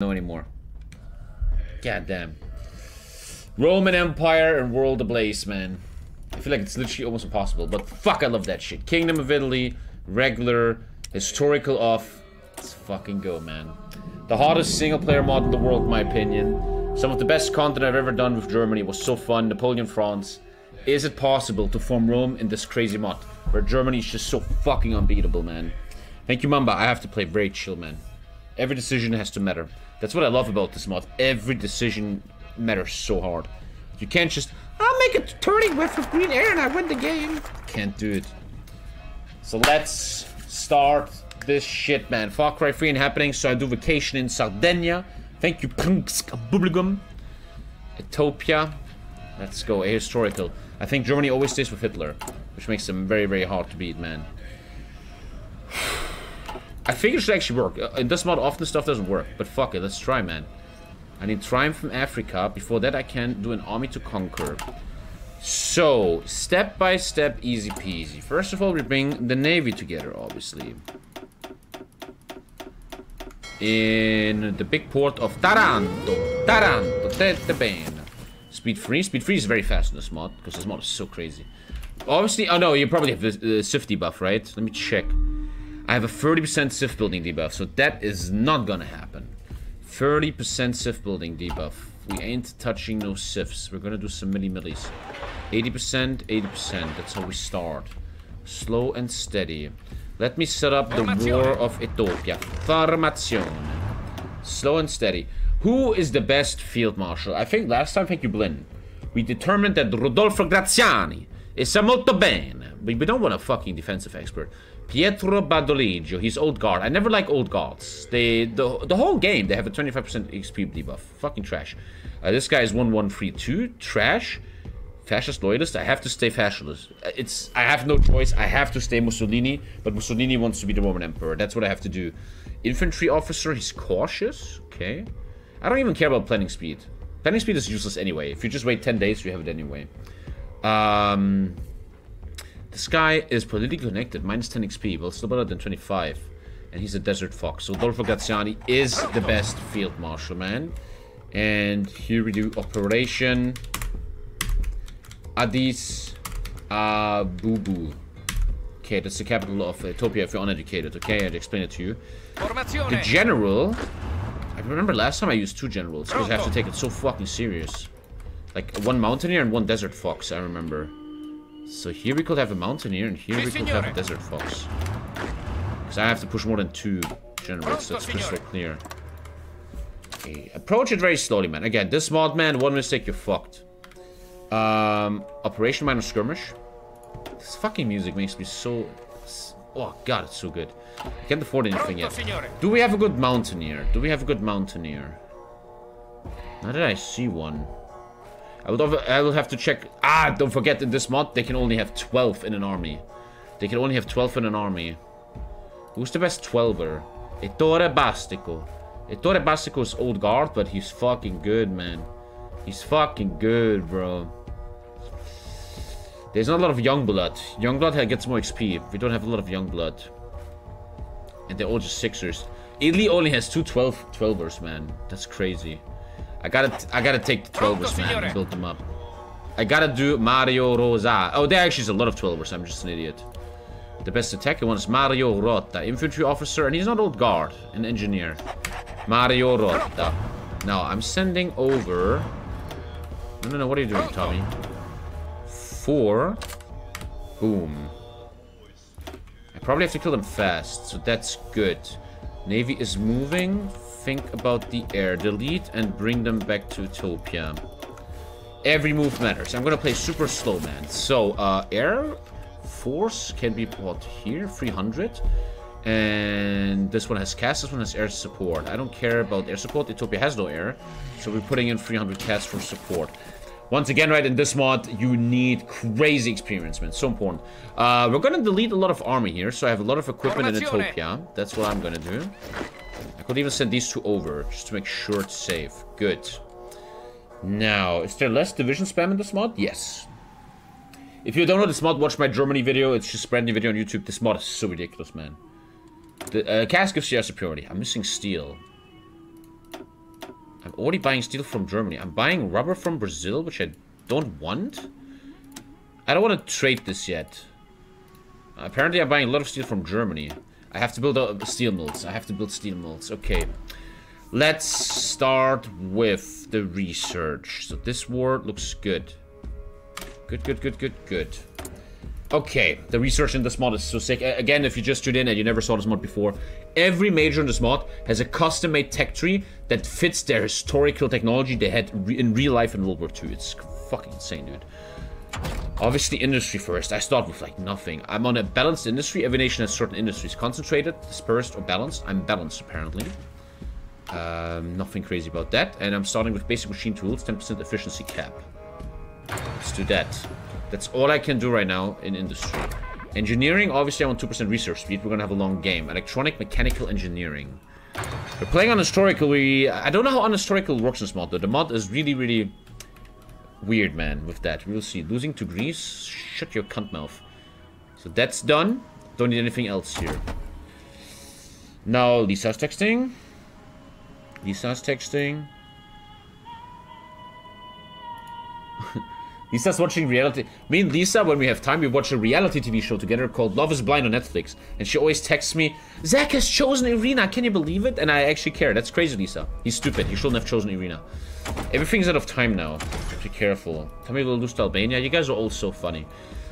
know anymore. God damn. Roman Empire and World Ablaze, man. I feel like it's literally almost impossible, but fuck, I love that shit. Kingdom of Italy, regular, historical off. Let's fucking go, man. The hottest single-player mod in the world, in my opinion. Some of the best content I've ever done with Germany was so fun. Napoleon France. Is it possible to form Rome in this crazy mod? Where Germany is just so fucking unbeatable, man. Thank you, Mamba. I have to play very chill, man. Every decision has to matter. That's what I love about this mod. Every decision matters so hard. You can't just, I'll make a turning whiff with green air and I win the game. Can't do it. So let's start this shit, man. Far Cry 3 ain't happening, so I do vacation in Sardinia. Thank you, Bubblegum. Ethiopia. Let's go, a historical. I think Germany always stays with Hitler, which makes them very, very hard to beat, man. I think it should actually work. Uh, in this mod, often stuff doesn't work, but fuck it, let's try, man. I need Triumph from Africa. Before that, I can do an army to conquer. So, step by step, easy peasy. First of all, we bring the navy together, obviously. In the big port of Taranto. Taranto, Tete Bene. Speed 3. Speed 3 is very fast in this mod, because this mod is so crazy. Obviously, oh no, you probably have the uh, Civ debuff, right? Let me check. I have a 30% Civ building debuff, so that is not gonna happen. 30% Civ building debuff. We ain't touching no Civs. We're gonna do some milli millis. 80%, 80%. That's how we start. Slow and steady. Let me set up the War of Ethiopia. Formazione. Slow and steady. Who is the best field marshal? I think last time, thank you, Blin. We determined that Rodolfo Graziani is molto bene. But we don't want a fucking defensive expert. Pietro Badoglio, he's old guard. I never like old guards. They the the whole game they have a 25% XP debuff. Fucking trash. Uh, this guy is 1132. Trash. Fascist loyalist. I have to stay fascist. It's I have no choice. I have to stay Mussolini, but Mussolini wants to be the Roman Emperor. That's what I have to do. Infantry officer, he's cautious. Okay. I don't even care about planning speed. Planning speed is useless anyway. If you just wait 10 days, you have it anyway. Um, this guy is politically connected, minus 10 XP, but still better than 25. And he's a desert fox. So Dolfo Graziani is the best field marshal, man. And here we do Operation Addis Abubu. Okay, that's the capital of Ethiopia if you're uneducated, okay? I'd explain it to you. The general... I remember last time I used two generals, because I have to take it so fucking serious. Like, one mountaineer and one desert fox, I remember. So here we could have a mountaineer, and here we could have a desert fox. Because I have to push more than two generals, so it's crystal clear. Okay, approach it very slowly, man. Again, this mod, man, one mistake, you're fucked. Um, Operation Minor Skirmish. This fucking music makes me so... Oh, God, it's so good. I can't afford anything yet. Do we have a good mountaineer? Do we have a good mountaineer? Now that I see one... I will, I will have to check... Ah, don't forget, in this mod, they can only have 12 in an army. They can only have 12 in an army. Who's the best 12er? Ettore Bastico. Ettore Bastico is old guard, but he's fucking good, man. He's fucking good, bro. There's not a lot of young blood. Young blood gets more XP. We don't have a lot of young blood. And they're all just sixers. Italy only has two 12 12ers, man. That's crazy. I gotta, I gotta take the 12ers, man, and build them up. I gotta do Mario Rosa. Oh, there actually is a lot of 12ers. I'm just an idiot. The best attacker one is Mario Roatta, infantry officer, and he's not old guard, an engineer. Mario Roatta. Now, I'm sending over... No, no, no, what are you doing, Tommy? Four. Boom. I probably have to kill them fast, so that's good. Navy is moving think about the air. Delete and bring them back to Utopia. Every move matters. I'm gonna play super slow, man. So, uh, air force can be put here, 300. And this one has cast, this one has air support. I don't care about air support. Utopia has no air. So we're putting in 300 cast for support. Once again, right, in this mod, you need crazy experience, man. So important. Uh, we're gonna delete a lot of army here. So I have a lot of equipment in Utopia. That's what I'm gonna do. I could even send these two over, just to make sure it's safe. Good. Now, is there less division spam in this mod? Yes. If you don't know this mod, watch my Germany video. It's just brand new video on YouTube. This mod is so ridiculous, man. The uh, cast gives you superiority. I'm missing steel. I'm already buying steel from Germany. I'm buying rubber from Brazil, which I don't want. I don't want to trade this yet. Apparently, I'm buying a lot of steel from Germany. I have to build uh, steel mills. I have to build steel mills. Okay. Let's start with the research. So this ward looks good. Good, good, good, good, good. Okay, the research in this mod is so sick. Again, if you just tuned in and you never saw this mod before, every major in this mod has a custom-made tech tree that fits their historical technology they had re in real life in World War II. It's fucking insane, dude. Obviously, industry first. I start with, like, nothing. I'm on a balanced industry. Every nation has certain industries. Concentrated, dispersed, or balanced. I'm balanced, apparently. Um, nothing crazy about that. And I'm starting with basic machine tools, 10% efficiency cap. Let's do that. That's all I can do right now in industry. Engineering, obviously I want 2% research speed. We're gonna have a long game. Electronic mechanical engineering. We're playing on historical. We I don't know how unhistorical works in this mod though. The mod is really, really weird, man, with that. We'll see. Losing to Greece? Shut your cunt mouth. So that's done. Don't need anything else here. Now Lisa's texting. Lisa's texting. Lisa's watching reality. Me and Lisa, when we have time, we watch a reality TV show together called Love is Blind on Netflix. And she always texts me, Zach has chosen Irina, can you believe it? And I actually care. That's crazy, Lisa. He's stupid. He shouldn't have chosen Irina. Everything's out of time now. Be careful. Tell me we'll lose to Albania. You guys are all so funny.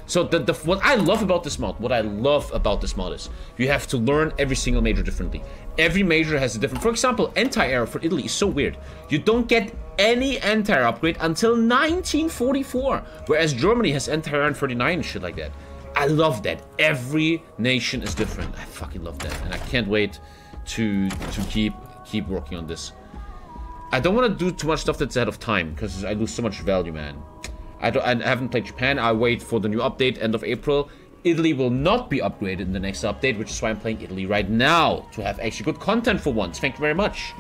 So the, the what I love about this mod, what I love about this mod is you have to learn every single major differently. Every major has a different. For example, anti-air for Italy is so weird. You don't get any anti-air upgrade until 1944, whereas Germany has anti-air in 39 and shit like that. I love that. Every nation is different. I fucking love that, and I can't wait to to keep keep working on this. I don't want to do too much stuff that's ahead of time because I lose so much value, man. I, don't, I haven't played Japan. I wait for the new update end of April. Italy will not be upgraded in the next update, which is why I'm playing Italy right now to have actually good content for once. Thank you very much.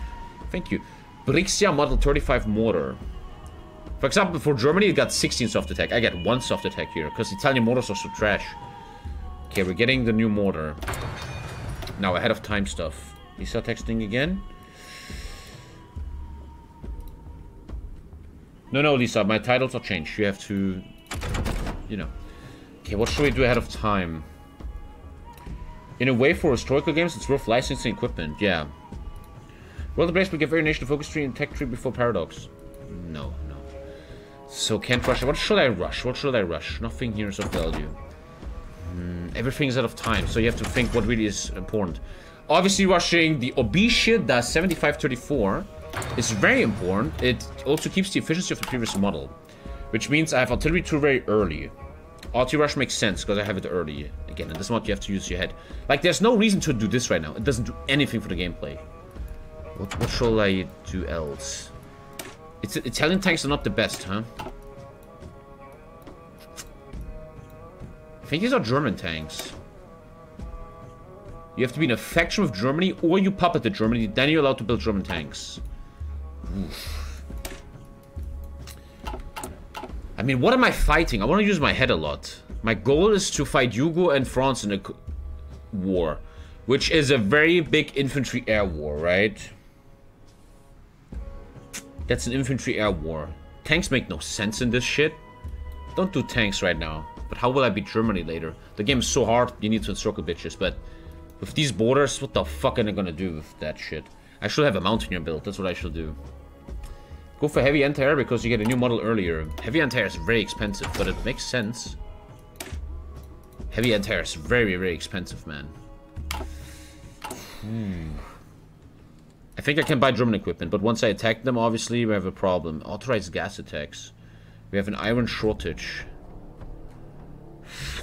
Thank you. Brixia Model 35 mortar. For example, for Germany, it got 16 soft attack. I get one soft attack here because Italian mortars are so trash. Okay, we're getting the new mortar. Now, ahead of time stuff. Lisa texting again. No, no, Lisa, my titles are changed. You have to, you know. Okay, what should we do ahead of time? In a way, for historical games, it's worth licensing equipment. Yeah. World Ablaze will give every nation focus tree and tech tree before Paradox. No, no. So, can't rush. What should I rush? What should I rush? Nothing here is of value. Mm, everything's out of time, so you have to think what really is important. Obviously, rushing the Obice da 7534 is very important. It also keeps the efficiency of the previous model, which means I have artillery too very early. Artillery rush makes sense because I have it early. Again, in this mod you have to use your head. Like, there's no reason to do this right now. It doesn't do anything for the gameplay. What, what shall I do else? It's Italian tanks are not the best, huh? I think these are German tanks. You have to be in a faction with Germany or you puppet the Germany, then you're allowed to build German tanks. I mean, what am I fighting? I want to use my head a lot. My goal is to fight Yugo and France in a war, which is a very big infantry air war, right? That's an infantry air war. Tanks make no sense in this shit. Don't do tanks right now. But how will I beat Germany later? The game is so hard, you need to encircle bitches, but with these borders, what the fuck am I gonna do with that shit? I should have a mountaineer build, that's what I should do. Go for heavy anti-air because you get a new model earlier. Heavy anti-air is very expensive, but it makes sense. Heavy anti-air is very, very expensive, man. Hmm. I think I can buy German equipment, but once I attack them, obviously, we have a problem. Authorized gas attacks. We have an iron shortage.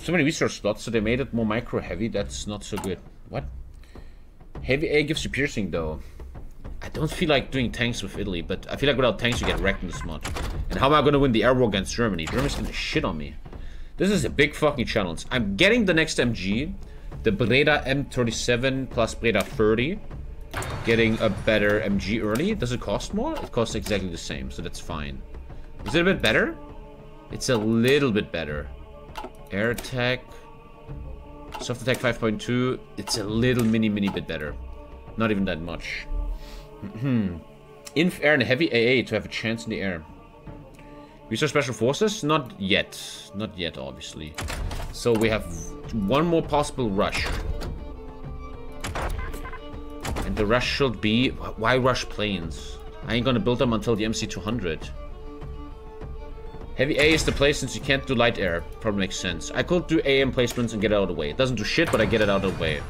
So many research slots, so they made it more micro-heavy. That's not so good. What? Heavy A gives you piercing, though. I don't feel like doing tanks with Italy, but I feel like without tanks you get wrecked in this mod. And how am I going to win the air war against Germany? Germany's going to shit on me. This is a big fucking challenge. I'm getting the next MG, the Breda M37 plus Breda 30. Getting a better MG early. Does it cost more? It costs exactly the same, so that's fine. Is it a bit better? It's a little bit better. Air attack. Soft attack 5.2. It's a little mini, mini bit better. Not even that much. Hmm. Inf air and heavy AA to have a chance in the air. Research special forces? Not yet. Not yet, obviously. So we have one more possible rush. And the rush should be... Why rush planes? I ain't gonna build them until the MC200. Heavy A is the place since you can't do light air. Probably makes sense. I could do AM placements and get out of the way. It doesn't do shit, but I get it out of the way.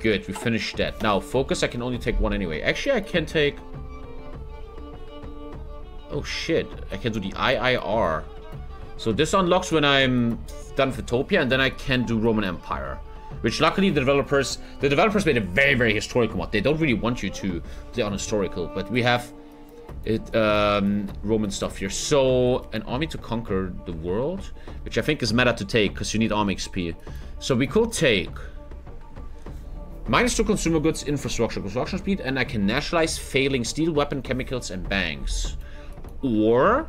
Good, we finished that. Now, focus, I can only take one anyway. Actually, I can take... Oh, shit. I can do the IIR. So this unlocks when I'm done with Utopia, and then I can do Roman Empire. Which luckily the developers... The developers made a very, very historical mod. They don't really want you to play on historical, but we have it um, Roman stuff here. So, an army to conquer the world, which I think is meta to take, because you need army XP. So we could take... Minus 2 consumer goods, infrastructure, construction speed, and I can nationalize failing steel, weapon, chemicals, and banks. Or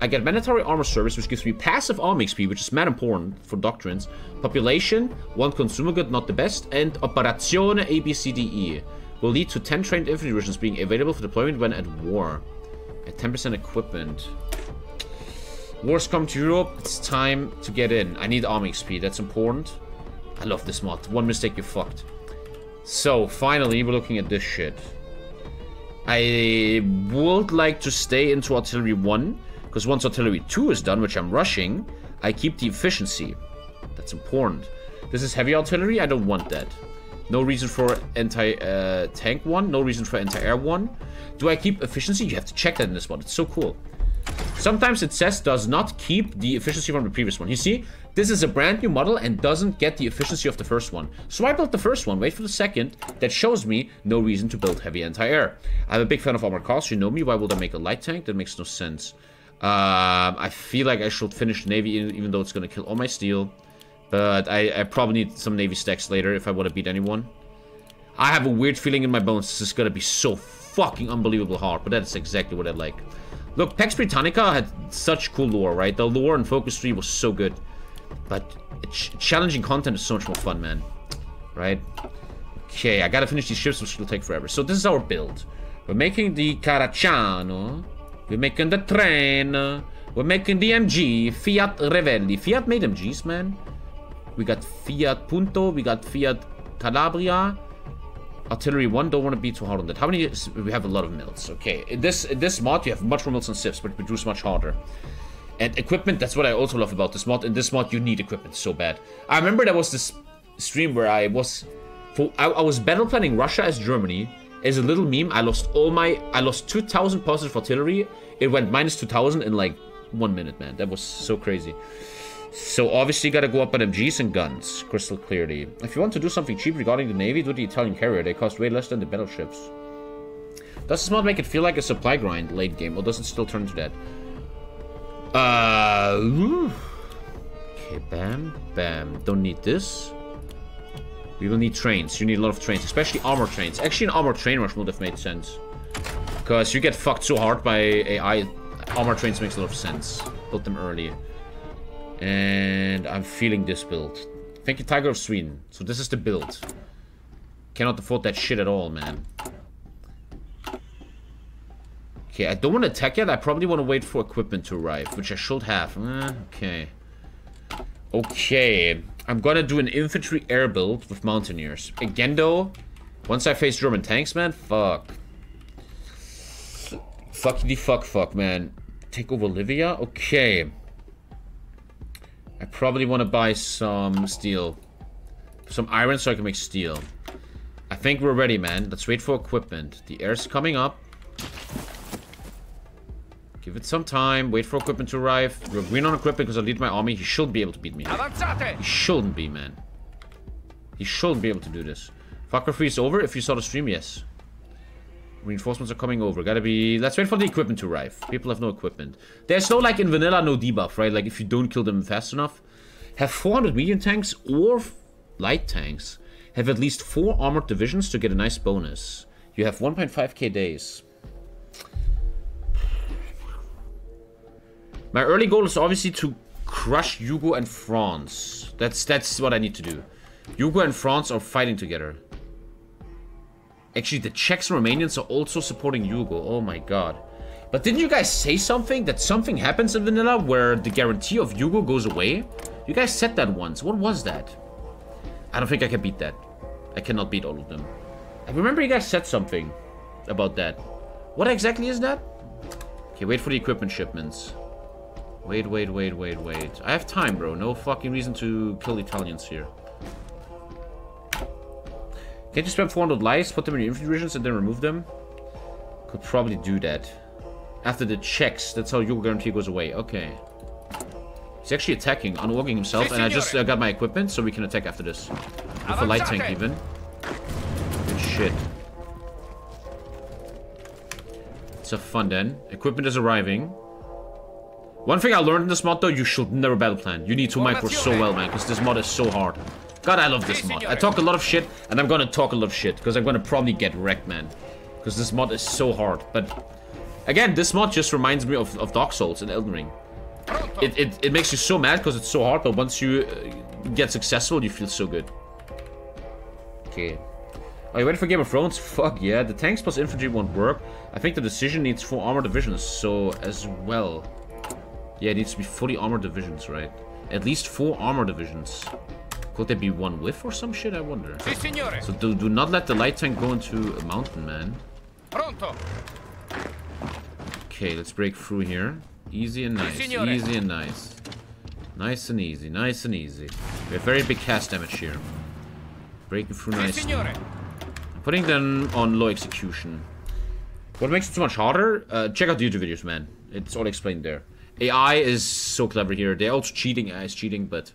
I get mandatory armor service, which gives me passive army XP, which is mad important for doctrines. Population, one consumer good, not the best, and Operazione ABCDE will lead to 10 trained infantry divisions being available for deployment when at war. At 10% equipment. Wars come to Europe, it's time to get in. I need army XP, that's important. I love this mod. One mistake, you're fucked. So, finally, we're looking at this shit. I would like to stay into Artillery 1, because once Artillery 2 is done, which I'm rushing, I keep the efficiency. That's important. This is heavy artillery, I don't want that. No reason for anti-tank uh, one, no reason for anti-air one. Do I keep efficiency? You have to check that in this one, it's so cool. Sometimes it says does not keep the efficiency from the previous one. You see, this is a brand new model and doesn't get the efficiency of the first one. So I built the first one, wait for the second. That shows me no reason to build heavy anti-air. I'm a big fan of armored cars, you know me. Why would I make a light tank? That makes no sense. Um, I feel like I should finish Navy even though it's going to kill all my steel. But I, I probably need some Navy stacks later if I want to beat anyone. I have a weird feeling in my bones this is going to be so fucking unbelievable hard. But that's exactly what I like. Look, Pax Britannica had such cool lore, right? The lore in Focus tree was so good. But ch challenging content is so much more fun, man. Right? Okay, I gotta finish these ships, which will take forever. So this is our build. We're making the Caracciolo. We're making the train. We're making the MG. Fiat Revelli. Fiat made MGs, man. We got Fiat Punto. We got Fiat Calabria. Artillery 1, don't want to be too hard on that. How many? We have a lot of mills. Okay, in this in this mod, you have much more mills and sieves, but it produce much harder. And equipment, that's what I also love about this mod. In this mod, you need equipment so bad. I remember there was this stream where I was... For, I, I was battle planning Russia as Germany. As a little meme, I lost all my... I lost 2,000 positive artillery. It went minus 2,000 in like one minute, man. That was so crazy. So obviously gotta go up on MGs and guns, crystal clearly. If you want to do something cheap regarding the Navy, do the Italian carrier. They cost way less than the battleships. Does this mod make it feel like a supply grind late game, or does it still turn into that? Uh, okay, bam, bam. Don't need this. We will need trains. You need a lot of trains, especially armor trains. Actually, an armor train rush would have made sense. Because you get fucked so hard by AI. Armor trains makes a lot of sense. Build them early. And I'm feeling this build. Thank you, Tiger of Sweden. So this is the build. Cannot afford that shit at all, man. Okay, I don't want to attack yet. I probably want to wait for equipment to arrive, which I should have. Eh, okay. Okay. I'm gonna do an infantry air build with mountaineers. Again, though, once I face German tanks, man, fuck. Fuck the fuck fuck, man. Take over Livia? Okay. I probably want to buy some steel. Some iron so I can make steel. I think we're ready, man. Let's wait for equipment. The air's coming up. Give it some time. Wait for equipment to arrive. We're green on equipment because I lead my army. He should be able to beat me. He shouldn't be, man. He shouldn't be able to do this. Fucker freeze over. If you saw the stream, yes. Reinforcements are coming over. Gotta be... Let's wait for the equipment to arrive. People have no equipment. There's no, like, in vanilla, no debuff, right? Like, if you don't kill them fast enough. Have 400 medium tanks or light tanks. Have at least 4 armored divisions to get a nice bonus. You have 1.5k days. My early goal is obviously to crush Yugo and France. That's that's what I need to do. Yugo and France are fighting together. Actually, the Czechs and Romanians are also supporting Yugo. Oh my god. But didn't you guys say something? That something happens in Vanilla where the guarantee of Yugo goes away? You guys said that once. What was that? I don't think I can beat that. I cannot beat all of them. I remember you guys said something about that. What exactly is that? Okay, wait for the equipment shipments. Wait, wait, wait, wait, wait. I have time, bro. No fucking reason to kill Italians here. Can't you spend 400 lives, put them in your infantry divisions, and then remove them? Could probably do that. After the Czechs, that's how your guarantee goes away. Okay. He's actually attacking, unwalking himself, and I just uh, got my equipment, so we can attack after this. With a light tank, even. Good shit. It's a fun then. Equipment is arriving. One thing I learned in this mod though, you should never battle plan. You need to micro so well, man, because this mod is so hard. God, I love this mod. I talk a lot of shit, and I'm gonna talk a lot of shit, because I'm gonna probably get wrecked, man. Because this mod is so hard. But, again, this mod just reminds me of, of Dark Souls and Elden Ring. It, it, it makes you so mad because it's so hard, but once you uh, get successful, you feel so good. Okay. Are you ready for Game of Thrones? Fuck yeah. The tanks plus infantry won't work. I think the decision needs four armor divisions, so as well. Yeah, it needs to be fully armored divisions, right? At least four armor divisions. Could there be one whiff or some shit? I wonder. so do, do not let the light tank go into a mountain, man. Pronto. Okay, let's break through here. Easy and nice. Easy and nice. Nice and easy. Nice and easy. We have very big cast damage here. Breaking through nicely. I'm putting them on low execution. What makes it so much harder? Uh, check out the YouTube videos, man. It's all explained there. AI is so clever here. They're also cheating. AI is cheating, but...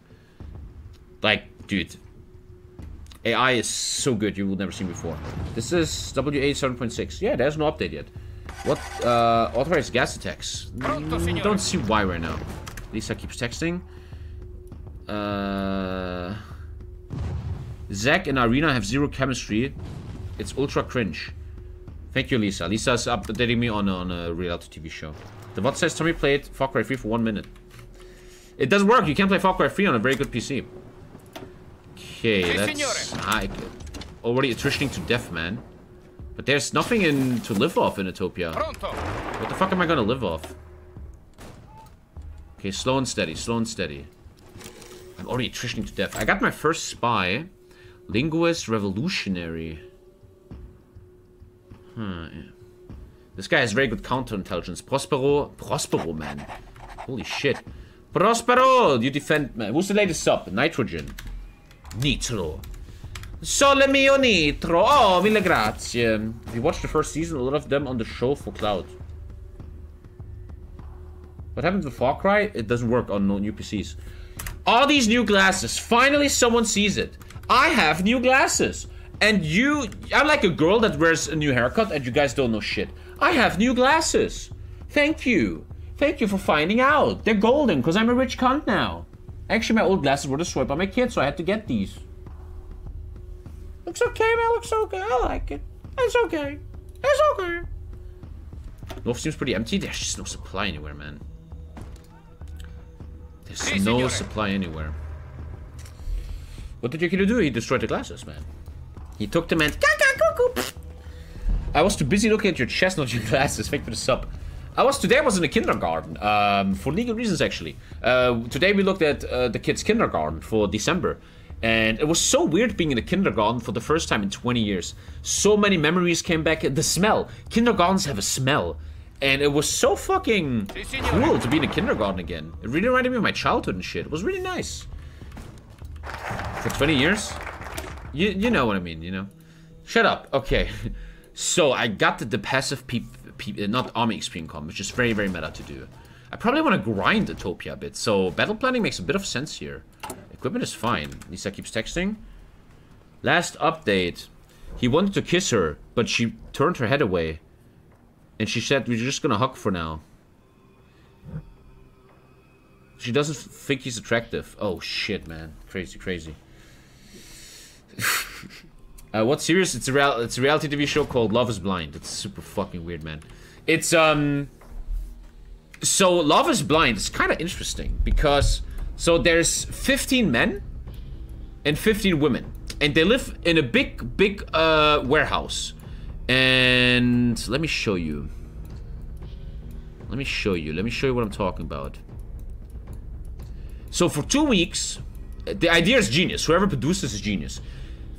Like, dude. AI is so good you will never see before. This is WA 7.6. Yeah, there's no update yet. What, uh, authorized gas attacks? Mm, don't see why right now. Lisa keeps texting. Uh... Zack and Irina have zero chemistry. It's ultra cringe. Thank you, Lisa. Lisa's updating me on, on a reality TV show. The bot says Tommy played Far Cry 3 for one minute. It doesn't work. You can't play Far Cry 3 on a very good PC. Okay, that's high. Already attritioning to death, man. But there's nothing in to live off in Utopia. What the fuck am I gonna live off? Okay, slow and steady, slow and steady. I'm already attritioning to death. I got my first spy. Linguist Revolutionary. Huh, yeah. This guy has very good counterintelligence. Prospero. Prospero, man. Holy shit. Prospero! You defend, man. Who's the latest sub? Nitrogen. Nitro. Sole mio nitro. Oh, mille grazie. You watched the first season, a lot of them on the show for Cloud. What happened to Far Cry? It doesn't work on no new PCs. All these new glasses. Finally, someone sees it. I have new glasses. And you... I'm like a girl that wears a new haircut and you guys don't know shit. I have new glasses. Thank you. Thank you for finding out. They're golden because I'm a rich cunt now. Actually, my old glasses were destroyed by my kids, so I had to get these. Looks okay, man. Looks okay. I like it. It's okay. It's okay. North seems pretty empty. There's just no supply anywhere, man. There's no supply anywhere. What did Yukino do? He destroyed the glasses, man. He took them and... I was too busy looking at your chest, not your glasses. Thank you for the sub. I was today. I was in a kindergarten um, for legal reasons, actually. Uh, today we looked at uh, the kids' kindergarten for December, and it was so weird being in a kindergarten for the first time in 20 years. So many memories came back. The smell. Kindergartens have a smell, and it was so fucking cool to be in a kindergarten again. It really reminded me of my childhood and shit. It was really nice. For 20 years, you you know what I mean, you know. Shut up. Okay. So I got the, the passive uh, not army extreme com, which is very, very meta to do. I probably want to grind Utopia a bit, so battle planning makes a bit of sense here. Equipment is fine. Lisa keeps texting. Last update. He wanted to kiss her, but she turned her head away. And she said, we're just gonna hug for now. She doesn't think he's attractive. Oh shit, man. Crazy, crazy. Uh, what series? It's a real, it's a reality TV show called Love Is Blind. It's super fucking weird, man. It's um. So Love Is Blind is kind of interesting because so there's 15 men and 15 women, and they live in a big, big uh warehouse. And let me show you. Let me show you. Let me show you what I'm talking about. So for two weeks, the idea is genius. Whoever produced this is genius.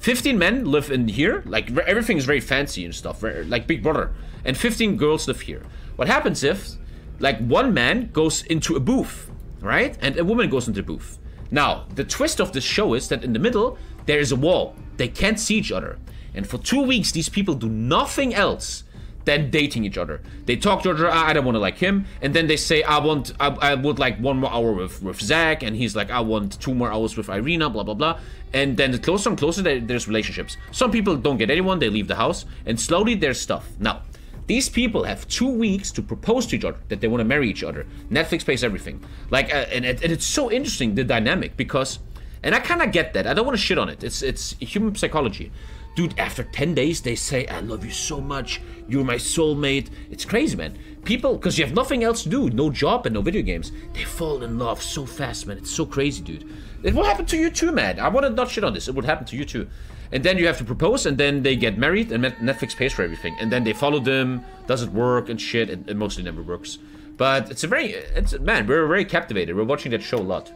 15 men live in here. Like, everything is very fancy and stuff. Like Big Brother. And 15 girls live here. What happens if, like, one man goes into a booth, right? And a woman goes into a booth. Now, the twist of this show is that in the middle, there is a wall. They can't see each other. And for two weeks, these people do nothing else than dating each other. They talk to each other, ah, I don't want to like him, and then they say, I want, I, I would like one more hour with, with Zach, and he's like, I want two more hours with Irina, blah, blah, blah. And then the closer and closer there's relationships. Some people don't get anyone, they leave the house, and slowly there's stuff. Now, these people have two weeks to propose to each other that they want to marry each other. Netflix pays everything. Like, uh, and, and it's so interesting, the dynamic, because, and I kind of get that. I don't want to shit on it. It's, it's human psychology. Dude, after 10 days, they say, I love you so much. You're my soulmate. It's crazy, man. People, because you have nothing else to do, no job and no video games, they fall in love so fast, man. It's so crazy, dude. It will happen to you too, man. I want to not shit on this. It would happen to you too. And then you have to propose, and then they get married, and Netflix pays for everything. And then they follow them. Does it work and shit? It, it mostly never works. But it's a very, it's man, we're very captivated. We're watching that show a lot.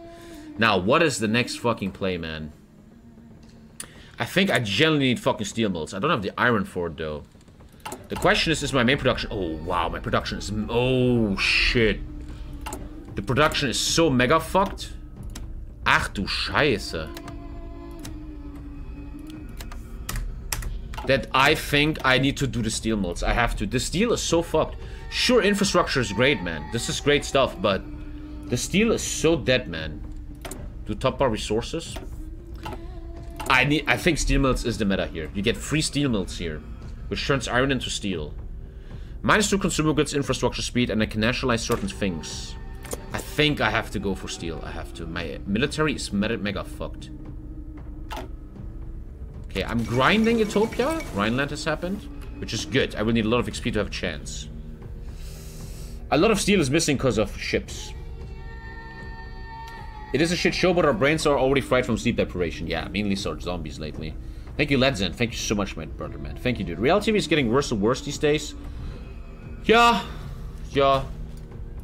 Now, what is the next fucking play, man? I think I generally need fucking steel mills. I don't have the iron for it, though. The question is, is my main production... Oh, wow, my production is... Oh, shit. The production is so mega fucked. Ach du Scheiße. That I think I need to do the steel mills. I have to. The steel is so fucked. Sure, infrastructure is great, man. This is great stuff, but... The steel is so dead, man. Do top bar resources? I need. I think steel mills is the meta here. You get free steel mills here, which turns iron into steel. Minus two consumer goods infrastructure speed, and I can nationalize certain things. I think I have to go for steel. I have to. My military is mega, mega fucked. Okay, I'm grinding Utopia. Rhineland has happened, which is good. I will need a lot of XP to have a chance. A lot of steel is missing because of ships. It is a shit show, but our brains are already fried from sleep deprivation. Yeah, mainly sort zombies lately. Thank you, Ledzen. Thank you so much, my brother, man. Thank you, dude. Reality TV is getting worse and worse these days. Yeah. Yeah.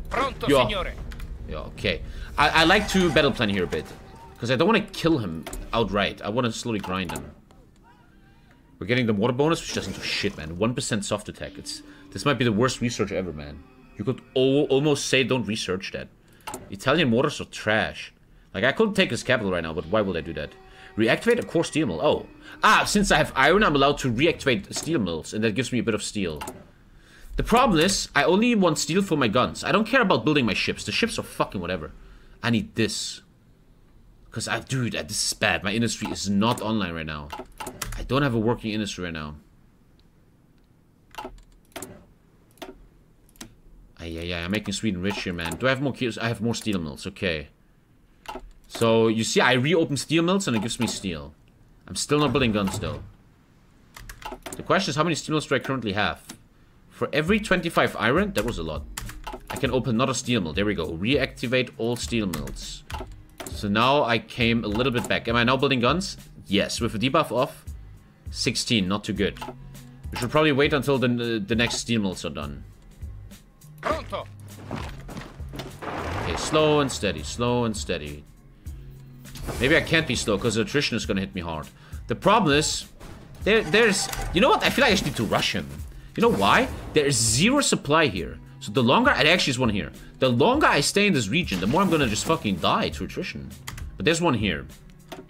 Pronto, yeah. signore. Yeah, okay. I, I like to battle plan here a bit. Because I don't want to kill him outright. I want to slowly grind him. We're getting the water bonus, which doesn't do shit, man. 1% soft attack. It's This might be the worst research ever, man. You could almost say don't research that. Italian mortars are trash. Like, I couldn't take his capital right now, but why would I do that? Reactivate a core steel mill. Oh. Ah, since I have iron, I'm allowed to reactivate steel mills, and that gives me a bit of steel. The problem is, I only want steel for my guns. I don't care about building my ships. The ships are fucking whatever. I need this. Because, I, dude, this is bad. My industry is not online right now. I don't have a working industry right now. Yeah, yeah, I'm making Sweden rich here, man. Do I have more I have more steel mills. Okay. So, you see, I reopen steel mills and it gives me steel. I'm still not building guns, though. The question is, how many steel mills do I currently have? For every 25 iron, that was a lot. I can open another steel mill. There we go. Reactivate all steel mills. So now I came a little bit back. Am I now building guns? Yes, with a debuff off. 16, not too good. We should probably wait until the, the next steel mills are done. Pronto. Okay, slow and steady, slow and steady. Maybe I can't be slow because attrition is gonna hit me hard. The problem is, there, there's, you know what? I feel like I just need to rush him. You know why? There's zero supply here. So the longer, I actually just one here. The longer I stay in this region, the more I'm gonna just fucking die to attrition. But there's one here.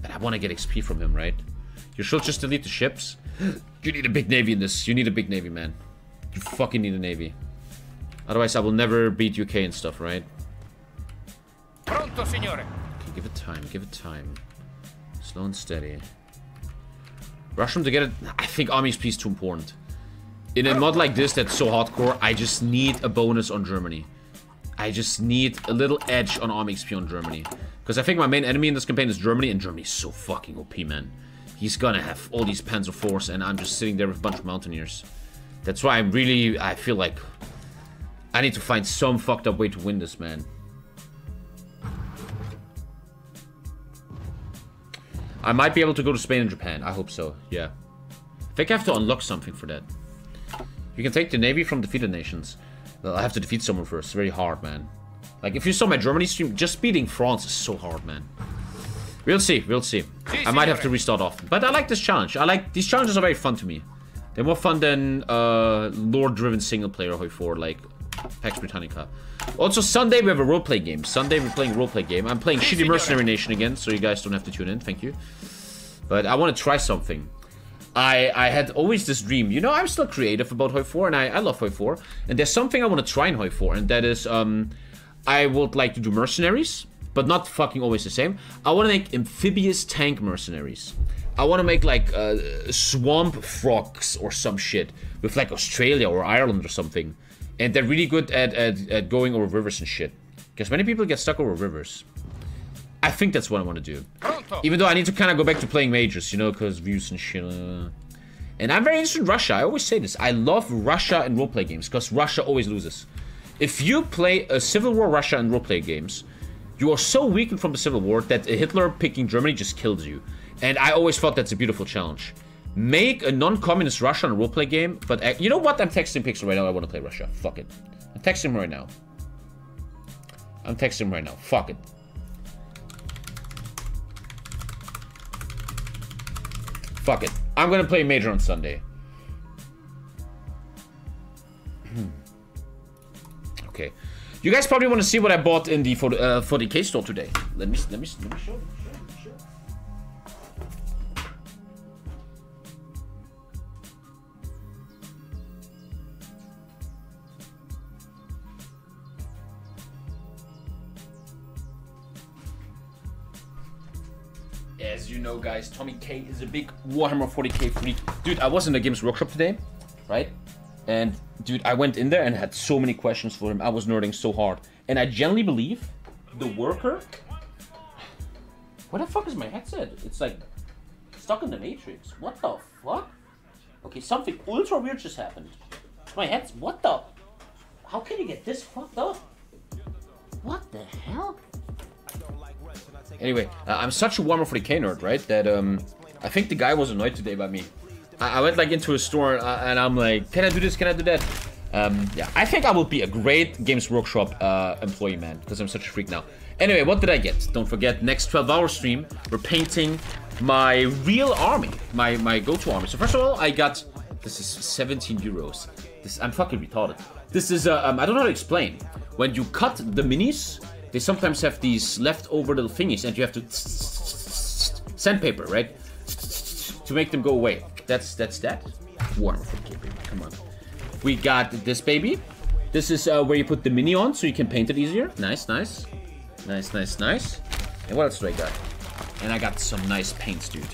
And I wanna get XP from him, right? You should just delete the ships. You need a big navy in this. You need a big navy, man. You fucking need a navy. Otherwise, I will never beat UK and stuff, right? Pronto, signore. Okay, give it time, give it time. Slow and steady. Rush them to get it. I think army XP is too important. In a mod like this that's so hardcore, I just need a bonus on Germany. I just need a little edge on army XP on Germany. Because I think my main enemy in this campaign is Germany, and Germany is so fucking OP, man. He's gonna have all these Panzer Force, and I'm just sitting there with a bunch of Mountaineers. That's why I'm really, I feel like I need to find some fucked up way to win this, man. I might be able to go to Spain and Japan. I hope so, yeah. I think I have to unlock something for that. You can take the navy from defeated nations. I have to defeat someone first. It's very hard, man. Like, if you saw my Germany stream, just beating France is so hard, man. We'll see, we'll see. I might have to restart often. But I like this challenge. I like, these challenges are very fun to me. They're more fun than uh, lore-driven single-player Hoi 4, like Pax Britannica. Also, Sunday we have a roleplay game. Sunday we're playing a roleplay game. I'm playing Shitty Mercenary Nation again, so you guys don't have to tune in. Thank you. But I want to try something. I, I had always this dream. You know, I'm still creative about Hoi 4, and I, I love Hoi 4. And there's something I want to try in Hoi 4, and that is, um, I would like to do mercenaries, but not fucking always the same. I want to make amphibious tank mercenaries. I want to make like uh, swamp frogs or some shit with like Australia or Ireland or something. And they're really good at, at, at going over rivers and shit. Because many people get stuck over rivers. I think that's what I want to do. Even though I need to kind of go back to playing majors, you know, because views and shit. Uh. And I'm very interested in Russia. I always say this. I love Russia in roleplay games because Russia always loses. If you play a Civil War Russia in roleplay games, you are so weakened from the Civil War that Hitler picking Germany just kills you. And I always thought that's a beautiful challenge. Make a non-communist Russian roleplay game, but you know what? I'm texting Pixel right now. I want to play Russia. Fuck it. I'm texting him right now. I'm texting him right now. Fuck it. Fuck it. I'm gonna play Major on Sunday. Hmm. okay. You guys probably want to see what I bought in the 40, uh, 40k store today. Let me let me let me show. As you know, guys, Tommy K is a big Warhammer 40k freak. Dude, I was in the Games Workshop today, right? And, dude, I went in there and had so many questions for him. I was nerding so hard. And I genuinely believe the worker... What the fuck is my headset? It's like stuck in the Matrix. What the fuck? Okay, something ultra weird just happened. My head's... What the... How can you get this fucked up? What the hell? Anyway, uh, I'm such a Warhammer 40k nerd, right? That um, I think the guy was annoyed today by me. I, I went like into a store uh, and I'm like, can I do this? Can I do that? Um, yeah, I think I will be a great Games Workshop uh, employee, man, because I'm such a freak now. Anyway, what did I get? Don't forget, next 12-hour stream, we're painting my real army, my my go-to army. So first of all, I got this is 17 euros. This I'm fucking retarded. This is uh, um, I don't know how to explain. When you cut the minis, they sometimes have these leftover little thingies and you have to sandpaper, right? To make them go away. That's that's that. Warm for. Come on. We got this baby. This is uh, where you put the mini on so you can paint it easier. Nice, nice. Nice, nice, nice. And what else do I got? And I got some nice paints, dude.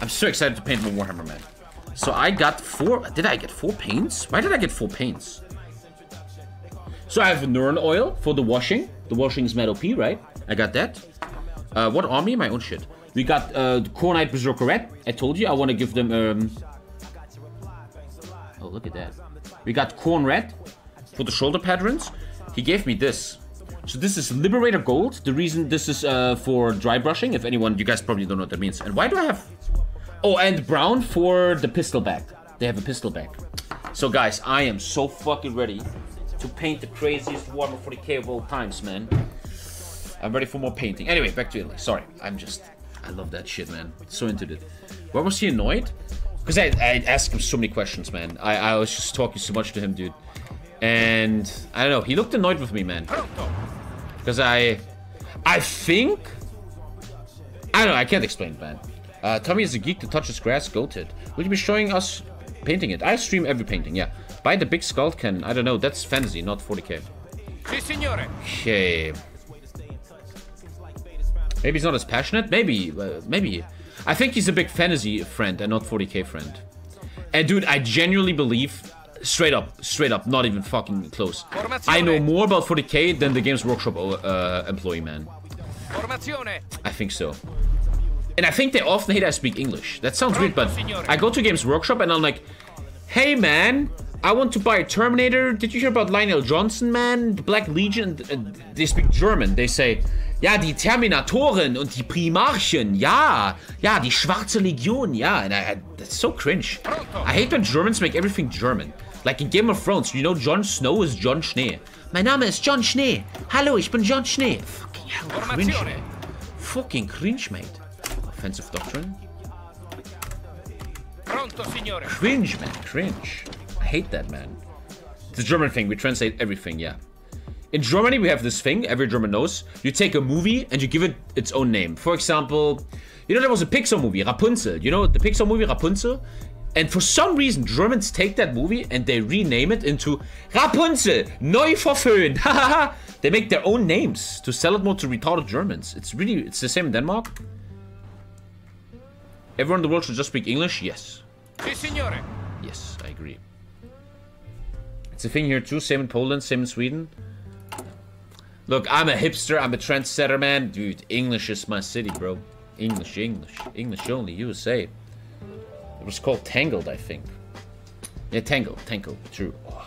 I'm so excited to paint my Warhammer, man. So I got four... Did I get four paints? Why did I get four paints? So I have Nuln oil for the washing. The washing is metal P, right? I got that. Uh, what army? My own shit. We got uh, the Khornite Berserker Red. I told you I want to give them... Um... Oh, look at that. We got Khorne Red for the shoulder patterns. He gave me this. So this is Liberator Gold. The reason this is uh, for dry brushing, if anyone, you guys probably don't know what that means. And why do I have... Oh, and brown for the pistol back. They have a pistol back. So guys, I am so fucking ready to paint the craziest Warhammer 40k of all times, man. I'm ready for more painting. Anyway, back to Italy. Sorry, I'm just... I love that shit, man. So into it. Why was he annoyed? Because I, I asked him so many questions, man. I, I was just talking so much to him, dude. And... I don't know. He looked annoyed with me, man. Because I... I think... I don't know. I can't explain, man. Uh, Tommy is a geek that touches grass, goated. Will you be showing us painting it? I stream every painting, yeah. Buy the big skull can. I don't know. That's fantasy, not 40k. Okay. Maybe he's not as passionate. Maybe. Uh, maybe. I think he's a big fantasy friend and not 40k friend. And dude, I genuinely believe, straight up, straight up, not even fucking close. I know more about 40k than the Games Workshop uh, employee, man. I think so. And I think they often hate I speak English. That sounds weird, but I go to Games Workshop and I'm like, hey man, I want to buy a Terminator. Did you hear about Lion El'Jonson, man? The Black Legion, they speak German. They say, ja, die Terminatoren und die Primarchen, ja, ja, die Schwarze Legion, ja. And I, I, that's so cringe. I hate when Germans make everything German. Like in Game of Thrones, you know Jon Snow is Jon Schnee. Mein Name ist Jon Schnee. Hallo, ich bin Jon Schnee. Fucking hell, cringe. Fucking cringe, mate. Offensive doctrine. Cringe, man. Cringe. I hate that, man. It's a German thing. We translate everything, yeah. In Germany, we have this thing, every German knows. You take a movie and you give it its own name. For example, you know, there was a Pixar movie, Rapunzel. You know, the Pixar movie, Rapunzel? And for some reason, Germans take that movie and they rename it into Rapunzel, neu verföhnt. they make their own names to sell it more to retarded Germans. It's really, it's the same in Denmark. Everyone in the world should just speak English? Yes. Yes, I agree. It's a thing here too, same in Poland, same in Sweden. Look, I'm a hipster, I'm a trendsetter, man. Dude, English is my city, bro. English, English, English only, USA. It was called Tangled, I think. Yeah, Tangled, Tangled, true. Oh.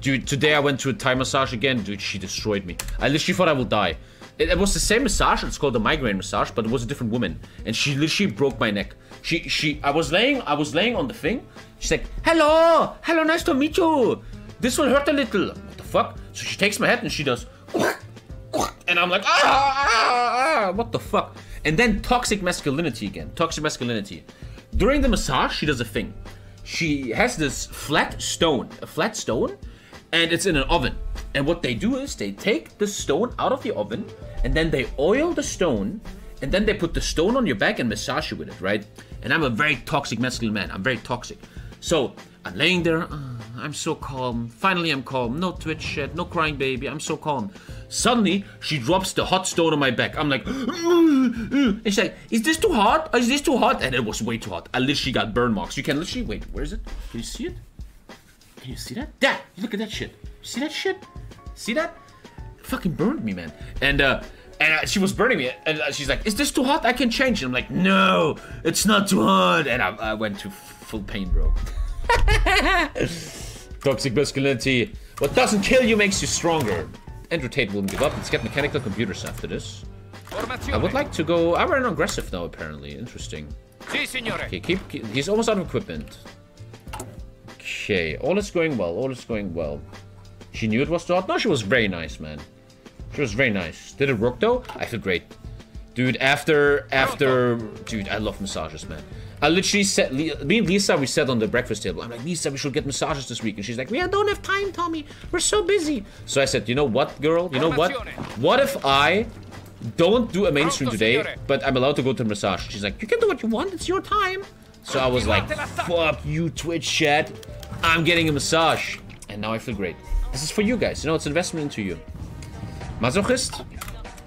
Dude, today I went to a Thai massage again. Dude, she destroyed me. I literally thought I would die. It, it was the same massage. It's called the migraine massage, but it was a different woman, and she literally broke my neck. She, she, I was laying, I was laying on the thing. She's like, "Hello, hello, nice to meet you. This will hurt a little." What the fuck? So she takes my head and she does, and I'm like, ah, ah, ah, what the fuck? And then toxic masculinity again. Toxic masculinity. During the massage, she does a thing. She has this flat stone, a flat stone, and it's in an oven. And what they do is they take the stone out of the oven, and then they oil the stone, and then they put the stone on your back and massage you with it, right? And I'm a very toxic masculine man. I'm very toxic. So I'm laying there. "Uh, I'm so calm. Finally, I'm calm. No twitch shit. No crying baby. I'm so calm. Suddenly, she drops the hot stone on my back. I'm like, and she's like, is this too hot? Is this too hot? And it was way too hot. I literally got burn marks. You can literally, wait, where is it? Can you see it? Can you see that? That! Look at that shit. See that shit? See that? fucking burned me, man. And uh, and uh, she was burning me, and uh, she's like, "Is this too hot? I can change it." I'm like, "No, it's not too hot." And I, I went to full pain, bro. Toxic masculinity. What doesn't kill you makes you stronger. Andrew Tate wouldn't give up. Let's get mechanical computers after this. I would like to go. I ran aggressive now, apparently. Interesting. Okay, keep, keep. He's almost out of equipment. Okay, all is going well. All is going well. She knew it was too hot. No, she was very nice, man. She was very nice. Did it work though? I feel great. Dude, after, after, dude, I love massages, man. I literally said, me and Lisa, we sat on the breakfast table. I'm like, Lisa, we should get massages this week. And she's like, we don't have time, Tommy. We're so busy. So I said, you know what, girl? You know what? What if I don't do a mainstream today, but I'm allowed to go to massage? She's like, you can do what you want. It's your time. So I was like, fuck you, Twitch chat. I'm getting a massage. And now I feel great. This is for you guys. You know, it's investment into you. Masochist?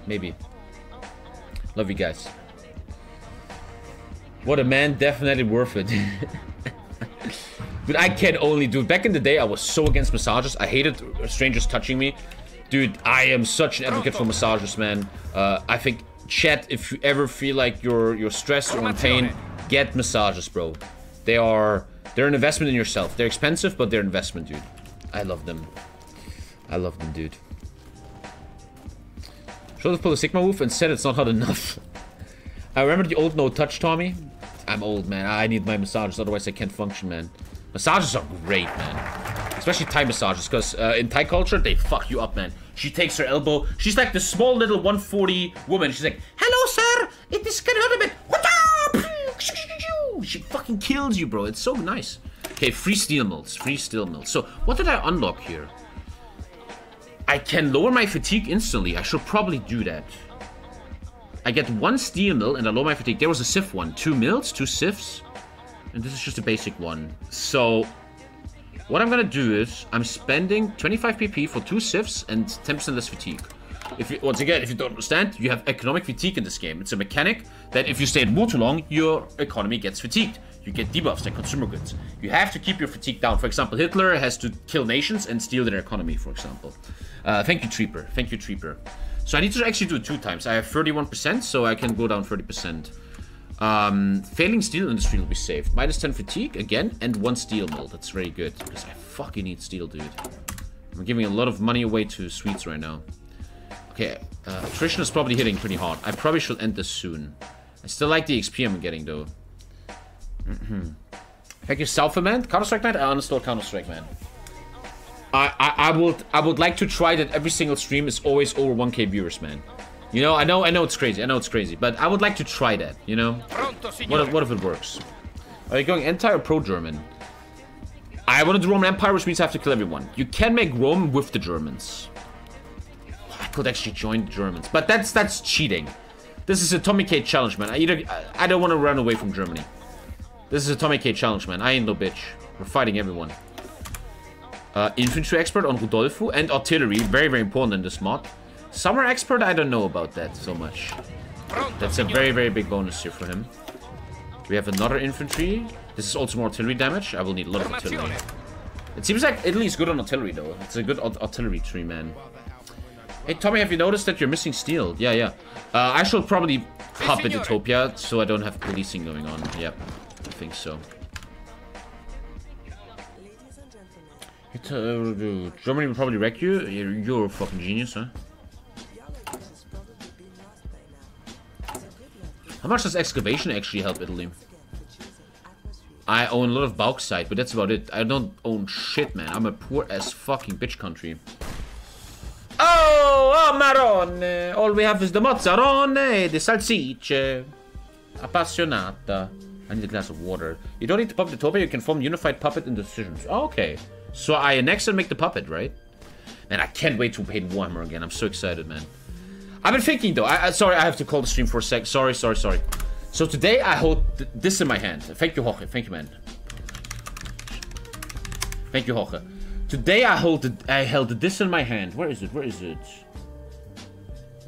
Maybe. Love you guys. What a man, definitely worth it. But I can only do it. Back in the day, I was so against massages. I hated strangers touching me. Dude, I am such an advocate for massages, man. Uh, I think, chat, if you ever feel like you're you're stressed or in pain, get massages, bro. They are they're an investment in yourself. They're expensive, but they're an investment, dude. I love them. I love them, dude. Should have pulled a Sigma move and said it's not hot enough. I remember the old no touch Tommy. I'm old, man. I need my massages, otherwise I can't function, man. Massages are great, man. Especially Thai massages, because uh, in Thai culture, they fuck you up, man. She takes her elbow. She's like the small little 140 woman. She's like, hello, sir. It is can hurt a bit. What? She fucking kills you, bro. It's so nice. Okay, free steel mills. Free steel mills. So, what did I unlock here? I can lower my fatigue instantly. I should probably do that. I get one steel mill and I lower my fatigue. There was a civ one. Two mills, two civs. And this is just a basic one. So, what I'm gonna do is, I'm spending 25 PP for two civs and 10% less fatigue. If you, once again, if you don't understand, you have economic fatigue in this game. It's a mechanic that if you stay at war too long, your economy gets fatigued. You get debuffs like consumer goods. You have to keep your fatigue down. For example, Hitler has to kill nations and steal their economy, for example. Uh, thank you, Treeper. Thank you, Treeper. So I need to actually do it two times. I have 31%, so I can go down 30%. Um, failing steel industry will be saved. Minus 10 fatigue, again, and one steel mill. That's very good, because I fucking need steel, dude. I'm giving a lot of money away to Sweets right now. Okay, uh, attrition is probably hitting pretty hard. I probably should end this soon. I still like the XP I'm getting, though. Thank you, Southman. Counter-Strike night? I uninstalled Counter-Strike, man. I, I, I would I would like to try that every single stream is always over 1k viewers, man. You know, I know I know it's crazy, I know it's crazy, but I would like to try that, you know? What if, what if it works? Are you going anti or pro-German? I want to do Roman Empire, which means I have to kill everyone. You can make Rome with the Germans. Could actually join the Germans, but that's that's cheating. This is a Tommy K challenge, man. I either I- I don't want to run away from Germany. This is a Tommy K challenge, man. I ain't no bitch. We're fighting everyone. Uh, infantry expert on Rodolfo and artillery, very very important in this mod. Summer expert, I don't know about that so much. That's a very, very big bonus here for him. We have another infantry. This is also more artillery damage. I will need a lot of artillery. It seems like Italy is good on artillery, though. It's a good art- artillery tree, man. Hey, Tommy, have you noticed that you're missing steel? Yeah, yeah. Uh, I should probably pop into signore. Topia so I don't have policing going on. Yep, I think so. Uh, Germany will probably wreck you. You're, you're a fucking genius, huh? How much does excavation actually help Italy? I own a lot of bauxite, but that's about it. I don't own shit, man. I'm a poor as fucking bitch country. Oh, oh, marrone. Eh, All we have is the mozzarone, eh, the salsicce. Appassionata. I need a glass of water. You don't need to puppet the Topa, you can form unified puppet in decisions. Okay. So I annex and make the puppet, right? Man, I can't wait to paint Warhammer again. I'm so excited, man. I've been thinking though. I, I sorry, I have to call the stream for a sec. Sorry, sorry, sorry. So today I hold th this in my hand. Thank you, Jorge. Thank you, man. Thank you, Hoche. Today I hold I held this in my hand. Where is it? Where is it?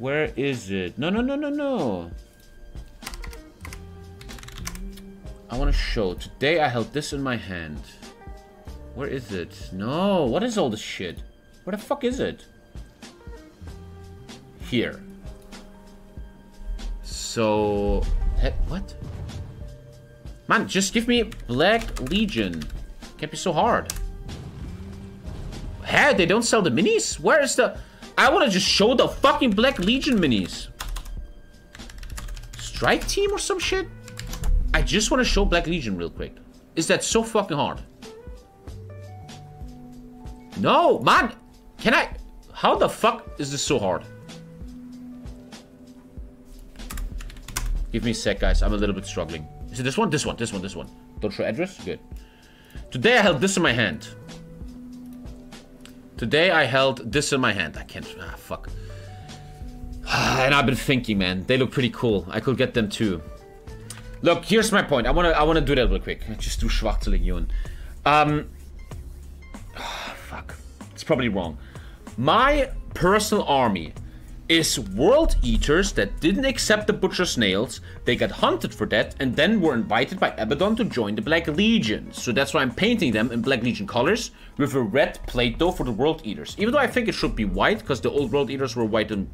Where is it? No, no, no, no, no. I want to show. Today I held this in my hand. Where is it? No. What is all this shit? Where the fuck is it? Here. So... What? Man, just give me Black Legion. Can't be so hard. Hey, they don't sell the minis? Where is the... I want to just show the fucking Black Legion minis. Strike team or some shit? I just want to show Black Legion real quick. Is that so fucking hard? No, man. Can I... How the fuck is this so hard? Give me a sec, guys. I'm a little bit struggling. Is it this one? This one, this one, this one. Don't show address? Good. Today I held this in my hand. Today I held this in my hand. I can't... Ah, fuck. And I've been thinking, man. They look pretty cool. I could get them too. Look, here's my point. I wanna I wanna do that real quick. Just do Schwarze Legion. Um fuck. It's probably wrong. My personal army is world eaters that didn't accept the butcher's nails. They got hunted for that and then were invited by Abaddon to join the Black Legion. So that's why I'm painting them in Black Legion colors with a red plate though for the world eaters. Even though I think it should be white because the old world eaters were white and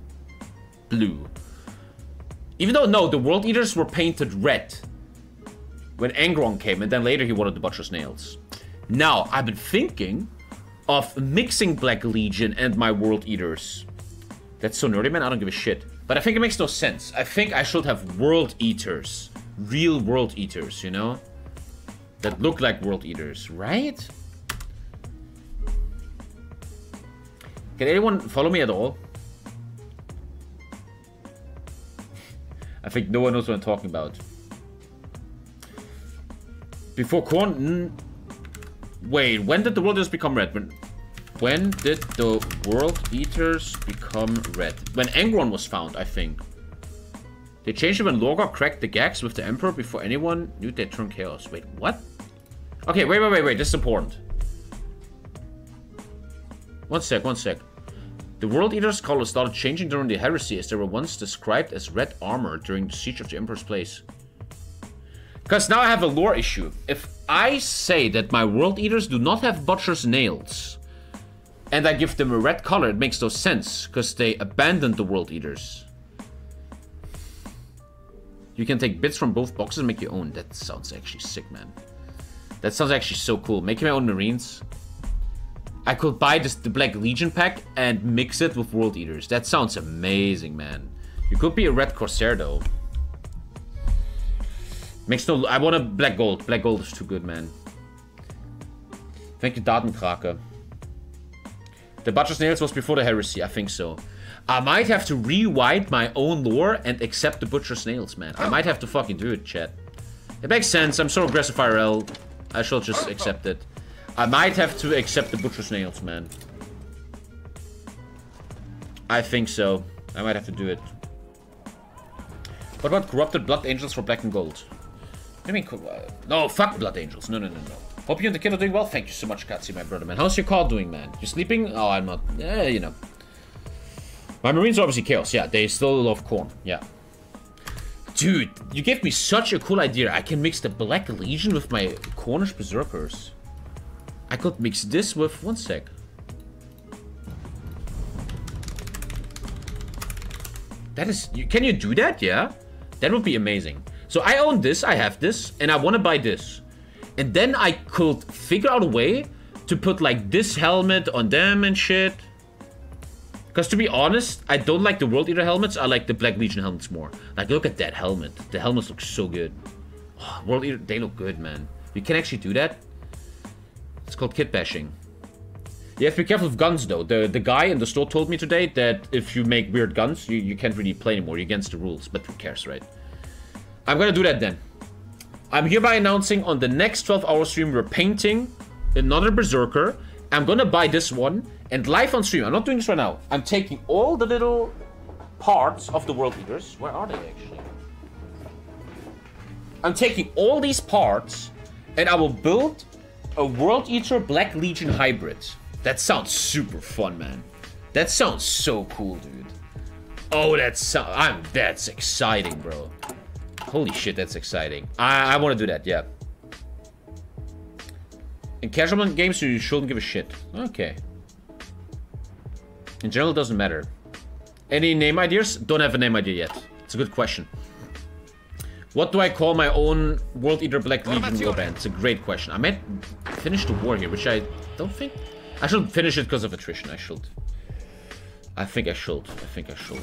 blue. Even though, no, the World Eaters were painted red when Angron came, and then later he wanted the Butcher's Nails. Now, I've been thinking of mixing Black Legion and my World Eaters. That's so nerdy, man, I don't give a shit. But I think it makes no sense. I think I should have World Eaters. Real World Eaters, you know? That look like World Eaters, right? Can anyone follow me at all? I think no one knows what I'm talking about. Before Khorne... Wait, when did the world just become red? When, when did the world eaters become red? When Angron was found, I think. They changed it when Lorgar cracked the gags with the Emperor before anyone knew they turned chaos. Wait, what? Okay, wait, wait, wait, wait. This is important. One sec, one sec. The World Eater's color started changing during the heresy as they were once described as red armor during the siege of the Emperor's place. Because now I have a lore issue. If I say that my World Eaters do not have Butcher's nails, and I give them a red color, it makes no sense, because they abandoned the World Eaters. You can take bits from both boxes and make your own. That sounds actually sick, man. That sounds actually so cool. Making my own Marines. I could buy this, the Black Legion pack and mix it with World Eaters. That sounds amazing, man. You could be a Red Corsair, though. Makes no... I want a Black Gold. Black Gold is too good, man. Thank you, Datenkrake. The Butcher's Nails was before the heresy, I think so. I might have to rewrite my own lore and accept the Butcher's Nails, man. I might have to fucking do it, chat. It makes sense. I'm so aggressive IRL. I shall just accept it. I might have to accept the Butcher's Nails, man. I think so. I might have to do it. What about Corrupted Blood Angels for Black and Gold? I mean, uh, no, fuck Blood Angels. No, no, no, no. Hope you and the kid are doing well. Thank you so much, Katsi, my brother, man. How's your car doing, man? You sleeping? Oh, I'm not. Yeah, you know. My Marines are obviously Chaos. Yeah, they still love Khorne. Yeah. Dude, you gave me such a cool idea. I can mix the Black Legion with my Cornish Berserkers. I could mix this with... One sec. That is... You, can you do that? Yeah? That would be amazing. So I own this, I have this, and I want to buy this. And then I could figure out a way to put like this helmet on them and shit. Because to be honest, I don't like the World Eater helmets. I like the Black Legion helmets more. Like, look at that helmet. The helmets look so good. Oh, World Eater, they look good, man. You can actually do that. It's called kit bashing. You have to be careful with guns, though. The the guy in the store told me today that if you make weird guns, you, you can't really play anymore. You're against the rules. But who cares, right? I'm gonna do that then. I'm hereby announcing on the next 12 hour stream we're painting another Berserker. I'm gonna buy this one and live on stream. I'm not doing this right now. I'm taking all the little parts of the World Eaters. Where are they actually? I'm taking all these parts and I will build a World Eater Black Legion hybrid. That sounds super fun, man. That sounds so cool, dude. Oh, that's so I'm that's exciting, bro. Holy shit, that's exciting. I, I want to do that, yeah. In casual games, you shouldn't give a shit. Okay. In general, it doesn't matter. Any name ideas? Don't have a name idea yet. It's a good question. What do I call my own World Eater Black Legion war band? It's a great question. I might finish the war here, which I don't think... I should finish it because of attrition. I should. I think I should. I think I should.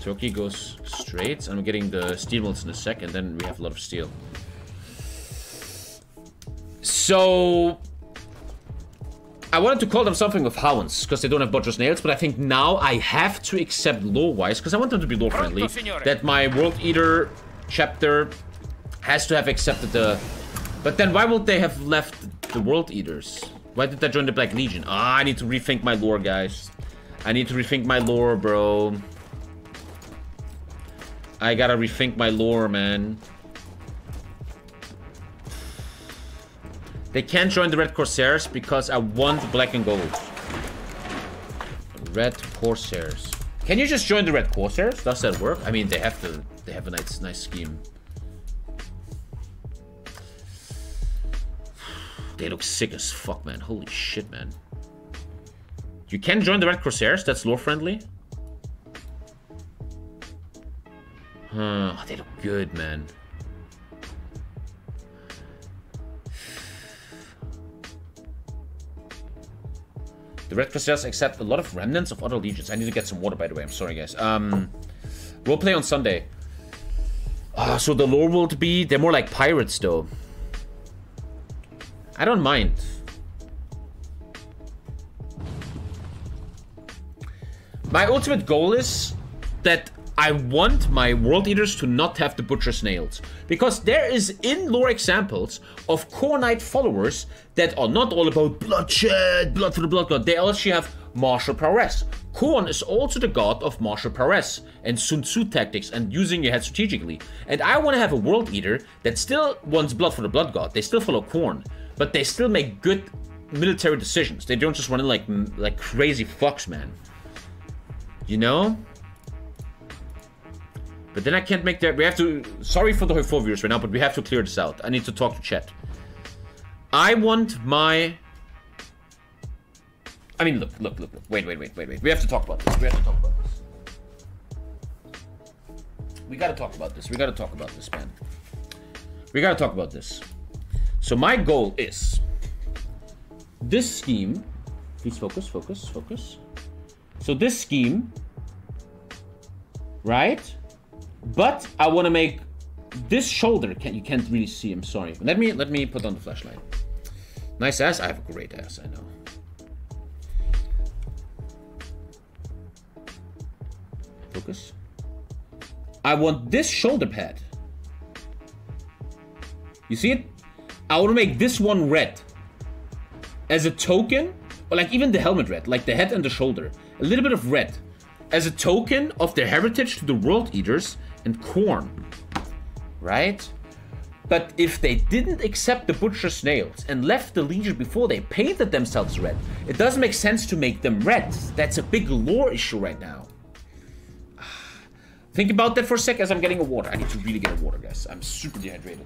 Turkey goes straight. I'm getting the steel mills in a sec, and then we have a lot of steel. So... I wanted to call them something with hounds, because they don't have butcher's nails, but I think now I have to accept lore-wise, because I want them to be lore-friendly, that my World Eater chapter has to have accepted the... But then why would they have left the World Eaters? Why did they join the Black Legion? Ah, I need to rethink my lore, guys. I need to rethink my lore, bro. I gotta rethink my lore, man. They can't join the Red Corsairs because I want black and gold. Red Corsairs. Can you just join the Red Corsairs? Does that work? I mean, they have to. They have a nice, nice scheme. They look sick as fuck, man. Holy shit, man. You can join the Red Corsairs. That's lore friendly. Huh. Oh, they look good, man. The Red Corsairs accept a lot of remnants of other legions. I need to get some water, by the way. I'm sorry, guys. Um, we'll play on Sunday. Uh, so the lore will be... They're more like pirates, though. I don't mind. My ultimate goal is that I want my World Eaters to not have the Butcher's Nails. Because there is in lore examples of Knight followers that are not all about bloodshed, blood for the blood god. They also have martial prowess. Khorne is also the god of martial prowess and Sun Tzu tactics and using your head strategically. And I want to have a World Eater that still wants blood for the blood god. They still follow Khorne, but they still make good military decisions. They don't just run in like, like crazy fucks, man. You know? But then I can't make that. We have to. Sorry for the viewers right now, but we have to clear this out. I need to talk to chat. I want my. I mean, look, look, look, look. Wait, wait, wait, wait, wait. We have to talk about this. We have to talk about this. We gotta talk about this. We gotta talk about this, man. We gotta talk about this. So my goal is this scheme. Please focus, focus, focus. So this scheme, right? But I want to make this shoulder. Can you can't really see? I'm sorry. Let me let me put on the flashlight. Nice ass? I have a great ass, I know. Focus. I want this shoulder pad. You see it? I want to make this one red. As a token, or like even the helmet red, like the head and the shoulder. A little bit of red. As a token of their heritage to the World Eaters and Khorne, Right? But if they didn't accept the Butcher's Nails and left the Legion before they painted themselves red, it doesn't make sense to make them red. That's a big lore issue right now. Think about that for a sec as I'm getting a water. I need to really get a water, guys. I'm super dehydrated.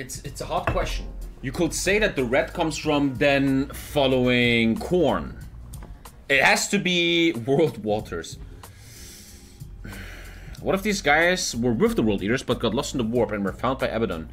It's it's a hard question. You could say that the red comes from then following Khorne. It has to be World Waters. What if these guys were with the World Eaters but got lost in the warp and were found by Abaddon?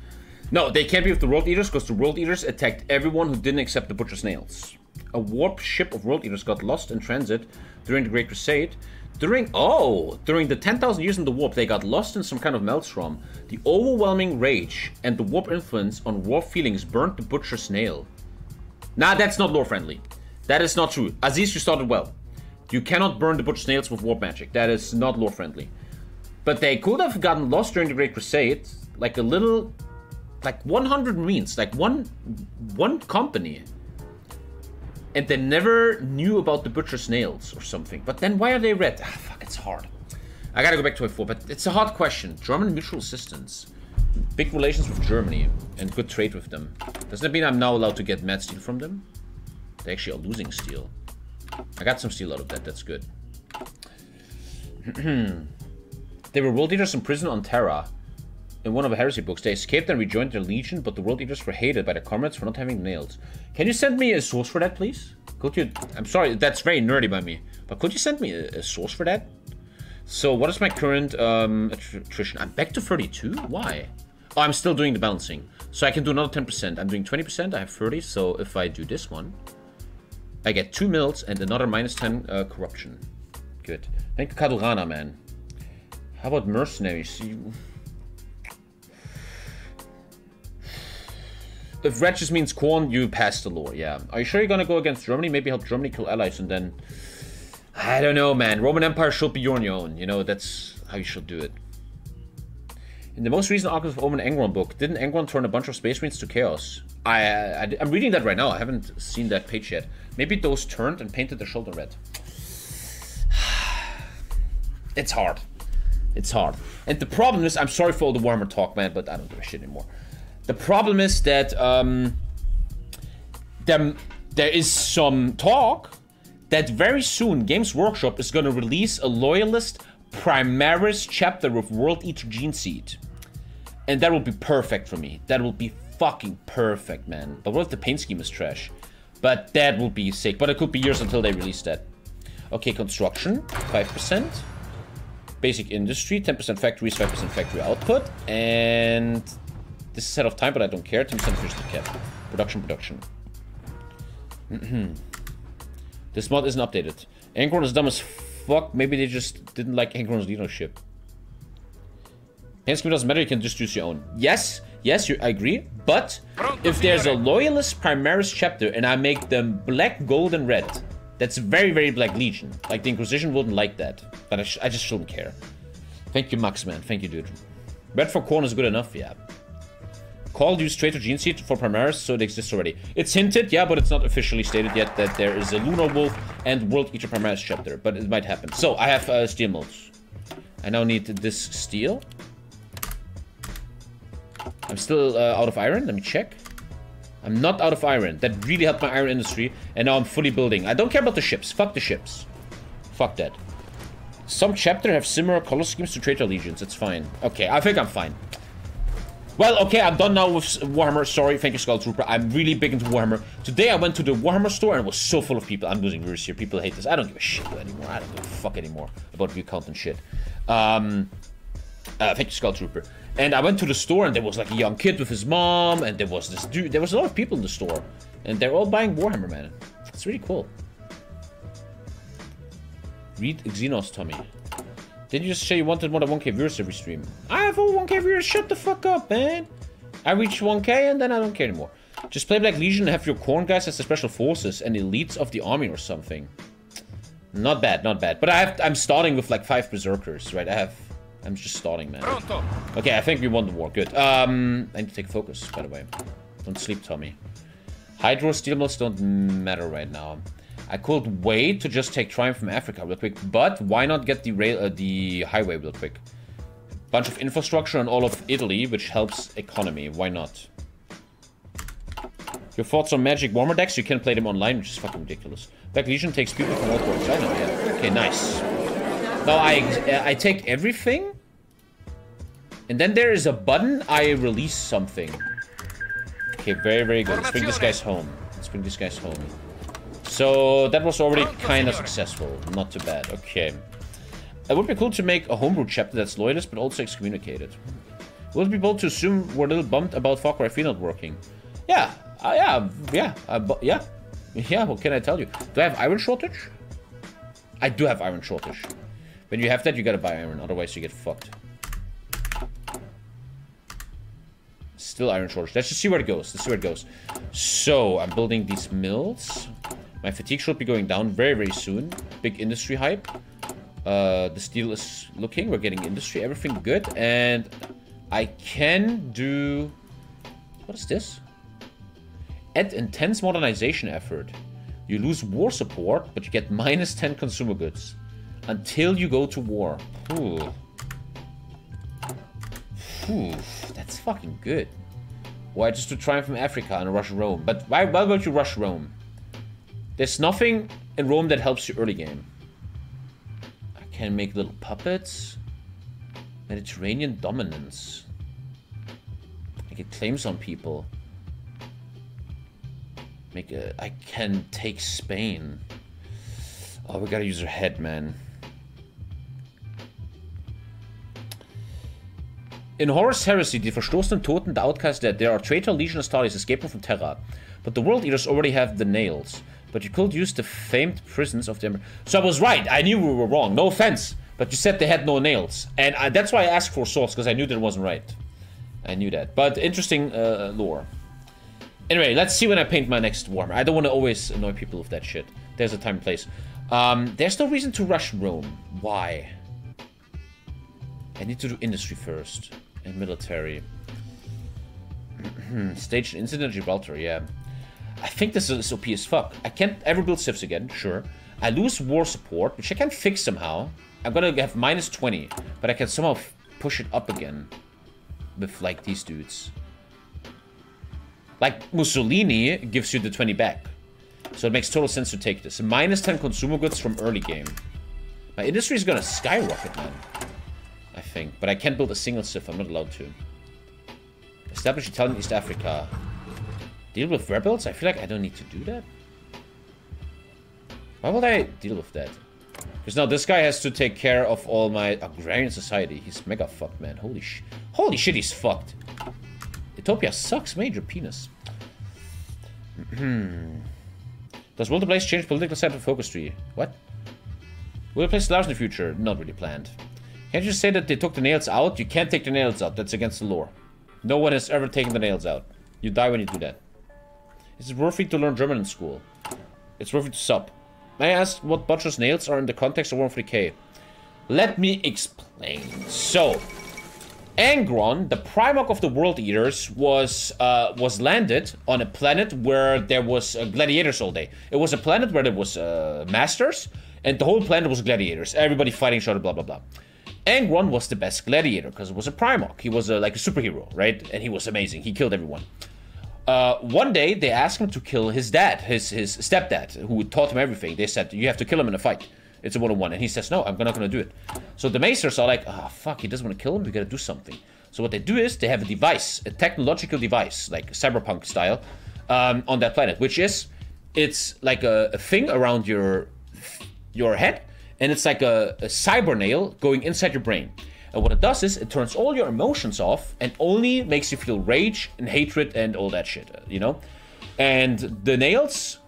No, they can't be with the World Eaters because the World Eaters attacked everyone who didn't accept the Butcher's Nails. A warp ship of World Eaters got lost in transit during the Great Crusade. During oh, during the 10,000 years in the warp, they got lost in some kind of maelstrom. The overwhelming rage and the warp influence on warp feelings burnt the Butcher's Nail. Nah, that's not lore friendly. That is not true. Aziz, you started well. You cannot burn the Butcher's Nails with warp magic. That is not lore friendly. But they could have gotten lost during the Great Crusade, like a little, like 100 Marines, like one, one company and they never knew about the butcher's nails or something. But then why are they red? Ah, fuck, it's hard. I gotta go back to a 4 but it's a hard question. German mutual assistance. Big relations with Germany and good trade with them. Does that mean I'm now allowed to get mad steel from them? They actually are losing steel. I got some steel out of that, that's good. they were world eaters in prison on Terra. In one of the heresy books, they escaped and rejoined their legion, but the world eaters were hated by their comrades for not having nails. Can you send me a source for that, please? Could you? I'm sorry, that's very nerdy by me, but could you send me a, a source for that? So, what is my current um, attrition? I'm back to 32. Why? Oh, I'm still doing the balancing, so I can do another 10%. I'm doing 20%. I have 30. So if I do this one, I get two mills and another minus 10 uh, corruption. Good. Thank you, Kadurana, man. How about mercenaries? You... If red just means Khorne, you pass the law, yeah. Are you sure you're gonna go against Germany? Maybe help Germany kill allies and then... I don't know, man. Roman Empire should be your own. You know, that's how you should do it. In the most recent Arks of Omen Angron book, didn't Angron turn a bunch of Space Marines to Chaos? I, I, am reading that right now. I haven't seen that page yet. Maybe those turned and painted their shoulder red. it's hard. It's hard. And the problem is, I'm sorry for all the Warhammer talk, man, but I don't give a shit anymore. The problem is that um, there, there is some talk that very soon Games Workshop is going to release a Loyalist Primaris chapter with World Eater Gene Seed. And that will be perfect for me. That will be fucking perfect, man. But what if the paint scheme is trash? But that would be sick. But it could be years until they release that. Okay, construction, 5%. Basic industry, 10% factories, 5% factory output. And this is set of time, but I don't care. 10% finished the cap. Production, production. this mod isn't updated. Angron is dumb as fuck. Maybe they just didn't like Angron's leadership. Hand scheme doesn't matter, you can just use your own. Yes, yes, you, I agree. But if there's a Loyalist Primaris chapter and I make them black, gold, and red, that's very, very Black Legion. Like, the Inquisition wouldn't like that. But I, I just shouldn't care. Thank you, Max, man. Thank you, dude. Red for Khorne is good enough, yeah. Cawl used Traitor Gene Seed for Primaris, so it exists already. It's hinted, yeah, but it's not officially stated yet that there is a Lunar Wolf and World Eater Primaris chapter, but it might happen. So, I have uh, steel molds. I now need this steel. I'm still uh, out of iron, let me check. I'm not out of iron. That really helped my iron industry, and now I'm fully building. I don't care about the ships. Fuck the ships. Fuck that. Some chapter have similar color schemes to Traitor Legions. It's fine. Okay, I think I'm fine. Well, okay, I'm done now with Warhammer. Sorry, thank you, Skull Trooper. I'm really big into Warhammer. Today I went to the Warhammer store and it was so full of people. I'm losing viewers here. People hate this. I don't give a shit anymore. I don't give a fuck anymore about view count and shit. Um, uh, thank you, Skull Trooper. And I went to the store and there was like a young kid with his mom and there was this dude. There was a lot of people in the store and they're all buying Warhammer, man. It's really cool. Read Xenos, Tommy. Did you just say you wanted more than 1k viewers every stream? I have over 1k viewers, shut the fuck up, man. I reach 1k and then I don't care anymore. Just play Black Legion and have your Khorne guys as the special forces and elites of the army or something. Not bad, not bad. But I have, I'm starting with like five berserkers, right? I have, I'm just starting, man. Pronto. Okay, I think we won the war. Good. Um, I need to take focus, by the way. Don't sleep, Tommy. Hydro steel mills don't matter right now. I could wait to just take Triumph from Africa real quick, but why not get the rail, uh, the highway real quick? Bunch of infrastructure on all of Italy, which helps economy. Why not? Your thoughts on Magic Warmer decks? You can play them online, which is fucking ridiculous. Black Legion takes people from all ports. I know, yeah. Okay, nice. Now I I take everything, and then there is a button. I release something. Okay, very very good. Let's bring this guy's home. Let's bring this guy's home. So that was already kind of successful. Not too bad. Okay. It would be cool to make a homebrew chapter that's loyalist but also excommunicated. Would be bold to assume we're a little bummed about Far Cry 3 not working? Yeah. Uh, yeah. Yeah. Uh, yeah. Yeah, what can I tell you? Do I have iron shortage? I do have iron shortage. When you have that, you gotta buy iron. Otherwise, you get fucked. Still iron shortage. Let's just see where it goes. Let's see where it goes. So, I'm building these mills. My fatigue should be going down very, very soon. Big industry hype. Uh, the steel is looking. We're getting industry. Everything good. And I can do... What is this? Add intense modernization effort. You lose war support, but you get minus 10 consumer goods. Until you go to war. Ooh. Ooh, that's fucking good. Why just to triumph from Africa and rush Rome? But why, why would you rush Rome? There's nothing in Rome that helps you early game. I can make little puppets. Mediterranean dominance. I can claim some people. Make a... I can take Spain. Oh, we gotta use our head, man. In Horus Heresy, the verstoßenen Toten, the outcast dead, there are traitor legion Astartes escaping from Terra. But the World Eaters already have the nails. But you could use the famed prisons of the... So I was right. I knew we were wrong. No offense. But you said they had no nails. And I, that's why I asked for source, because I knew that wasn't right. I knew that. But interesting uh, lore. Anyway, let's see when I paint my next Warhammer. I don't want to always annoy people with that shit. There's a time and place. Um, there's no reason to rush Rome. Why? I need to do industry first. And military. Staged incident Gibraltar, yeah. I think this is OP as fuck. I can't ever build civs again, sure. I lose war support, which I can fix somehow. I'm gonna have minus 20, but I can somehow push it up again. With, like, these dudes. Like, Mussolini gives you the 20 back. So it makes total sense to take this. Minus 10 consumer goods from early game. My industry is gonna skyrocket, man. I think. But I can't build a single civ. I'm not allowed to. Establish Italian East Africa. Deal with rebels? I feel like I don't need to do that. Why would I deal with that? Because now this guy has to take care of all my agrarian society. He's mega fucked, man. Holy sh... Holy shit, he's fucked. Ethiopia sucks. Major penis. Does World Ablaze change political center of focus tree? What? Will it play Stars in the future? Not really planned. Can't you say that they took the nails out? You can't take the nails out. That's against the lore. No one has ever taken the nails out. You die when you do that. Is it worth it to learn German in school? It's worth it to sub. May I ask what Butcher's nails are in the context of 140k? Let me explain. So, Angron, the Primarch of the World Eaters, was uh, was landed on a planet where there was uh, gladiators all day. It was a planet where there was uh, masters, and the whole planet was gladiators. Everybody fighting each other, blah blah blah. Angron was the best gladiator because it was a Primarch. He was like a superhero, right? And he was amazing. He killed everyone. Uh, one day they asked him to kill his dad, his his stepdad, who taught him everything. They said you have to kill him in a fight. It's a one on one, and he says no, I'm not gonna do it. So the Macers are like, ah, oh, fuck, he doesn't want to kill him. We gotta do something. So what they do is they have a device, a technological device, like cyberpunk style, um, on that planet, which is it's like a, a thing around your your head, and it's like a, a cyber nail going inside your brain. And what it does is it turns all your emotions off and only makes you feel rage and hatred and all that shit, uh, you know? And the nails,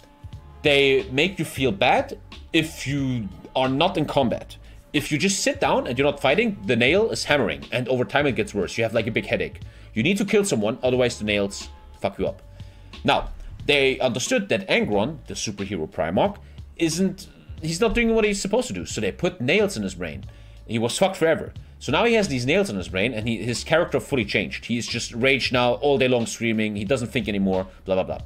they make you feel bad if you are not in combat. If you just sit down and you're not fighting, the nail is hammering, and over time it gets worse. You have like a big headache. You need to kill someone, otherwise the nails fuck you up. Now, they understood that Angron, the superhero Primarch, isn't he's not doing what he's supposed to do. So they put nails in his brain. He was fucked forever. So now he has these nails in his brain, and he, his character fully changed. He's just rage now, all day long screaming. He doesn't think anymore. Blah blah blah.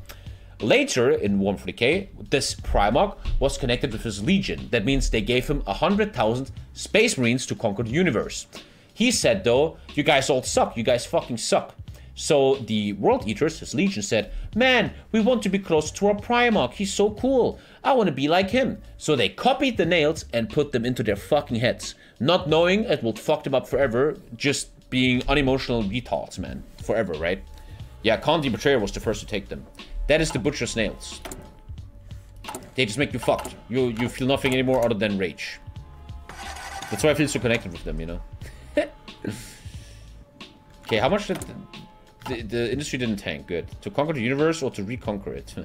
Later in Warm 40k, this Primarch was connected with his legion. That means they gave him 100,000 space marines to conquer the universe. He said though, you guys all suck, you guys fucking suck. So the World Eaters, his legion, said, Man, we want to be close to our Primarch, he's so cool. I want to be like him. So they copied the nails and put them into their fucking heads. Not knowing it would fuck them up forever, just being unemotional retards, man. Forever, right? Yeah, Kharn the Betrayer was the first to take them. That is the Butcher's Nails. They just make you fucked. You you feel nothing anymore other than rage. That's why I feel so connected with them, you know? okay, how much did... The, the, industry didn't tank. Good. To conquer the universe or to reconquer it?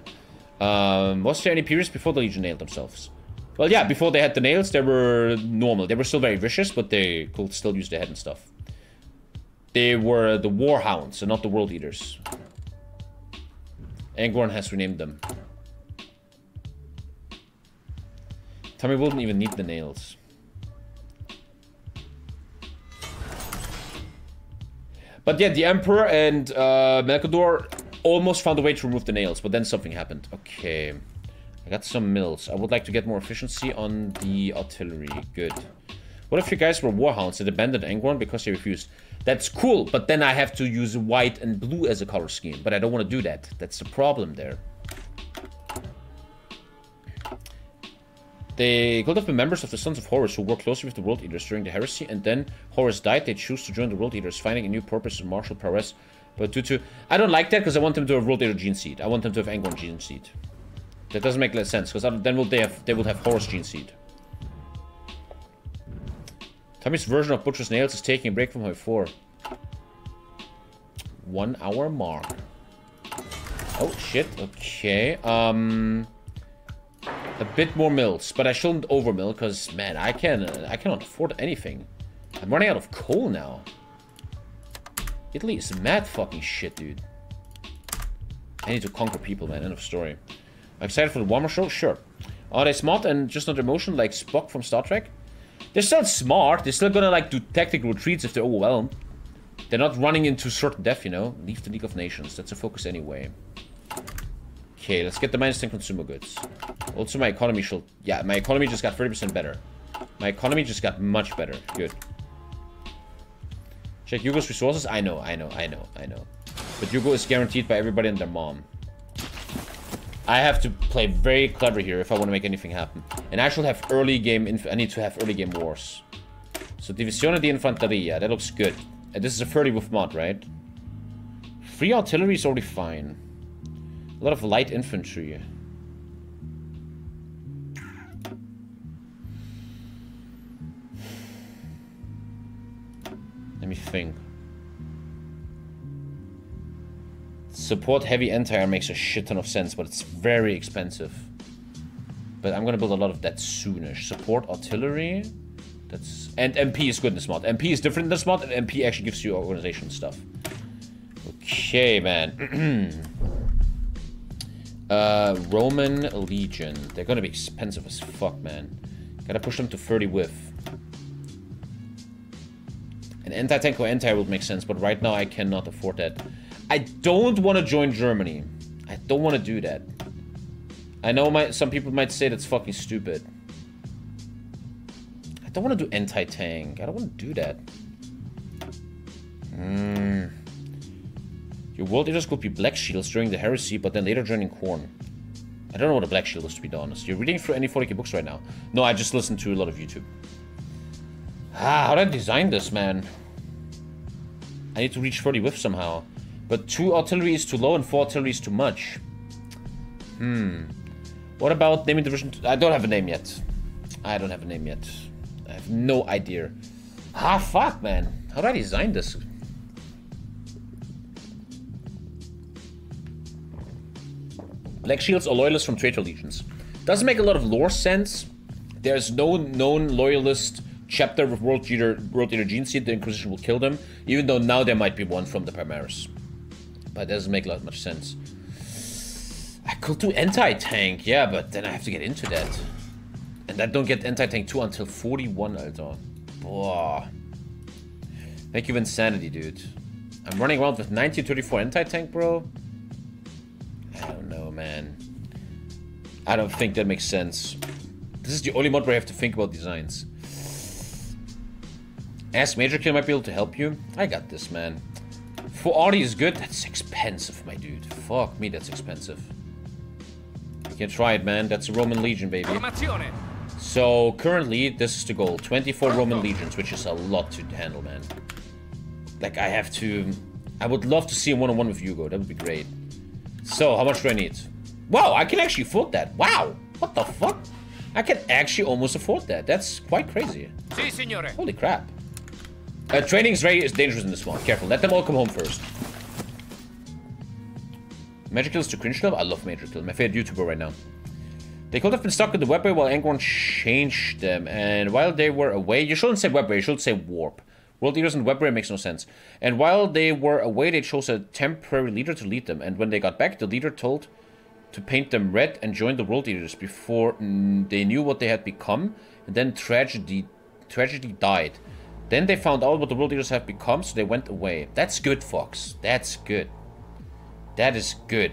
um, was there any periods before the Legion nailed themselves? Well, yeah, before they had the nails, they were normal. They were still very vicious, but they could still use their head and stuff. They were the Warhounds and not the World Eaters. Angron has renamed them. Tommy wouldn't even need the nails. But yeah, the Emperor and uh, Malcador almost found a way to remove the nails, but then something happened. Okay. I got some mills. I would like to get more efficiency on the artillery. Good. What if you guys were warhounds that abandoned Angron because they refused? That's cool, but then I have to use white and blue as a color scheme. But I don't want to do that. That's the problem there. They could have been members of the Sons of Horus who worked closely with the World Eaters during the heresy, and then Horus died. They choose to join the World Eaters, finding a new purpose in martial prowess. But due to... I don't like that because I want them to have World Eater gene seed. I want them to have Angron gene seed. That doesn't make less sense, because then will they have they will have Horus gene seed. Tommy's version of Butcher's Nails is taking a break from Hoi 4. One hour mark. Oh, shit. Okay. Um, a bit more mills, but I shouldn't overmill because, man, I can I cannot afford anything. I'm running out of coal now. Italy is mad fucking shit, dude. I need to conquer people, man. End of story. I'm excited for the Warmer Show? Sure. Are they smart and just not emotional like Spock from Star Trek? They're still smart. They're still gonna like do tactical retreats if they're overwhelmed. They're not running into certain death, you know? Leave the League of Nations. That's a focus anyway. Okay, let's get the minus 10 consumer goods. Also, my economy should... Yeah, my economy just got 30% better. My economy just got much better. Good. Check Yugo's resources. I know, I know, I know, I know. But Yugo is guaranteed by everybody and their mom. I have to play very clever here if I want to make anything happen. And I should have early game... I need to have early game wars. So Divisione di Infanteria. That looks good. And this is a 30 width mod, right? Free artillery is already fine. A lot of light infantry. Let me think. Support heavy anti-air makes a shit ton of sense, but it's very expensive. But I'm gonna build a lot of that soonish. Support artillery. That's and MP is good in this mod. MP is different in this mod, and MP actually gives you organization stuff. Okay, man. uh, Roman Legion. They're gonna be expensive as fuck, man. Gotta push them to 30 width. An anti-tank or anti would make sense, but right now I cannot afford that. I don't want to join Germany. I don't want to do that. I know my some people might say that's fucking stupid. I don't want to do anti-tank. I don't want to do that. Mm. Your world eaters could be Black Shields during the heresy, but then later joining Khorne. I don't know what a Black Shield is, to be honest. You're reading through any 40k books right now? No, I just listen to a lot of YouTube. Ah, how did I design this, man? I need to reach 30 width somehow. But 2 artillery is too low and 4 artillery is too much. Hmm. What about naming division? I don't have a name yet. I don't have a name yet. I have no idea. Ah, fuck, man. How did I design this? Black Shields are loyalists from traitor legions. Doesn't make a lot of lore sense. There's no known loyalist chapter of World Eater, World Eater Gene Seed. The Inquisition will kill them, even though now there might be one from the Primaris. But it doesn't make a lot much sense. I could do anti-tank, yeah, but then I have to get into that. And I don't get anti-tank 2 until 41, Alter. Boah. Thank you, Insanity, dude. I'm running around with 1934 anti-tank, bro. I don't know, man. I don't think that makes sense. This is the only mod where I have to think about designs. Ask Major Kill might be able to help you. I got this, man. 480 is good. That's expensive, my dude. Fuck me, that's expensive. You can try it, man. That's a Roman Legion, baby. So, currently, this is the goal. 24 Roman Legions, which is a lot to handle, man. Like, I have to... I would love to see a one-on-one with Yugo. That would be great. So, how much do I need? Wow, I can actually afford that. Wow, what the fuck? I can actually almost afford that. That's quite crazy. Sì, signore. Holy crap. Uh, training is very is dangerous in this one. Careful, let them all come home first. Major Kills to cringe club? I love Major Kill. My favorite YouTuber right now. They could have been stuck in the webway while Angron changed them. And while they were away... You shouldn't say webway, you should say warp. World Eaters in webway makes no sense. And while they were away, they chose a temporary leader to lead them. And when they got back, the leader told to paint them red and join the World Eaters before mm, they knew what they had become. And then tragedy, tragedy died. Then they found out what the World Eaters have become, so they went away. That's good, Fox. That's good. That is good.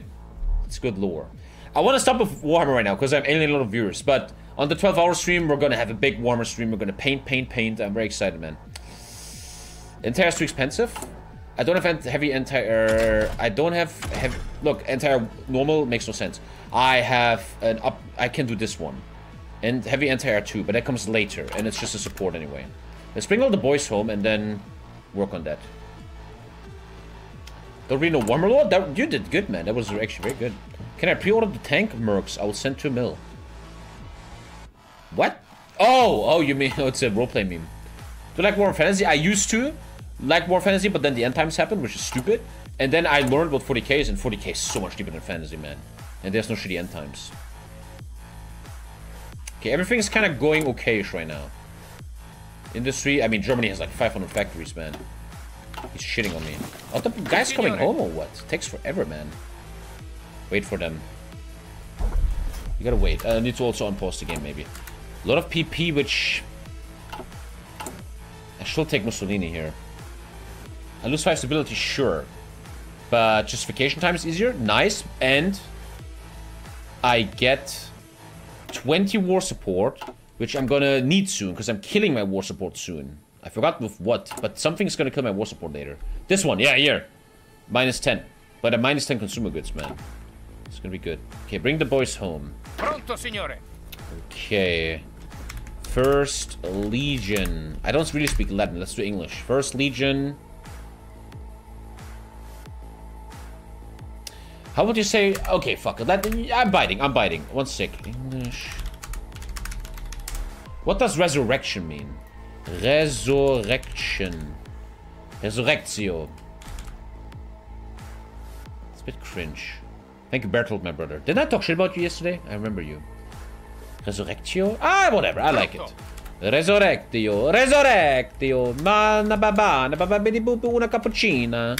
It's good lore. I want to stop with Warhammer right now because I'm alienating a lot of viewers. But on the 12 hour stream, we're going to have a big Warhammer stream. We're going to paint, paint, paint. I'm very excited, man. Entire is too expensive. I don't have heavy entire. I don't have heavy. Look, entire normal makes no sense. I have an up. I can do this one, and heavy entire too, but that comes later, and it's just a support anyway. Let's bring all the boys home and then work on that. Don't really know Warhammer lore? That you did good, man. That was actually very good. Can I pre-order the tank mercs? I will send to a mill. What? Oh, oh, you mean oh, it's a roleplay meme. Do you like War Fantasy? I used to like War Fantasy, but then the end times happened, which is stupid. And then I learned what 40k is, and 40k is so much deeper than fantasy, man. And there's no shitty end times. Okay, everything's kind of going okayish right now. Industry, I mean, Germany has like 500 factories, man. He's shitting on me. Are the guys coming home or what? It takes forever, man. Wait for them. You gotta wait. I uh, need to also unpause the game, maybe. A lot of PP, which... I should take Mussolini here. I lose 5 stability, sure. But justification time is easier. Nice. And I get 20 war support, which I'm gonna need soon, because I'm killing my war support soon. I forgot with what, but something's gonna kill my war support later. This one, yeah, here. Minus 10. But a minus 10 consumer goods, man. It's gonna be good. Okay, bring the boys home. Pronto, signore. Okay. First Legion. I don't really speak Latin. Let's do English. First Legion. How would you say... Okay, fuck it. I'm biting. I'm biting. One sec. English. What does resurrection mean? Resurrection. Resurrectio. It's a bit cringe. Thank you, Bertolt, my brother. Didn't I talk shit about you yesterday? I remember you. Resurrectio? Ah, whatever. I like it. Resurrectio. Resurrectio. Ma na baba. Na bu una cappuccina.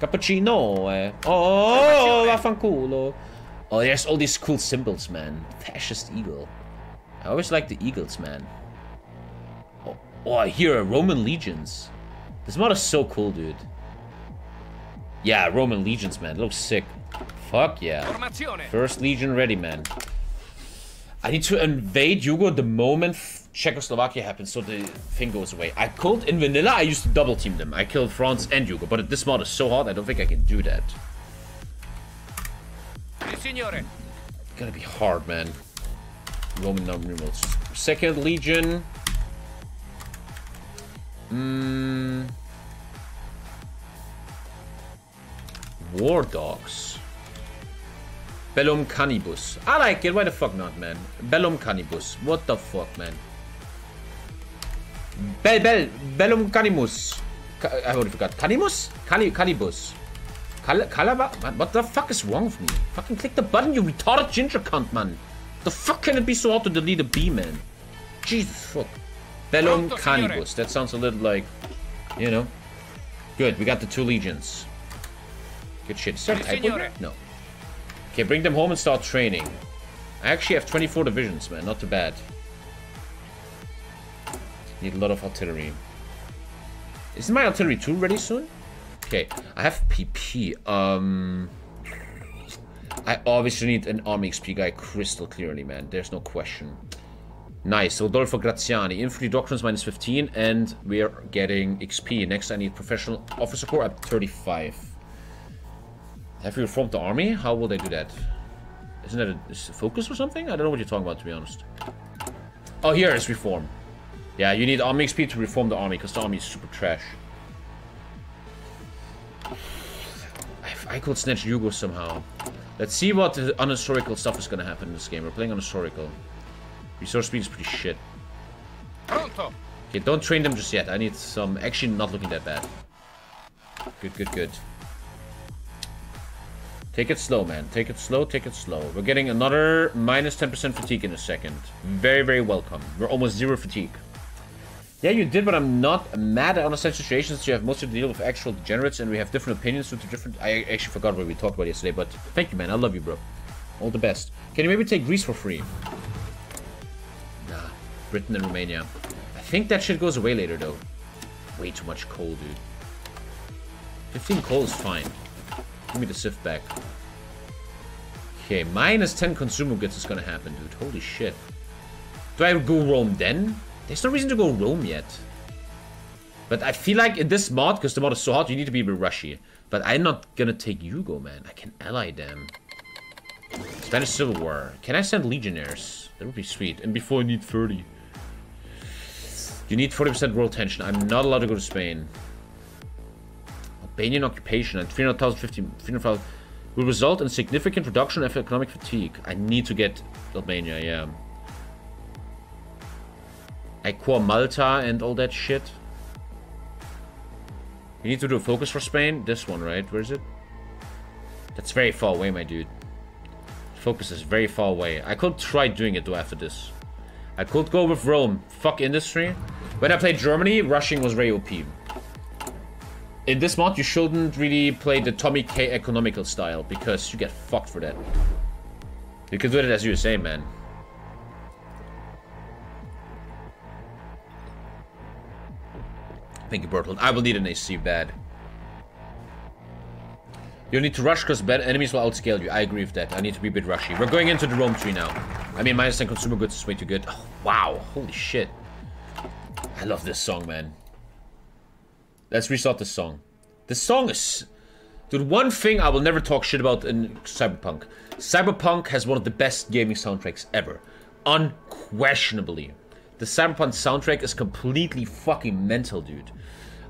Cappuccino, eh. Oh, vaffanculo. Oh, there's all these cool symbols, man. Fascist eagle. I always like the eagles, man. Oh, oh I hear Roman legions. This mod is so cool, dude. Yeah, Roman legions, man. It looks sick. Fuck yeah. First legion ready, man. I need to invade Yugo the moment Czechoslovakia happens, so the thing goes away. I killed in vanilla. I used to double team them. I killed France and Yugo, but this mod is so hard. I don't think I can do that. Signore. Gonna be hard, man. Roman numerals. Second Legion. Hmm. War dogs. Bellum cannibus. I like it. Why the fuck not, man? Bellum cannibus. What the fuck, man? Bell, bell, bellum cannibus. Ca I already forgot. Canimus? Cali, cannibus. Cal Calaba? Man, what the fuck is wrong with me? Fucking click the button, you retarded ginger cunt, man. The fuck can it be so hard to delete a B, man? Jesus fuck. Bellum cannibus. That sounds a little like, you know. Good, we got the two legions. Good shit. Is there a typo? No. Okay, bring them home and start training. I actually have 24 divisions, man. Not too bad. Need a lot of artillery. Isn't my artillery 2 ready soon? Okay, I have PP. Um, I obviously need an army XP guy crystal clearly, man. There's no question. Nice, Rodolfo Graziani. Infantry doctrines minus 15, and we're getting XP. Next, I need professional officer corps at 35. Have you reformed the army? How will they do that? Isn't that a, is focus or something? I don't know what you're talking about, to be honest. Oh, here is reform. Yeah, you need army XP to reform the army, because the army is super trash. If I could snatch Yugo somehow. Let's see what the unhistorical stuff is going to happen in this game. We're playing unhistorical. Resource speed is pretty shit. Pronto. Okay, don't train them just yet. I need some... Actually, not looking that bad. Good, good, good. Take it slow, man. Take it slow, take it slow. We're getting another minus 10% fatigue in a second. Very, very welcome. We're almost zero fatigue. Yeah, you did, but I'm not mad at such situations. You have mostly to deal with actual degenerates, and we have different opinions with the different... I actually forgot what we talked about yesterday, but thank you, man. I love you, bro. All the best. Can you maybe take Greece for free? Nah. Britain and Romania. I think that shit goes away later, though. Way too much coal, dude. 15 coal is fine. Give me the sift back. Okay, minus 10 consumer goods is gonna happen, dude. Holy shit. Do I go Rome then? There's no reason to go Rome yet. But I feel like in this mod, because the mod is so hot, you need to be a bit rushy. But I'm not gonna take Yugo, man. I can ally them. Spanish Civil War. Can I send legionnaires? That would be sweet. And before I need 30. You need 40% world tension. I'm not allowed to go to Spain. Albanian occupation at 300,000, 300,000 will result in significant reduction of economic fatigue. I need to get Albania, yeah. I core Malta and all that shit. You need to do a focus for Spain? This one, right? Where is it? That's very far away, my dude. Focus is very far away. I could try doing it though after this. I could go with Rome. Fuck industry. When I played Germany, rushing was very OP. In this mod, you shouldn't really play the Tommy K economical style because you get fucked for that. You can do it as you say, man. Thank you, Bertold. I will need an AC bad. You'll need to rush because bad enemies will outscale you. I agree with that. I need to be a bit rushy. We're going into the Rome tree now. I mean, minus 10 consumer goods is way too good. Oh, wow. Holy shit. I love this song, man. Let's restart this song. This song is... Dude, one thing I will never talk shit about in Cyberpunk. Cyberpunk has one of the best gaming soundtracks ever. Unquestionably. The Cyberpunk soundtrack is completely fucking mental, dude.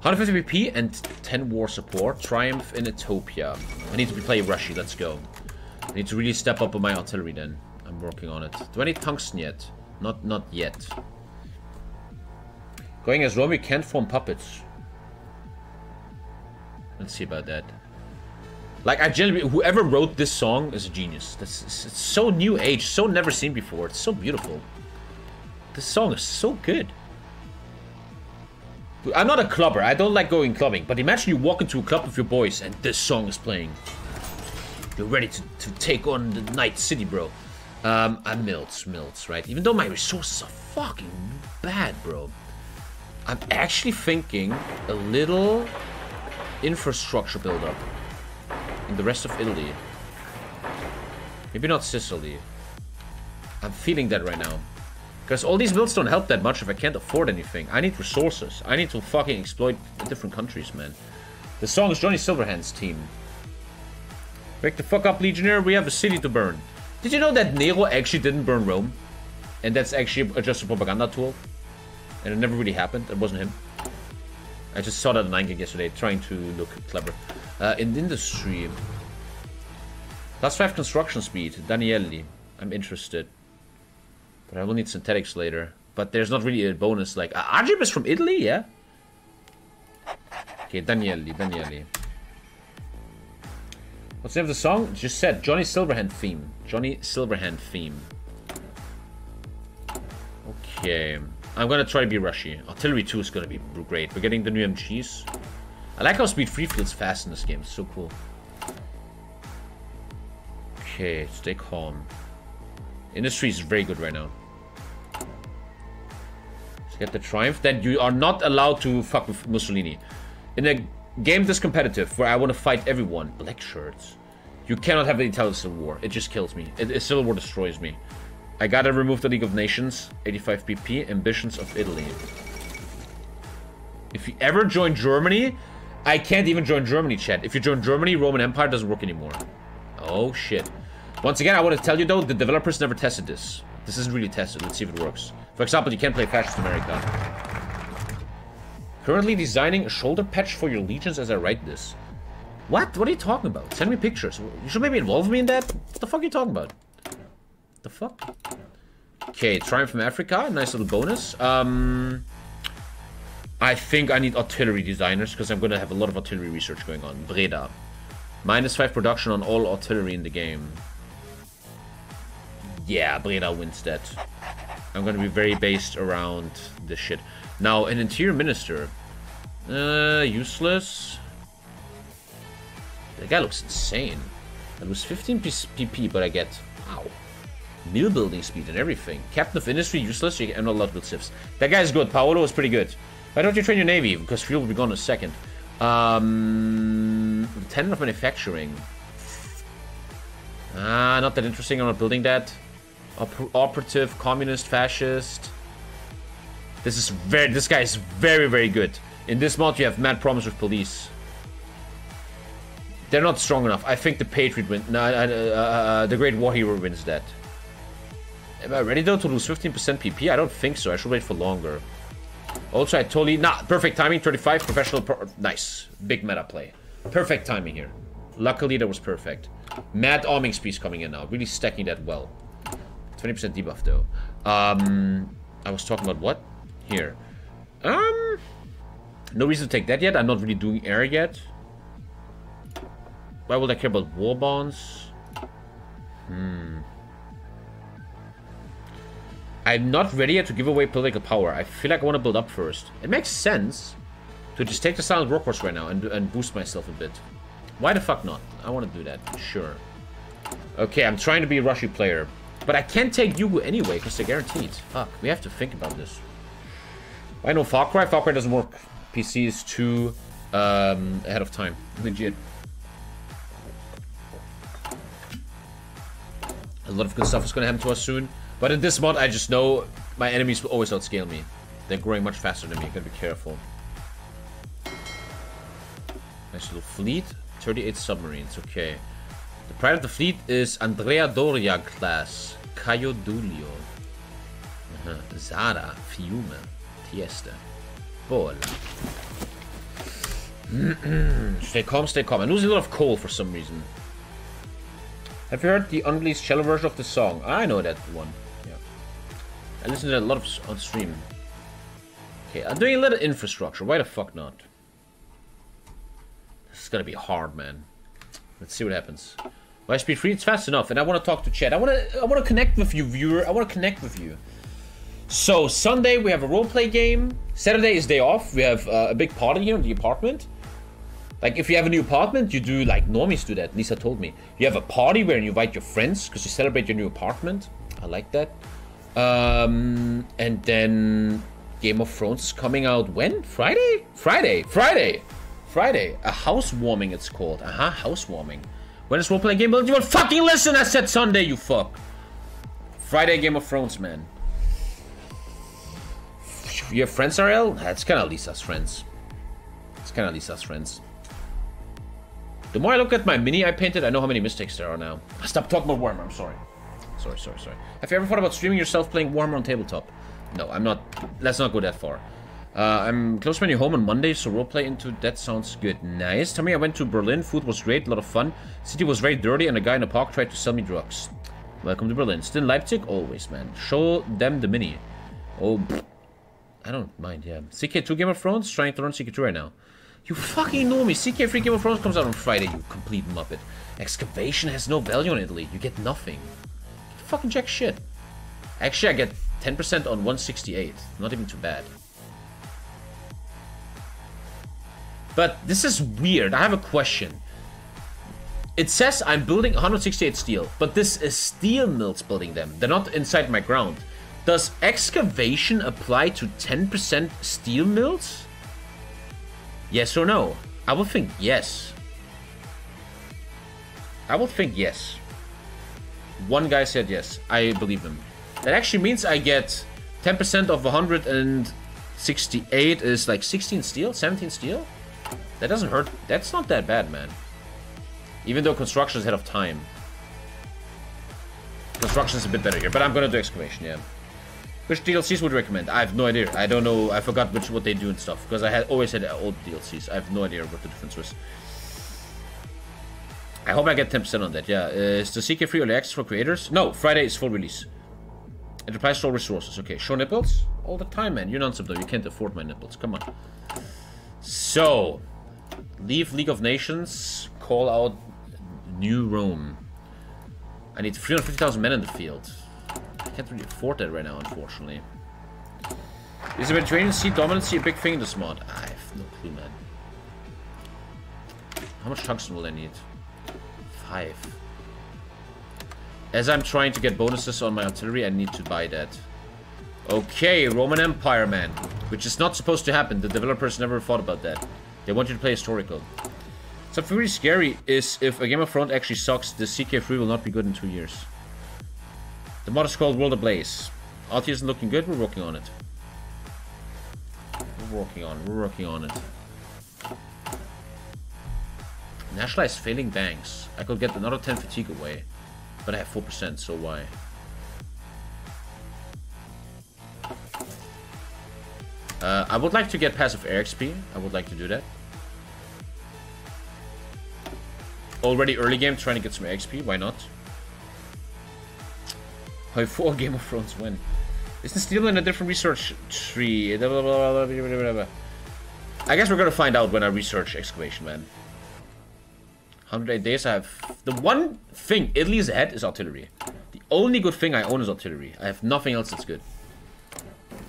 150 BP and 10 war support. Triumph in Ethiopia. I need to be playing Rushy. Let's go. I need to really step up on my artillery then. I'm working on it. Do I need tungsten yet? Not not yet. Going as Rome, we can't form puppets. Let's see about that. Like, I genuinely, whoever wrote this song is a genius. That's it's so new age, so never seen before. It's so beautiful. This song is so good. I'm not a clubber. I don't like going clubbing. But imagine you walk into a club with your boys and this song is playing. You're ready to, to take on the night city, bro. Um, I'm Milts, Milts, right? Even though my resources are fucking bad, bro. I'm actually thinking a little infrastructure buildup in the rest of Italy. Maybe not Sicily. I'm feeling that right now. Because all these builds don't help that much if I can't afford anything. I need resources. I need to fucking exploit different countries, man. The song is Johnny Silverhand's team. Wake the fuck up, Legionnaire. We have a city to burn. Did you know that Nero actually didn't burn Rome? And that's actually just a propaganda tool? And it never really happened. It wasn't him. I just saw that on 9 yesterday, trying to look clever. Uh, in industry. Plus 5 construction speed. Danielli. I'm interested. But I will need synthetics later. But there's not really a bonus like... Uh, Arjib is from Italy, yeah? Okay, Danielli, Danielli. What's the name of the song? Just said Johnny Silverhand theme. Johnny Silverhand theme. Okay. I'm gonna try to be rushy. Artillery 2 is gonna be great. We're getting the new MGs. I like how speed 3 feels fast in this game. It's so cool. Okay, stay calm. Industry is very good right now. Let's get the Triumph. Then you are not allowed to fuck with Mussolini. In a game this competitive, where I want to fight everyone, black shirts, you cannot have the intelligence of war. It just kills me. It, it, Civil War destroys me. I gotta remove the League of Nations, 85 PP, Ambitions of Italy. If you ever join Germany, I can't even join Germany, chat. If you join Germany, Roman Empire doesn't work anymore. Oh, shit. Once again, I want to tell you, though, the developers never tested this. This isn't really tested. Let's see if it works. For example, you can't play Fascist America. Currently designing a shoulder patch for your legions as I write this. What? What are you talking about? Send me pictures. You should maybe involve me in that? What the fuck are you talking about? The fuck? Okay, Triumph from Africa. Nice little bonus. Um, I think I need artillery designers because I'm going to have a lot of artillery research going on. Breda. Minus 5 production on all artillery in the game. Yeah, Breda wins that. I'm going to be very based around this shit. Now, an interior minister. Uh, useless. The guy looks insane. That was 15 PP, but I get... Wow. Mill building speed and everything. Captain of Industry, useless. You get a lot with civs. That guy's good. Paolo is pretty good. Why don't you train your Navy? Because fuel will be gone in a second. Um, Lieutenant of Manufacturing. Ah, not that interesting. I'm not building that. Oper operative, communist, fascist. This is very. This guy is very, very good. In this mod, you have mad problems with police. They're not strong enough. I think the Patriot wins. No, uh, uh, uh, the Great War Hero wins that. Am I ready though to lose 15% PP? I don't think so. I should wait for longer. Also, I totally... Nah, perfect timing. 35, professional... Pro nice. Big meta play. Perfect timing here. Luckily, that was perfect. Mad arming speed coming in now. Really stacking that well. 20% debuff, though. Um, I was talking about what? Here. Um, no reason to take that yet. I'm not really doing air yet. Why would I care about war bonds? Hmm. I'm not ready yet to give away political power. I feel like I want to build up first. It makes sense to just take the Silent Workhorse right now and, and boost myself a bit. Why the fuck not? I want to do that. Sure. Okay, I'm trying to be a Rushy player. But I can't take Yugo anyway, because they're guaranteed. Fuck, we have to think about this. I know Far Cry. Far Cry doesn't work. PC is too um, ahead of time. Legit. A lot of good stuff is going to happen to us soon. But in this mod, I just know my enemies will always outscale me. They're growing much faster than me. Gotta be careful. Nice little fleet. 38 submarines. Okay. The pride of the fleet is Andrea Doria class. Caio Duilio. Uh -huh. Zara. Fiume. Trieste. Pola. stay calm, stay calm. I'm losing a lot of coal for some reason. Have you heard the unreleased cello version of the song? I know that one. I listen to a lot of on stream. Okay, I'm doing a little infrastructure. Why the fuck not? This is gonna be hard, man. Let's see what happens. Why speed free? It's fast enough, and I want to talk to chat. I want to. I want to connect with you, viewer. I want to connect with you. So Sunday we have a roleplay game. Saturday is day off. We have uh, a big party here in the apartment. Like if you have a new apartment, you do like normies do that. Lisa told me. You have a party where you invite your friends because you celebrate your new apartment. I like that. Um, and then Game of Thrones is coming out when? Friday? Friday. Friday. Friday. A housewarming it's called. Aha, uh -huh, housewarming. When is role-playing game? You will fucking listen! I said Sunday, you fuck. Friday Game of Thrones, man. Your friends, Ariel? That's kind of Lisa's friends. It's kind of Lisa's friends. The more I look at my mini I painted, I know how many mistakes there are now. I stop talking about Warhammer, I'm sorry. Sorry, sorry, sorry. Have you ever thought about streaming yourself playing Warhammer on tabletop? No, I'm not. Let's not go that far. Uh, I'm close to my new home on Monday, so roleplay into that sounds good. Nice. Tell me I went to Berlin. Food was great, a lot of fun. City was very dirty, and a guy in a park tried to sell me drugs. Welcome to Berlin. Still in Leipzig? Always, man. Show them the mini. Oh, pfft. I don't mind, yeah. CK2 Game of Thrones? Trying to learn CK2 right now. You fucking know me. CK3 Game of Thrones comes out on Friday, you complete muppet. Excavation has no value in Italy. You get nothing. Fucking jack shit. Actually, I get 10% on 168. Not even too bad. But this is weird. I have a question. It says I'm building 168 steel, but this is steel mills building them. They're not inside my ground. Does excavation apply to 10% steel mills? Yes or no? I would think yes. I would think yes. One guy said yes. I believe him. That actually means I get 10% of 168 is like 16 steel, 17 steel. That doesn't hurt. That's not that bad, man. Even though construction is ahead of time. Construction is a bit better here, but I'm gonna do excavation, yeah. Which DLCs would you recommend? I have no idea. I don't know. I forgot which what they do and stuff because I had always had old DLCs. I have no idea what the difference was. I hope I get 10% on that. Yeah, uh, is the CK free early access for creators? No, Friday is full release. Enterprise store resources. Okay, show nipples all the time, man. You're non-sub though. You can't afford my nipples. Come on. So, leave League of Nations. Call out New Rome. I need 350,000 men in the field. I can't really afford that right now, unfortunately. Is the Mediterranean Sea dominancy a big thing in this mod? I have no clue, man. How much tungsten will I need? As I'm trying to get bonuses on my artillery, I need to buy that. Okay, Roman Empire, man. Which is not supposed to happen. The developers never thought about that. They want you to play historical. Something really scary is if a Game of Thrones actually sucks, the CK3 will not be good in two years. The mod is called World Ablaze. RT isn't looking good, we're working on it. We're working on we're working on it. Nationalize failing banks. I could get another 10 fatigue away. But I have 4%, so why? Uh, I would like to get passive air XP. I would like to do that. Already early game trying to get some XP. Why not? How four Game of Thrones win? Isn't Steel in a different research tree? I guess we're gonna find out when I research excavation, man. 108 days I have... The one thing Italy's ahead is artillery. The only good thing I own is artillery. I have nothing else that's good.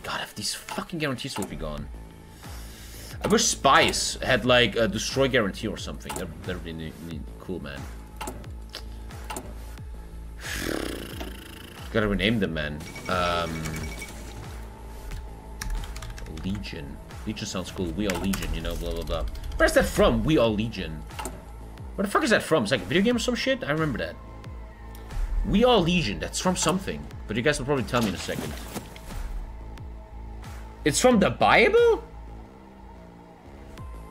God, if these fucking guarantees would be gone. I wish Spice had like a destroy guarantee or something. That would be really, really cool, man. Gotta rename them, man. Um, Legion. Legion sounds cool. We are Legion, you know, blah, blah, blah. Where's that from? We are Legion. Where the fuck is that from? It's like a video game or some shit? I remember that. We are Legion. That's from something. But you guys will probably tell me in a second. It's from the Bible?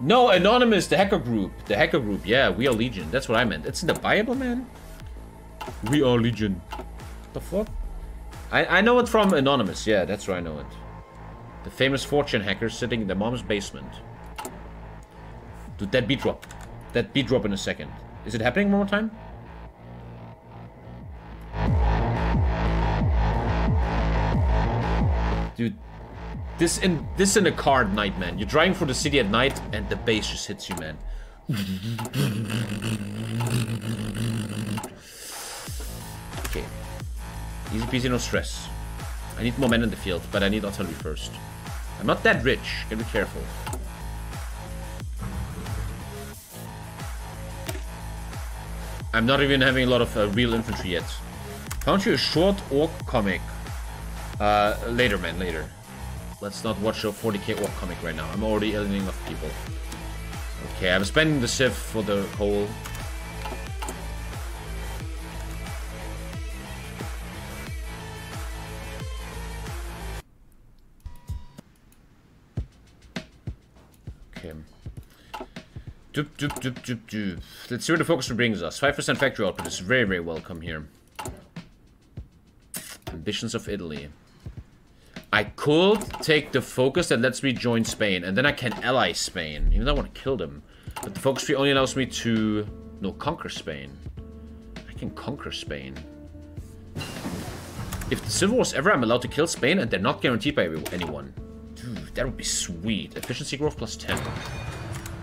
No, Anonymous, the hacker group. The hacker group, yeah, we are Legion. That's what I meant. It's in the Bible, man. We are Legion. The fuck? I, I know it from Anonymous, yeah, that's where I know it. The famous fortune hacker sitting in their mom's basement. Dude, that beat drop. That beat drop in a second. Is it happening one more time? Dude, this in this in a car at night, man. You're driving through the city at night and the bass just hits you, man. Okay. Easy peasy, no stress. I need more men in the field, but I need artillery first. I'm not that rich. Gotta be careful. I'm not even having a lot of uh, real infantry yet. Found you a short orc comic. Uh, later, man, later. Let's not watch a 40k orc comic right now. I'm already alienating off people. Okay, I'm spending the Civ for the coal. Doop, doop, doop, doop, doop. Let's see where the focus brings us. 5% factory output is very, very welcome here. Ambitions of Italy. I could take the focus that lets me join Spain, and then I can ally Spain, even though I want to kill them. But the focus tree only allows me to... No, conquer Spain. I can conquer Spain. If the Civil War's ever, I'm allowed to kill Spain, and they're not guaranteed by anyone. Dude, that would be sweet. Efficiency growth plus 10.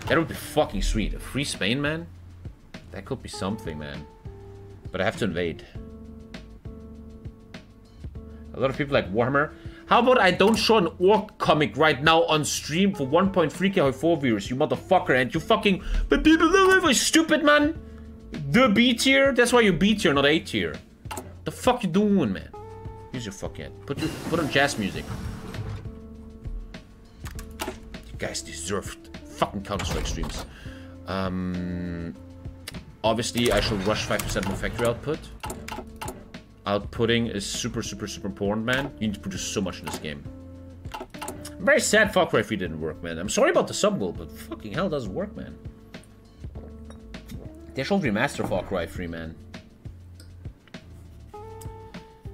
That would be fucking sweet. A free Spain, man? That could be something, man. But I have to invade. A lot of people like Warhammer. How about I don't show an orc comic right now on stream for 1.3k 4 viewers, you motherfucker, and you fucking... But people are stupid, man! The B tier? That's why you're B tier, not A tier. The fuck you doing, man? Use your fucking head. Put, your, put on jazz music. You guys deserve fucking Counter-Strike streams. Um, obviously, I should rush 5% more factory output. Outputting is super, super, super important, man. You need to produce so much in this game. I'm very sad Far Cry 3 didn't work, man. I'm sorry about the sub goal, but fucking hell doesn't work, man. They should remaster Far Cry 3, man.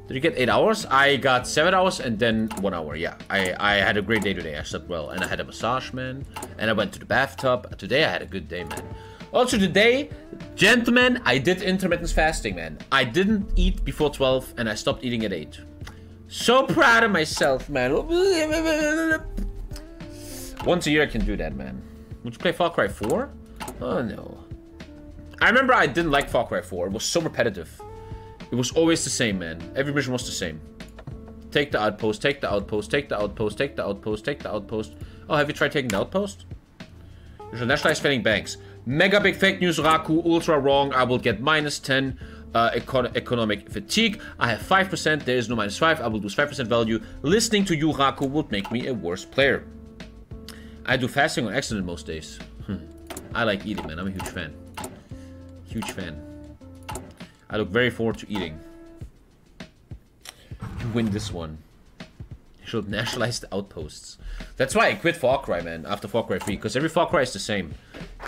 Did you get 8 hours? I got 7 hours and then 1 hour, yeah. I, I had a great day today. I slept well. And I had a massage, man. And I went to the bathtub. Today I had a good day, man. Also today, gentlemen, I did intermittent fasting, man. I didn't eat before 12 and I stopped eating at 8. So proud of myself, man. Once a year I can do that, man. Would you play Far Cry 4? Oh, no. I remember I didn't like Far Cry 4. It was so repetitive. It was always the same, man. Every mission was the same. Take the outpost, take the outpost, take the outpost, take the outpost, take the outpost. Oh, have you tried taking the outpost? You should nationalize failing banks. Mega big fake news, Raku. Ultra wrong. I will get minus 10 uh, econ economic fatigue. I have 5%. There is no minus 5. I will lose 5% value. Listening to you, Raku, would make me a worse player. I do fasting on accident most days. Hmm. I like eating, man. I'm a huge fan. Huge fan. I look very forward to eating. You win this one. You should nationalize the outposts. That's why I quit Far Cry, man, after Far Cry 3, because every Far Cry is the same.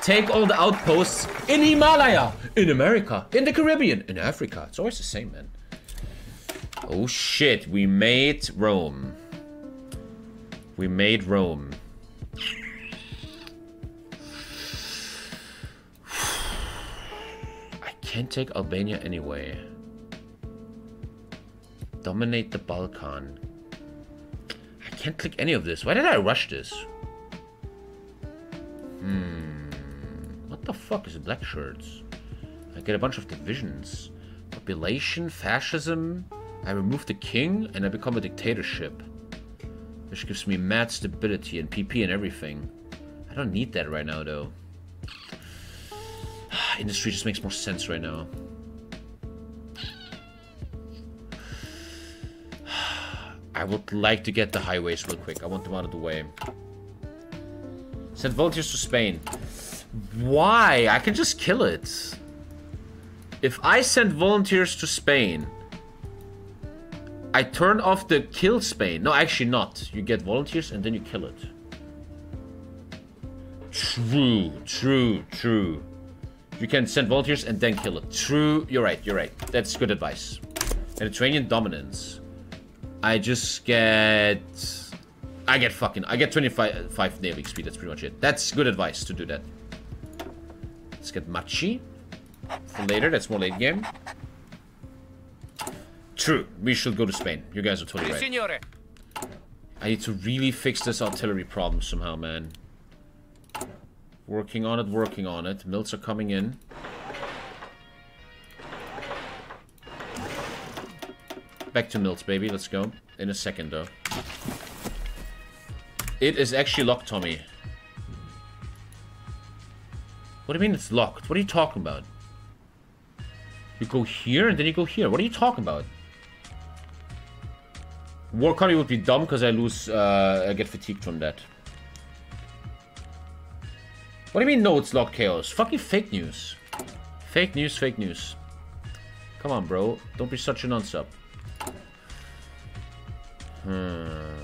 Take all the outposts in Himalaya, in America, in the Caribbean, in Africa. It's always the same, man. Oh shit, we made Rome. We made Rome. I can't take Albania anyway. Dominate the Balkan. I can't click any of this. Why did I rush this? Hmm. What the fuck is black shirts? I get a bunch of divisions. Population, fascism. I remove the king and I become a dictatorship. Which gives me mad stability and PP and everything. I don't need that right now though. Industry just makes more sense right now. I would like to get the highways real quick. I want them out of the way. Send volunteers to Spain. Why? I can just kill it. If I send volunteers to Spain, I turn off the kill Spain. No, actually not. You get volunteers and then you kill it. True, true, true. You can send volunteers and then kill it. True, you're right, you're right. That's good advice. Mediterranean dominance. I just get... I get fucking... I get 25 five naval speed, that's pretty much it. That's good advice to do that. Let's get Macchi. For later, that's more late game. True, we should go to Spain. You guys are totally right. Signore. I need to really fix this artillery problem somehow, man. Working on it, working on it. Mills are coming in. Back to Mills, baby. Let's go. In a second, though. It is actually locked, Tommy. What do you mean it's locked? What are you talking about? You go here and then you go here. What are you talking about? War economy would be dumb because I lose, uh, I get fatigued from that. What do you mean no, it's locked chaos? Fucking fake news. Fake news, fake news. Come on, bro. Don't be such a non-sub. Hmm.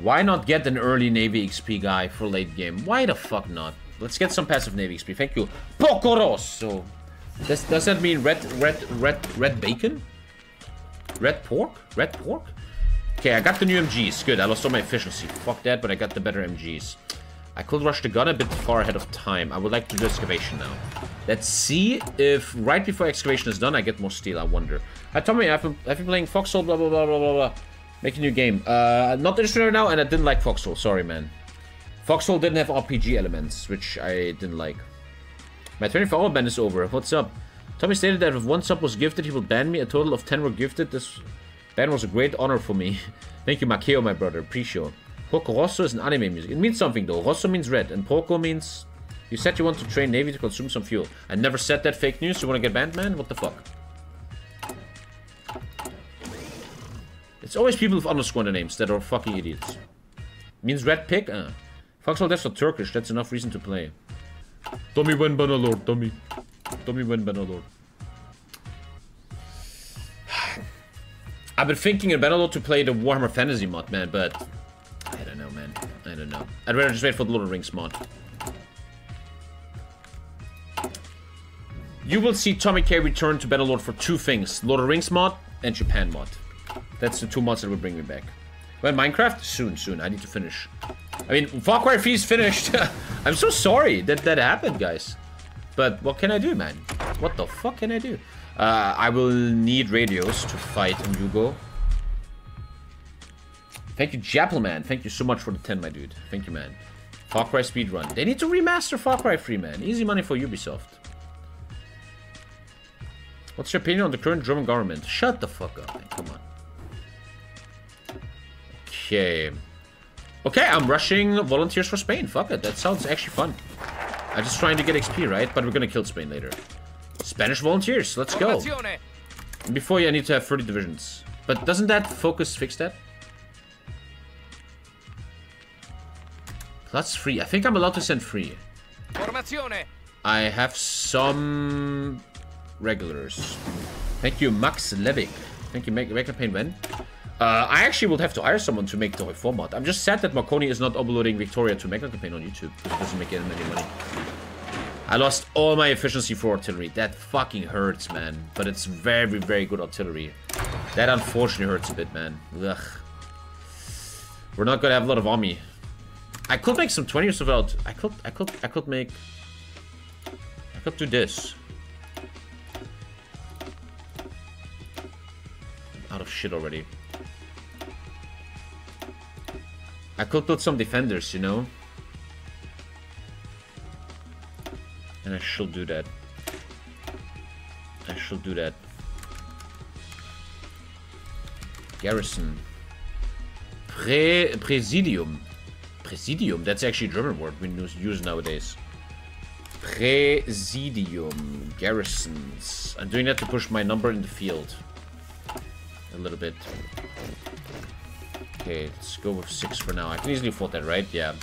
Why not get an early Navy XP guy for late game? Why the fuck not? Let's get some passive Navy XP. Thank you. Porco Rosso. Does, does that mean red, red, red, red bacon? Red pork? Red pork? Okay, I got the new MGs. Good, I lost all my efficiency. Fuck that, but I got the better MGs. I could rush the gun a bit far ahead of time. I would like to do excavation now. Let's see if right before excavation is done, I get more steel. I wonder. Hi, Tommy. I've been, I've been playing Foxhole, blah, blah, blah, blah, blah, blah. Make a new game. Uh, not interested right now, and I didn't like Foxhole. Sorry, man. Foxhole didn't have RPG elements, which I didn't like. My 24 hour ban is over. What's up? Tommy stated that if one sub was gifted, he will ban me. A total of 10 were gifted. This ban was a great honor for me. Thank you, Makeo, my brother. It. Porco Rosso is an anime music. It means something though. Rosso means red, and Porco means... You said you want to train Navy to consume some fuel. I never said that fake news. You want to get banned, man? What the fuck? It's always people with underscore in the names that are fucking idiots. means red pig? Uh. Foxhole that's for Turkish. That's enough reason to play. Tommy win Bannerlord, Tommy. Tommy win Bannerlord. I've been thinking about a Bannerlord to play the Warhammer Fantasy mod, man, but I don't know, man. I don't know. I'd rather just wait for the Lord of the Rings mod. You will see Tommy K return to Bannerlord for two things. Lord of the Rings mod and Japan mod. That's the two mods that will bring me back. When Minecraft? Soon, soon. I need to finish. I mean, Far Cry 3 is finished. I'm so sorry that that happened, guys. But what can I do, man? What the fuck can I do? Uh, I will need radios to fight in Yugo. Thank you, Jappelman. Thank you so much for the 10, my dude. Thank you, man. Far Cry speedrun. They need to remaster Far Cry 3, man. Easy money for Ubisoft. What's your opinion on the current German government? Shut the fuck up, man. Come on. Okay. Okay, I'm rushing volunteers for Spain. Fuck it. That sounds actually fun. I'm just trying to get XP, right? But we're gonna kill Spain later. Spanish volunteers. Let's go. Before you, I need to have 30 divisions. But doesn't that focus fix that? That's free. I think I'm allowed to send free. I have some regulars. Thank you, Max Levick. Thank you, make, make campaign when? Uh, I actually would have to hire someone to make the format. I'm just sad that Marconi is not uploading Victoria to Mega Campaign on YouTube. Because it doesn't make any money. I lost all my efficiency for artillery. That fucking hurts, man. But it's very, very good artillery. That unfortunately hurts a bit, man. Ugh. We're not gonna have a lot of army. I could make some 20s without... I could, I could, I could make... I could do this. Out of shit already. I could put some defenders, you know? And I should do that. I should do that. Garrison. Pre Presidium. Presidium? That's actually a German word we use nowadays. Presidium. Garrisons. I'm doing that to push my number in the field. A little bit. Okay, let's go with six for now. I can easily afford that, right? Yeah.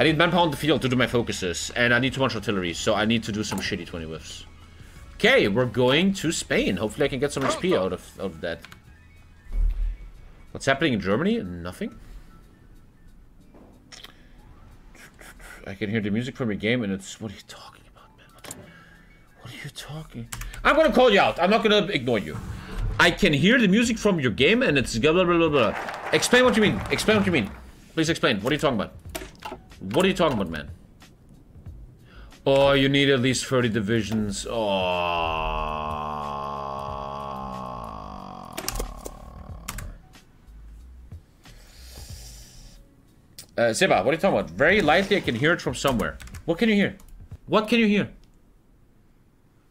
I need manpower on the field to do my focuses, and I need too much artillery, so I need to do some shitty 20 widths. Okay, we're going to Spain. Hopefully I can get some XP oh, out of, out of that. What's happening in Germany? Nothing. I can hear the music from your game, and it's... What are you talking about, man? What, are you talking... I'm gonna call you out. I'm not gonna ignore you. I can hear the music from your game and it's blah, blah, blah, blah. Explain what you mean. Explain what you mean. Please explain. What are you talking about? What are you talking about, man? Oh, you need at least 30 divisions. Oh. Uh, Seba, what are you talking about? Very lightly, I can hear it from somewhere. What can you hear? What can you hear?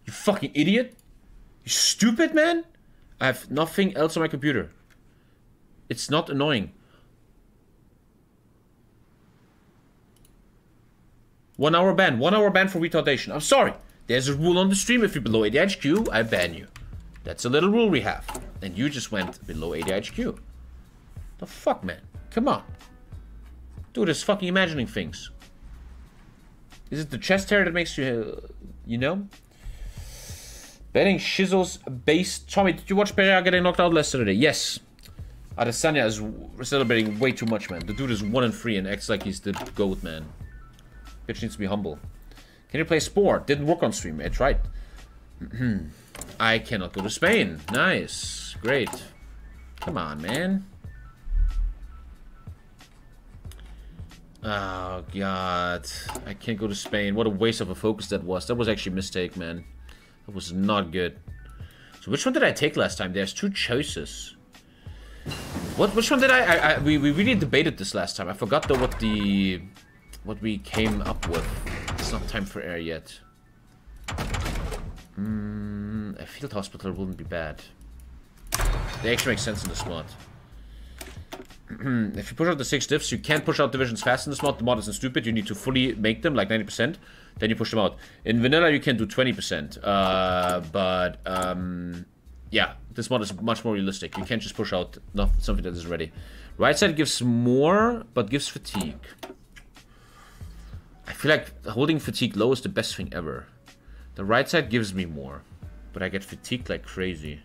You fucking idiot? You stupid, man? I have nothing else on my computer. It's not annoying. One hour ban. One hour ban for retardation. I'm sorry. There's a rule on the stream. If you're below 80 HQ, I ban you. That's a little rule we have. And you just went below 80 HQ. The fuck, man? Come on. Dude, this fucking imagining things. Is it the chest hair that makes you, uh, you know? Betting Shizzle's base. Tommy, did you watch Pereira getting knocked out yesterday? Yes. Adesanya is celebrating way too much, man. The dude is 1 and 3 and acts like he's the GOAT, man. Bitch needs to be humble. Can you play Spore? Didn't work on stream. I tried. I cannot go to Spain. Nice. Great. Come on, man. Oh, God. I can't go to Spain. What a waste of a focus that was. That was actually a mistake, man. That was not good. So which one did I take last time? There's two choices. What? Which one did I, I, I... we, we really debated this last time. I forgot, though, what the... What we came up with. It's not time for air yet. Hmm, a field hospital wouldn't be bad. They actually make sense in this mod. if you push out the six diffs, you can't push out divisions fast in this mod. The mod isn't stupid. You need to fully make them, like 90%. Then you push them out. In vanilla, you can do 20%. Uh, but, um, yeah, this mod is much more realistic. You can't just push out something that is ready. Right side gives more, but gives fatigue. I feel like holding fatigue low is the best thing ever. The right side gives me more, but I get fatigued like crazy.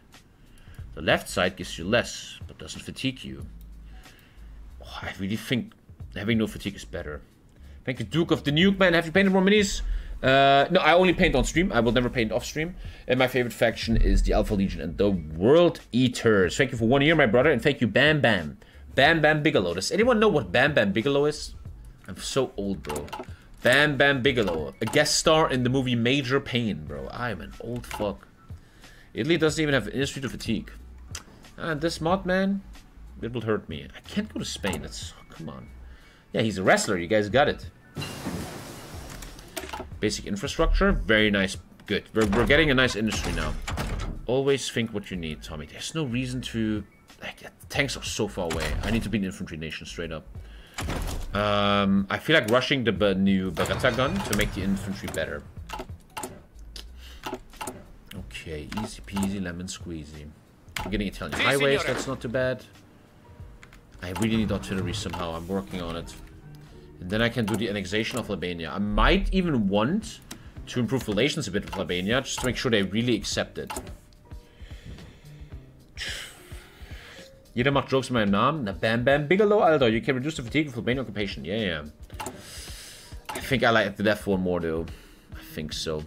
The left side gives you less, but doesn't fatigue you. Oh, I really think having no fatigue is better. Thank you, Duke of the Nuke, man. Have you painted more minis? Uh, no, I only paint on stream. I will never paint off stream. And my favorite faction is the Alpha Legion and the World Eaters. Thank you for one year, my brother, and thank you, Bam Bam. Bam Bam Bigelow. Does anyone know what Bam Bam Bigelow is? I'm so old, bro. Bam Bam Bigelow, a guest star in the movie Major Payne, bro. I'm an old fuck. Italy doesn't even have industry to fatigue. And this mod, man, it will hurt me. I can't go to Spain. It's come on. Yeah, he's a wrestler. You guys got it. Basic infrastructure, very nice. Good. We're, we're getting a nice industry now. Always think what you need, Tommy. There's no reason to... Like, tanks are so far away. I need to be an infantry nation, straight up. Um, I feel like rushing the new Beretta gun to make the infantry better. Okay, easy peasy lemon squeezy. I'm getting Italian highways, that's not too bad. I really need artillery somehow, I'm working on it. And then I can do the annexation of Albania. I might even want to improve relations a bit with Albania, just to make sure they really accept it. Jeder macht Jokes in meinem Namen. Na, Bam Bam Bigelow, Alter. You can reduce the fatigue of Albanian occupation. Yeah, yeah. I think I like the left one more, though. I think so.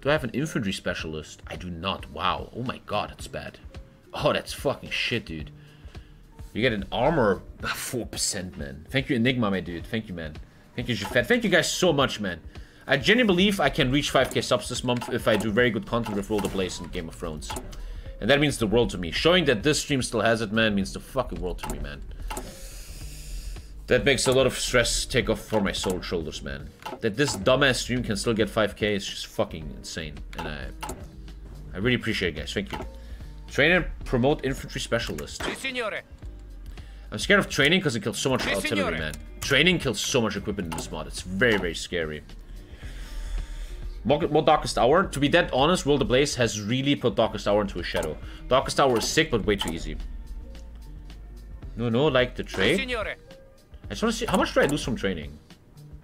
Do I have an infantry specialist? I do not. Wow. Oh my god, that's bad. Oh, that's fucking shit, dude. You get an armor 4%, man. Thank you, Enigma, my dude. Thank you, man. Thank you, Jafet. Thank you guys so much, man. I genuinely believe I can reach 5k subs this month if I do very good content with World Ablaze and Game of Thrones. And that means the world to me. Showing that this stream still has it, man, means the fucking world to me, man. That makes a lot of stress take off for my soul shoulders, man. That this dumbass stream can still get 5k is just fucking insane. And I I really appreciate it, guys. Thank you. Train and promote infantry specialist. I'm scared of training because it kills so much artillery, man. Training kills so much equipment in this mod. It's very, very scary. More, more Darkest Hour. To be dead honest, World Ablaze has really put Darkest Hour into a shadow. Darkest Hour is sick, but way too easy. No, no, like the trade. I just want to see, how much do I lose from training?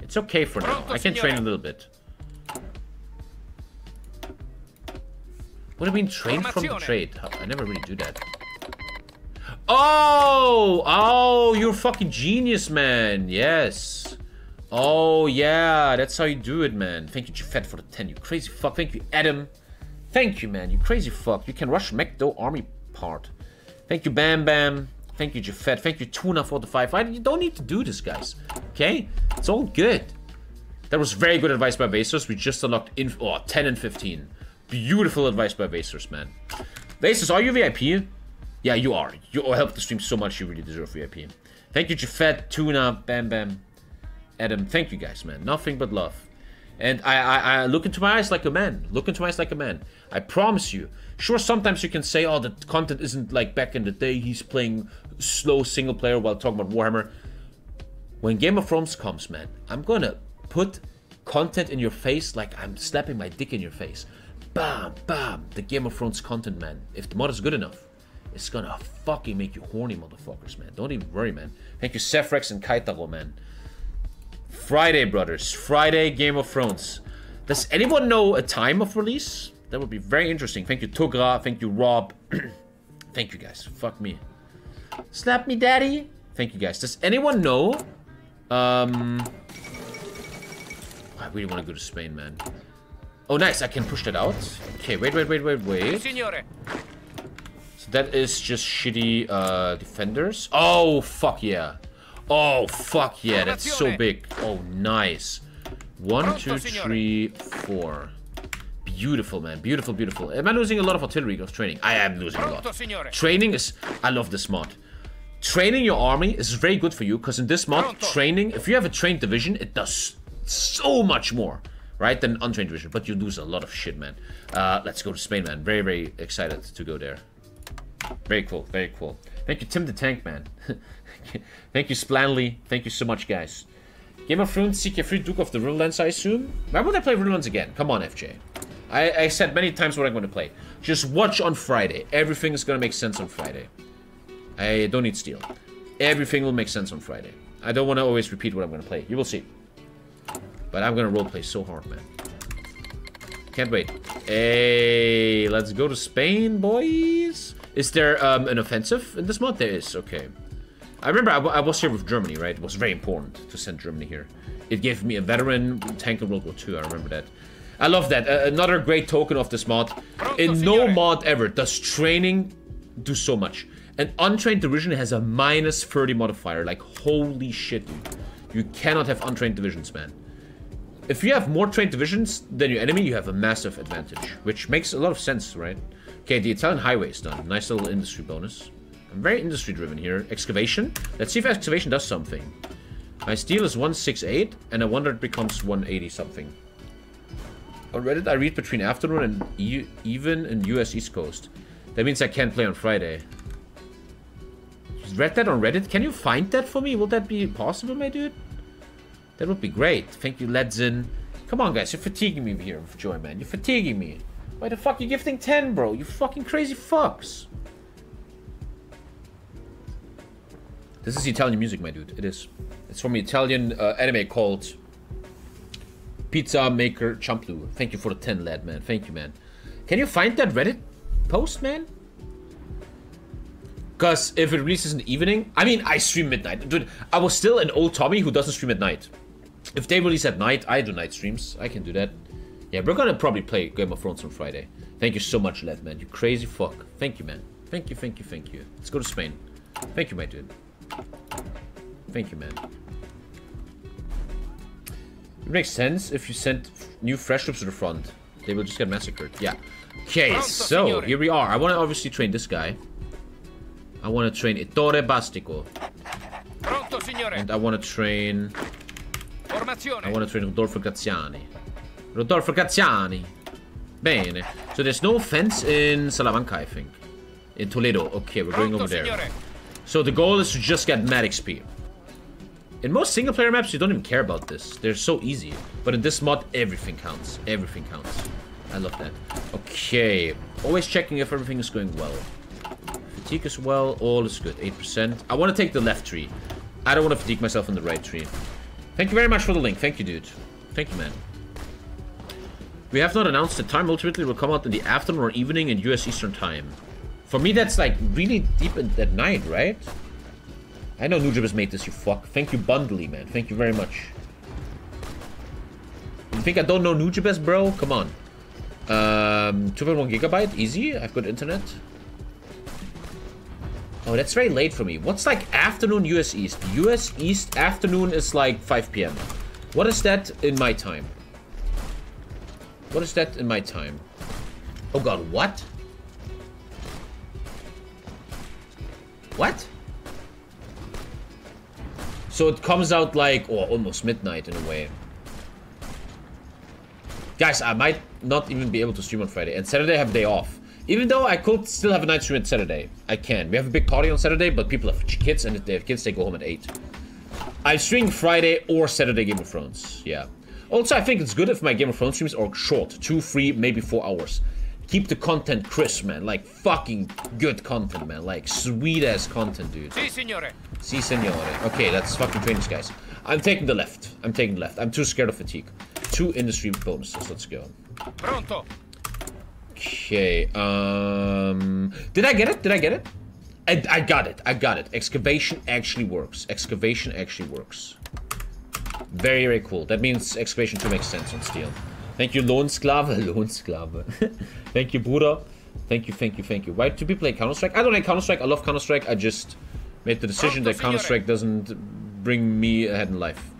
It's okay for now. I can train a little bit. What do you mean train from the trade? I never really do that. Oh! Oh, you're fucking genius, man. Yes. Oh, yeah. That's how you do it, man. Thank you, Jafet, for the 10. You crazy fuck. Thank you, Adam. Thank you, man. You crazy fuck. You can rush Mekdo army part. Thank you, Bam Bam. Thank you, Jafet. Thank you, Tuna for the 5. I, you don't need to do this, guys. Okay? It's all good. That was very good advice by Vasos. We just unlocked in oh, 10 and 15. Beautiful advice by Vasos, man. Vasos, are you VIP? Yeah, you are. You helped the stream so much, you really deserve VIP. Thank you, Jafet, Tuna, Bam Bam, Adam. Thank you guys, man. Nothing but love. And I, I, I look into my eyes like a man. Look into my eyes like a man. I promise you. Sure, sometimes you can say, oh, the content isn't like back in the day. He's playing slow single player while talking about Warhammer. When Game of Thrones comes, man, I'm gonna put content in your face like I'm slapping my dick in your face. Bam, bam, the Game of Thrones content, man. If the mod is good enough, it's gonna fucking make you horny, motherfuckers, man. Don't even worry, man. Thank you, Sephrex and Kaitaro, man. Friday, brothers. Friday, Game of Thrones. Does anyone know a time of release? That would be very interesting. Thank you, Togra. Thank you, Rob. Thank you, guys. Fuck me. Slap me, daddy. Thank you, guys. Does anyone know um, I really want to go to Spain, man. Oh, nice. I can push that out. Okay, wait, wait, wait, wait, wait. Signore. So that is just shitty uh, defenders. Oh, fuck yeah. Oh, fuck yeah. That's so big. Oh, nice. One, two, three, four. Beautiful, man. Beautiful, beautiful. Am I losing a lot of artillery of training? I am losing a lot. Training is... I love this mod. Training your army is very good for you, because in this mod, training, if you have a trained division, it does so much more, right, than untrained division. But you lose a lot of shit, man. Uh, let's go to Spain, man. Very, very excited to go there. Very cool, very cool. Thank you, Tim the Tank, man. Thank you, Splanley. Thank you so much, guys. Game of Thrones, free Duke of the Runelands, I assume? Why would I play Runelands again? Come on, FJ. I, I said many times what I'm going to play. Just watch on Friday. Everything is going to make sense on Friday. I don't need steel. Everything will make sense on Friday. I don't want to always repeat what I'm going to play. You will see. But I'm going to roleplay so hard, man. Can't wait. Hey, let's go to Spain, boys. Is there um, an offensive in this mod? There is, okay. I remember I, w- I was here with Germany, right? It was very important to send Germany here. It gave me a veteran tank in World War II, I remember that. I love that. Uh, another great token of this mod. In no mod ever does training do so much. An untrained division has a minus 30 modifier. Like, holy shit, dude. You cannot have untrained divisions, man. If you have more trained divisions than your enemy, you have a massive advantage. Which makes a lot of sense, right? Okay, the Italian highway is done. Nice little industry bonus. Very industry driven here. Excavation. Let's see if excavation does something. My steel is 168, and I wonder it becomes 180 something. On Reddit, I read between afternoon and e even in US East Coast. That means I can't play on Friday. Read that on Reddit? Can you find that for me? Will that be possible, my dude? That would be great. Thank you, Ledzin. Come on, guys. You're fatiguing me here Joy, man. You're fatiguing me. Why the fuck you gifting 10, bro? You fucking crazy fucks. This is Italian music, my dude. It is. It's from an Italian uh, anime called Pizza Maker Champloo. Thank you for the 10, lad, man. Thank you, man. Can you find that Reddit post, man? Because if it releases in the evening, I mean, I stream midnight. Dude, I was still an old Tommy who doesn't stream at night. If they release at night, I do night streams. I can do that. Yeah, we're gonna probably play Game of Thrones on Friday. Thank you so much, lad, man. You crazy fuck. Thank you, man. Thank you, thank you, thank you. Let's go to Spain. Thank you, my dude. Thank you, man. It makes sense if you send new fresh troops to the front. They will just get massacred. Yeah. Okay, so here we are. I want to obviously train this guy. I want to train Ettore Bastico. Pronto, signore. And I want to train... I want to train Rodolfo Graziani. Rodolfo Graziani. Bene. So there's no fence in Salamanca, I think. In Toledo. Okay, we're going over there. So the goal is to just get mad XP. In most single player maps, you don't even care about this. They're so easy. But in this mod, everything counts. Everything counts. I love that. Okay. Always checking if everything is going well. Fatigue as well. All is good. 8%. I want to take the left tree. I don't want to fatigue myself on the right tree. Thank you very much for the link. Thank you, dude. Thank you, man. We have not announced the time. Ultimately, will come out in the afternoon or evening in US Eastern Time. For me, that's like really deep in, at night, right? I know Nujabes made this, you fuck. Thank you, Bundly, man. Thank you very much. You think I don't know Nujabes, bro? Come on. Um, 2.1 gigabyte? Easy? I've got internet. Oh, that's very late for me. What's like afternoon US East? US East afternoon is like 5 p.m. What is that in my time? What is that in my time? Oh god, what? What? So it comes out like, or almost midnight in a way. Guys, I might not even be able to stream on Friday. And Saturday I have day off. Even though I could still have a night stream on Saturday. I can. We have a big party on Saturday, but people have kids, and if they have kids, they go home at 8. I stream Friday or Saturday Game of Thrones. Yeah. Also, I think it's good if my Game of Thrones streams are short. Two, three, maybe four hours. Keep the content crisp, man. Like, fucking good content, man. Like, sweet-ass content, dude. Sì, signore. Si, signore. Okay, let's fucking train these guys. I'm taking the left. I'm taking the left. I'm too scared of fatigue. Two industry bonuses. Let's go. Pronto. Okay. Um. Did I get it? Did I get it? I, I got it. I got it. Excavation actually works. Excavation actually works. Very, very cool. That means excavation 2 makes sense on steel. Thank you, Lohnsklave. Lohnsklave. thank you, Buddha. Thank you, thank you, thank you. Why do people play Counter-Strike? I don't like Counter-Strike. I love Counter-Strike. I just made the decision that Counter-Strike doesn't bring me ahead in life.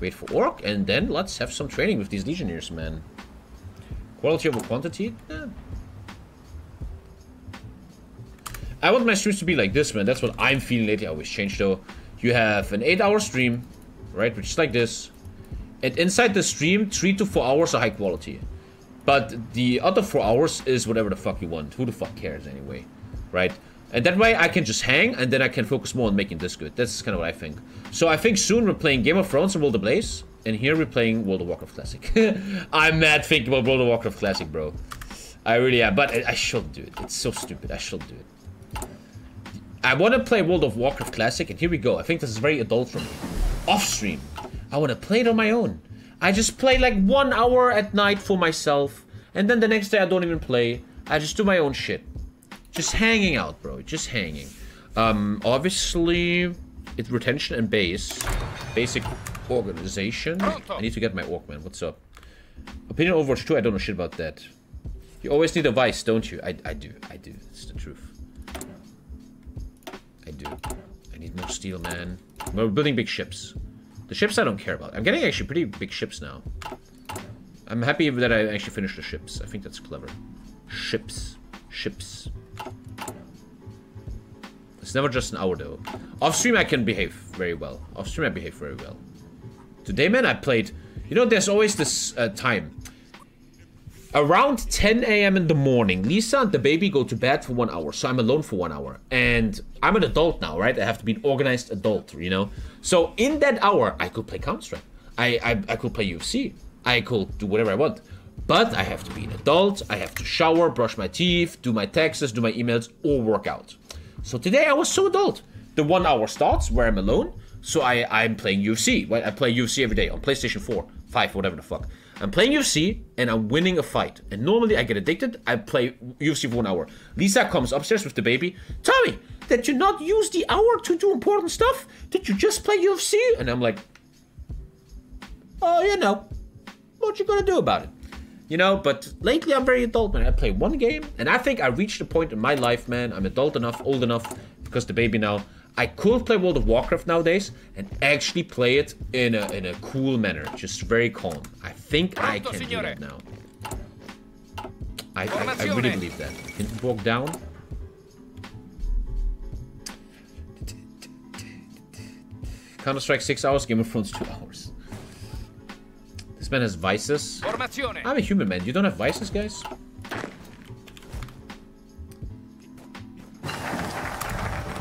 Wait for org, and then let's have some training with these Legionnaires, man. Quality over quantity? Eh. I want my streams to be like this, man. That's what I'm feeling lately. I always change, though. You have an 8-hour stream, right? Which is like this. And inside the stream, 3 to 4 hours are high quality. But the other 4 hours is whatever the fuck you want. Who the fuck cares, anyway? Right? And that way I can just hang, and then I can focus more on making this good. That's kind of what I think. So I think soon we're playing Game of Thrones and World Ablaze. And here we're playing World of Warcraft Classic. I'm mad thinking about World of Warcraft Classic, bro. I really am. But I, I should do it. It's so stupid. I should do it. I want to play World of Warcraft Classic, and here we go. I think this is very adult for me. Off stream. I want to play it on my own. I just play like one hour at night for myself, and then the next day I don't even play. I just do my own shit. Just hanging out, bro. Just hanging. Um, obviously, it's retention and base. Basic organization. I need to get my org, man. What's up? Opinion Overwatch 2, I don't know shit about that. You always need a vice, don't you? I, I do. I do. It's the truth. I do. I need more steel, man. We're building big ships. The ships I don't care about. I'm getting actually pretty big ships now. I'm happy that I actually finished the ships. I think that's clever. Ships. Ships. It's never just an hour though. Off stream I can behave very well. Off stream I behave very well. Today, man, I played... You know, there's always this uh, time. Around 10 a.m. in the morning, Lisa and the baby go to bed for one hour. So I'm alone for one hour. And I'm an adult now, right? I have to be an organized adult, you know? So in that hour, I could play Counter-Strike. I, I, I could play UFC. I could do whatever I want. But I have to be an adult. I have to shower, brush my teeth, do my taxes, do my emails, or work out. So today I was so adult. The one hour starts where I'm alone. So I, I'm playing UFC. I play UFC every day on PlayStation 4, 5, whatever the fuck. I'm playing UFC and I'm winning a fight. And normally I get addicted. I play UFC for one hour. Lisa comes upstairs with the baby. Tommy, did you not use the hour to do important stuff? Did you just play UFC? And I'm like, oh, you know, what you gonna do about it? You know, but lately I'm very adult, man. I play one game, and I think I reached a point in my life, man. I'm adult enough, old enough, because the baby now. I could play World of Warcraft nowadays and actually play it in a in a cool manner, just very calm. I think I can do that now. I, I, I really believe that. Hindenburg down. Counter Strike six hours, Game of Thrones two hours. This man has vices. I'm a human man. You don't have vices, guys?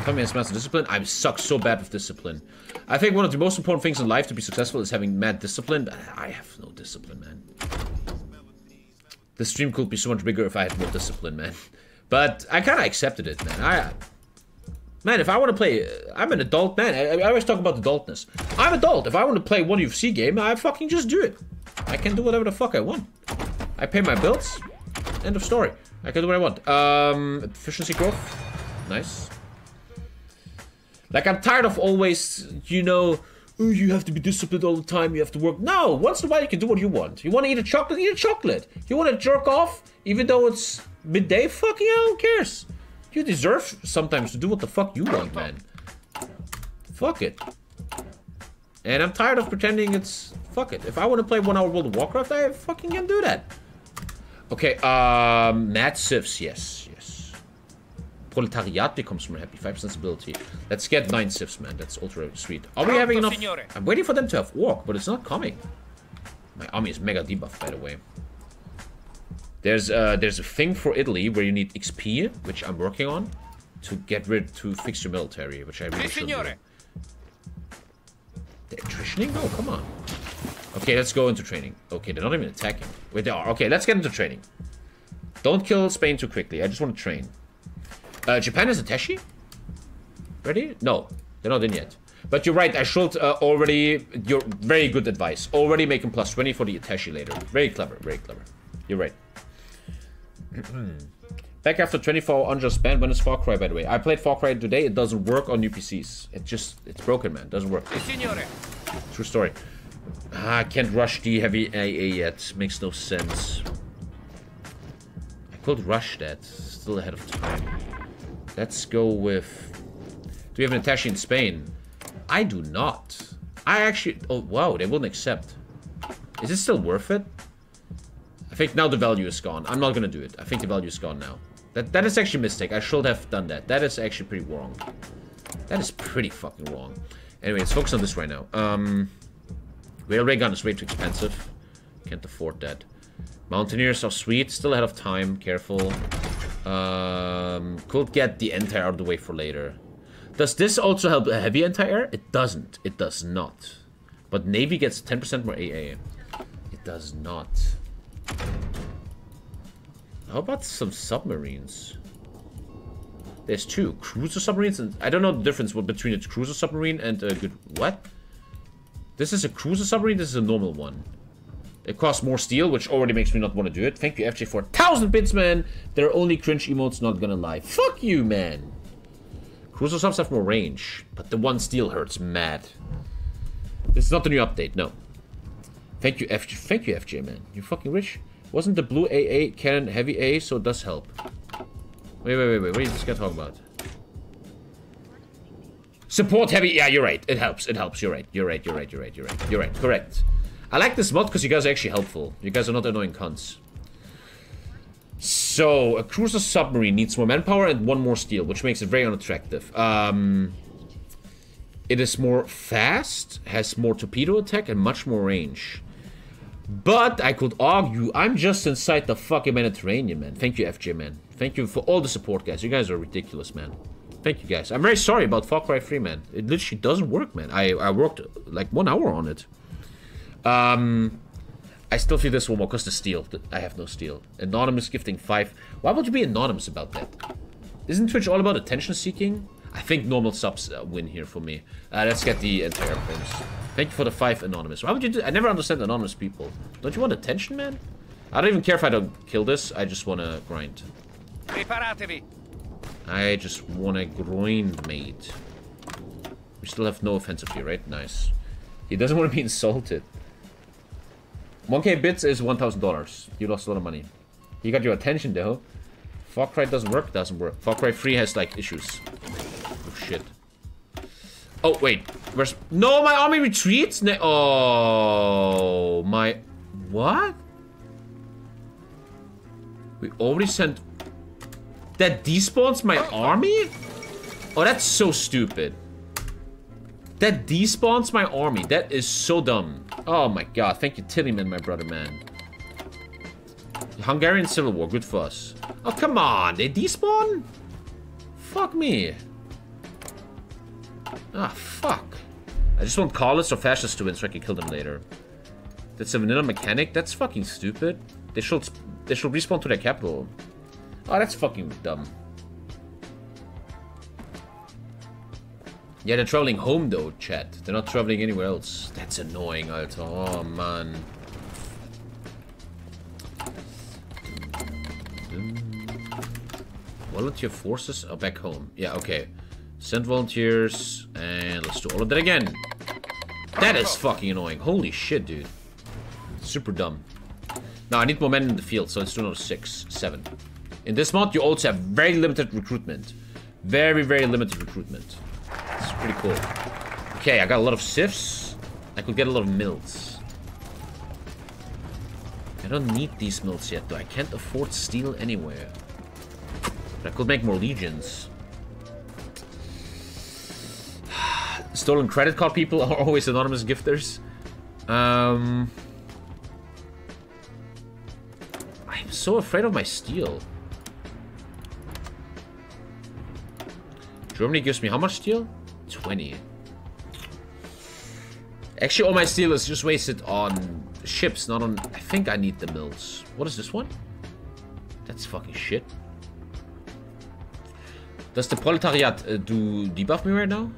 Tell me, master discipline. I suck so bad with discipline. I think one of the most important things in life to be successful is having mad discipline. I have no discipline, man. The stream could be so much bigger if I had more discipline, man. But I kind of accepted it, man. I, man, if I want to play, I'm an adult man. I, I always talk about adultness. I'm adult. If I want to play one UFC game, I fucking just do it. I can do whatever the fuck I want. I pay my bills. End of story. I can do what I want. Um, efficiency growth. Nice. Like, I'm tired of always, you know, oh, you have to be disciplined all the time, you have to work. No, once in a while you can do what you want. You want to eat a chocolate, eat a chocolate. You want to jerk off, even though it's midday, fucking hell, who cares? You deserve sometimes to do what the fuck you want, man. Fuck it. And I'm tired of pretending it's... Fuck it. If I want to play one hour World of Warcraft, I fucking can do that. Okay, um... Mad civs, yes. Proletariat becomes more happy. 5% stability. Let's get 9 civs, man. That's ultra sweet. Are we having enough... I'm waiting for them to have org, but it's not coming. My army is mega debuffed, by the way. There's uh, there's a thing for Italy where you need XP, which I'm working on, to get rid to fix your military, which I really should do. They're attritioning? No, come on. Okay, let's go into training. Okay, they're not even attacking. Wait, they are. Okay, let's get into training. Don't kill Spain too quickly. I just want to train. Uh, Japan has attaché? Ready? No, they're not in yet. But you're right, I should uh, already... You're very good advice. Already making plus 20 for the attaché later. Very clever, very clever. You're right. Back after 24 hour unjust ban. When is Far Cry, by the way? I played Far Cry today. It doesn't work on new PCs. It just... It's broken, man. It doesn't work. True story. Ah, I can't rush the heavy AA yet. Makes no sense. I could rush that. Still ahead of time. Let's go with... Do we have an attaché in Spain? I do not. I actually... Oh, wow. They wouldn't accept. Is it still worth it? I think now the value is gone. I'm not to do it. I think the value is gone now. That That is actually a mistake. I should have done that. That is actually pretty wrong. That is pretty fucking wrong. Anyway, let's focus on this right now. Um, Railway gun is way too expensive. Can't afford that. Mountaineers are sweet. Still ahead of time. Careful. Um, could get the anti-air out of the way for later. Does this also help a heavy anti-air? It doesn't. It does not. But Navy gets 10% more AA. It does not. How about some submarines? There's two. Cruiser submarines and... I don't know the difference between a cruiser submarine and a good... What? This is a cruiser submarine, this is a normal one. It costs more steel, which already makes me not want to do it. Thank you, FJ, for a thousand bits, man. There are only cringe emotes, not gonna lie. Fuck you, man. Cruiser subs have more range, but the one steel hurts mad. This is not the new update, no. Thank you, FJ. Thank you, FJ, man. You're fucking rich. Wasn't the blue AA cannon heavy A, so it does help. Wait, wait, wait, wait. What are you just gonna talk about? Support heavy. Yeah, you're right. It helps. It helps. You're right. You're right. You're right. You're right. You're right. You're right. Correct. I like this mod because you guys are actually helpful. You guys are not annoying cunts. So, a cruiser submarine needs more manpower and one more steel, which makes it very unattractive. Um, it is more fast, has more torpedo attack, and much more range. But I could argue I'm just inside the fucking Mediterranean, man. Thank you, FJ, man. Thank you for all the support, guys. You guys are ridiculous, man. Thank you, guys. I'm very sorry about Far Cry 3, man. It literally doesn't work, man. I, I worked like one hour on it. Um, I still feel this one more because the steel. I have no steel. Anonymous gifting 5. Why would you be anonymous about that? Isn't Twitch all about attention seeking? I think normal subs uh, win here for me. Uh, let's get the entire points. Thank you for the 5 anonymous. Why would you do I never understand anonymous people. Don't you want attention, man? I don't even care if I don't kill this. I just want to grind. Preparatevi. I just want to grind, mate. We still have no offensive here, right? Nice. He doesn't want to be insulted. 1k bits is $1,000. You lost a lot of money. You got your attention, though. Far Cry doesn't work? Doesn't work. Far Cry 3 has, like, issues. Oh, shit. Oh, wait. Where's... No, my army retreats? Ne oh, my... What? We already sent... That despawns my army? Oh, that's so stupid. That despawns my army. That is so dumb. Oh my god. Thank you, Tillyman, my brother, man. Hungarian Civil War. Good for us. Oh, come on. They despawn? Fuck me. Ah, fuck. I just want Carlos or Fascist to win so I can kill them later. That's a vanilla mechanic? That's fucking stupid. They should they should respawn to their capital. Oh, that's fucking dumb. Yeah, they're traveling home though, chat. They're not traveling anywhere else. That's annoying, Alter. Oh, man. Volunteer forces are back home. Yeah, okay. Send volunteers, and let's do all of that again. That is fucking annoying. Holy shit, dude. Super dumb. Now, I need more men in the field, so let's do another six, seven. In this mod, you also have very limited recruitment. Very, very limited recruitment. It's pretty cool. Okay, I got a lot of civs. I could get a lot of mills. I don't need these mills yet, though. I can't afford steel anywhere. But I could make more legions. Stolen credit card people are always anonymous gifters. Um... I'm so afraid of my steel. Germany gives me how much steel? 20. Actually, all my steel is just wasted on ships, not on... I think I need the mills. What is this one? That's fucking shit. Does the proletariat uh, do debuff me right now?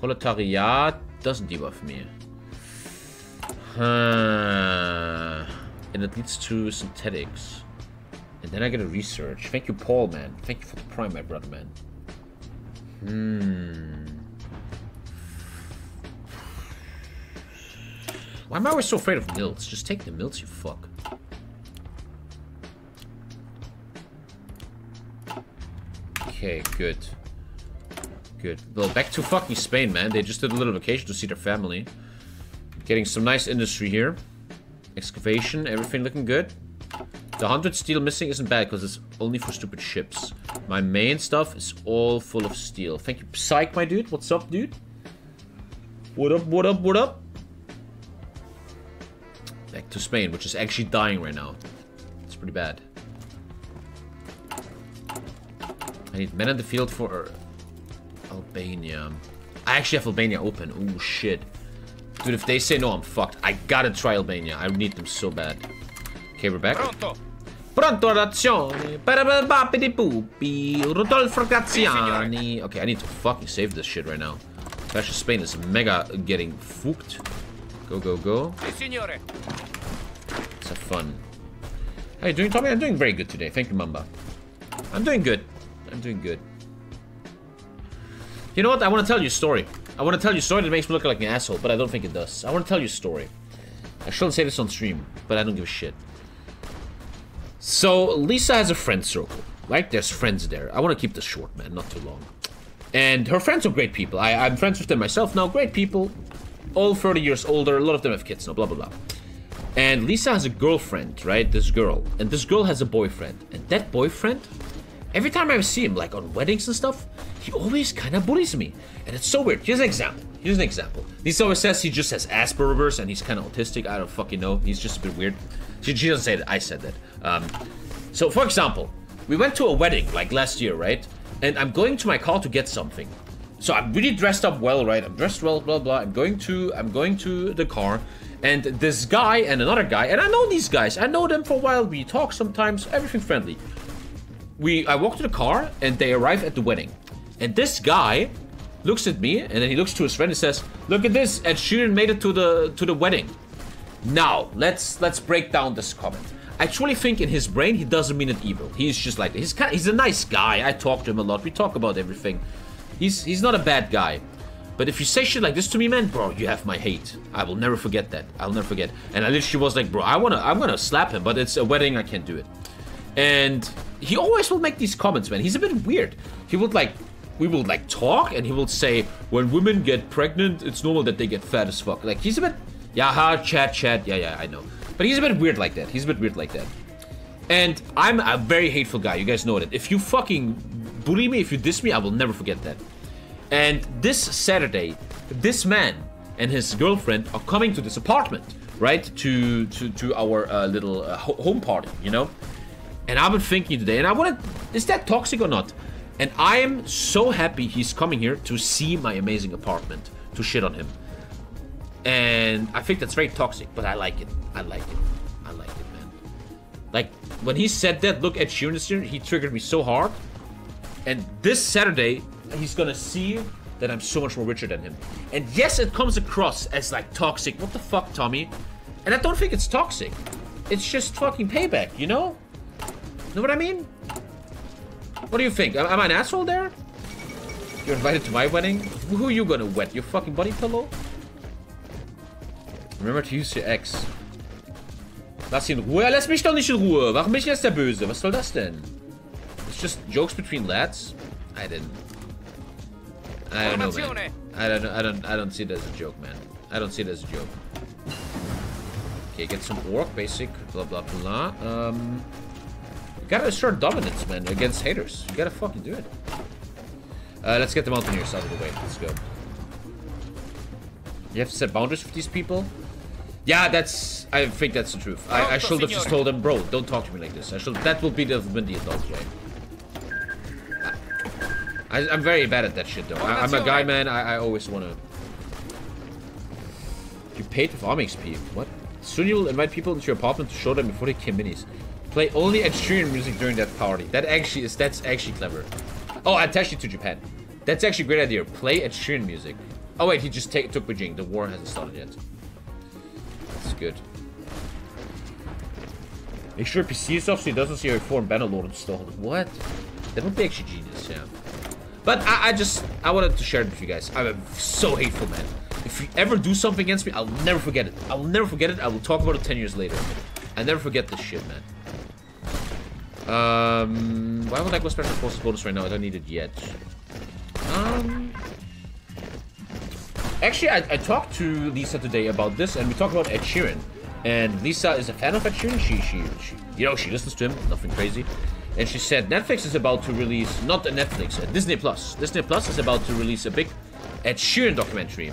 Proletariat doesn't debuff me. Huh. And it leads to synthetics. And then I get a research. Thank you, Paul, man. Thank you for the prime, my brother, man. Hmm. Why am I always so afraid of mills? Just take the mills, you fuck. Okay, good. Good. Well, back to fucking Spain, man. They just did a little vacation to see their family. Getting some nice industry here. Excavation, everything looking good. The 100 steel missing isn't bad because it's only for stupid ships. My main stuff is all full of steel. Thank you, Psych, my dude. What's up, dude? What up, what up, what up? Back to Spain, which is actually dying right now. It's pretty bad. I need men in the field for uh, Albania. I actually have Albania open. Oh shit. Dude, if they say no, I'm fucked. I gotta try Albania. I need them so bad. Okay, we're back. Pronto. Pronto all'azione. Parababapidi pupi. Rodolfo Graziani. Okay, I need to fucking save this shit right now. Of Spain is mega getting fucked. Go, go, go. Let's have fun. How you doing, Tommy? I'm doing very good today. Thank you, Mamba. I'm doing good. I'm doing good. You know what? I want to tell you a story. I want to tell you a story that makes me look like an asshole, but I don't think it does. I want to tell you a story. I shouldn't say this on stream, but I don't give a shit. So, Lisa has a friend circle, right? There's friends there. I want to keep this short, man, not too long. And her friends are great people. I, I'm friends with them myself now. Great people. All 30 years older. A lot of them have kids now, blah, blah, blah. And Lisa has a girlfriend, right? This girl. And this girl has a boyfriend. And that boyfriend, every time I see him, like on weddings and stuff, he always kind of bullies me. And it's so weird. Here's an example. Here's an example. Lisa always says he just has Asperger's and he's kind of autistic. I don't fucking know. He's just a bit weird. She, she doesn't say that. I said that. Um, so, for example, we went to a wedding like last year, right? And I'm going to my car to get something. So I'm really dressed up well, right? I'm dressed well, blah blah. I'm going to I'm going to the car, and this guy and another guy, and I know these guys. I know them for a while. We talk sometimes. Everything friendly. We I walk to the car, and they arrive at the wedding, and this guy looks at me, and then he looks to his friend and says, "Look at this! Ed Sheeran made it to the to the wedding." Now let's let's break down this comment. I truly think in his brain he doesn't mean it evil. He's just like he's kind. He's a nice guy. I talk to him a lot. We talk about everything. He's he's not a bad guy. But if you say shit like this to me, man, bro, you have my hate. I will never forget that. I'll never forget. And I literally was like, bro, I wanna I'm gonna slap him, but it's a wedding, I can't do it. And he always will make these comments, man. He's a bit weird. He would like we will like talk and he will say when women get pregnant, it's normal that they get fat as fuck. Like he's a bit yeah, ha, chat, chat. Yeah, yeah, I know. But he's a bit weird like that. He's a bit weird like that. And I'm a very hateful guy. You guys know that. If you fucking bully me, if you diss me, I will never forget that. And this Saturday, this man and his girlfriend are coming to this apartment, right? To to to our uh, little uh, ho- home party, you know. And I've been thinking today, and I want to. Is that toxic or not? And I am so happy he's coming here to see my amazing apartment, to shit on him. And I think that's very toxic, but I like it. I like it. I like it, man. Like, when he said that, look at Sheeran he triggered me so hard. And this Saturday, he's gonna see that I'm so much more richer than him. And yes, it comes across as like toxic. What the fuck, Tommy? And I don't think it's toxic. It's just fucking payback, you know? Know what I mean? What do you think? Am, I an asshole there? You're invited to my wedding? Who are you gonna wet? Your fucking body pillow? Remember to use your ex. Lass ihn in Ruhe. Lass mich doch nicht in Ruhe. Warum bin ich jetzt der Böse? Was soll das denn? It's just jokes between lads? I didn't. I don't know, man. I don't, I don't, I don't see it as a joke, man. I don't see it as a joke. Okay, get some org, basic, blah, blah, blah. Um, gotta assert dominance, man, against haters. You gotta fucking do it. Uh, let's get the mountaineers out of the way. Let's go. You have to set boundaries for these people? Yeah, that's... I think that's the truth. I, I should have just told them, bro, don't talk to me like this. I should... That will be the, been the adult way. I, I'm very bad at that shit, though. I, I'm a guy, man. I, I always want to... You paid with arm XP. What? Soon you'll invite people into your apartment to show them before they kill minis. Play only Sheeran music during that party. That actually is... That's actually clever. Oh, I attached you to Japan. That's actually a great idea. Play Sheeran music. Oh wait, he just take, took Beijing. The war hasn't started yet. That's good. Make sure PC is off so he doesn't see a foreign Bannerlord installed. What? That would be actually genius, yeah. But I, I just, I wanted to share it with you guys. I'm a so hateful man. If you ever do something against me, I'll never forget it. I will never forget it. I will talk about it 10 years later. I never forget this shit, man. Um, why would I go special forces bonus right now? I don't need it yet. Um, actually, I, I talked to Lisa today about this, and we talked about Ed Sheeran. And Lisa is a fan of Ed Sheeran. She, she, she, you know, she listens to him. Nothing crazy. And she said Netflix is about to release, not a Netflix, a Disney Plus. Disney Plus is about to release a big Ed Sheeran documentary.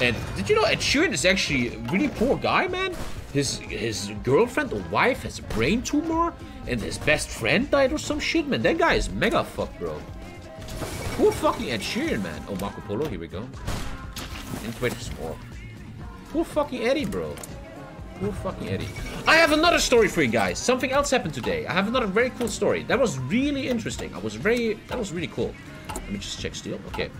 And did you know Ed Sheeran is actually a really poor guy, man? His his girlfriend or wife has a brain tumor, and his best friend died or some shit, man. That guy is mega fucked, bro. Poor fucking Ed Sheeran, man. Oh, Marco Polo, here we go. Intuit for more. Poor fucking Eddie, bro. Poor fucking Eddie. I have another story for you guys. Something else happened today. I have another very cool story. That was really interesting. I was very... That was really cool. Let me just check steel. Okay.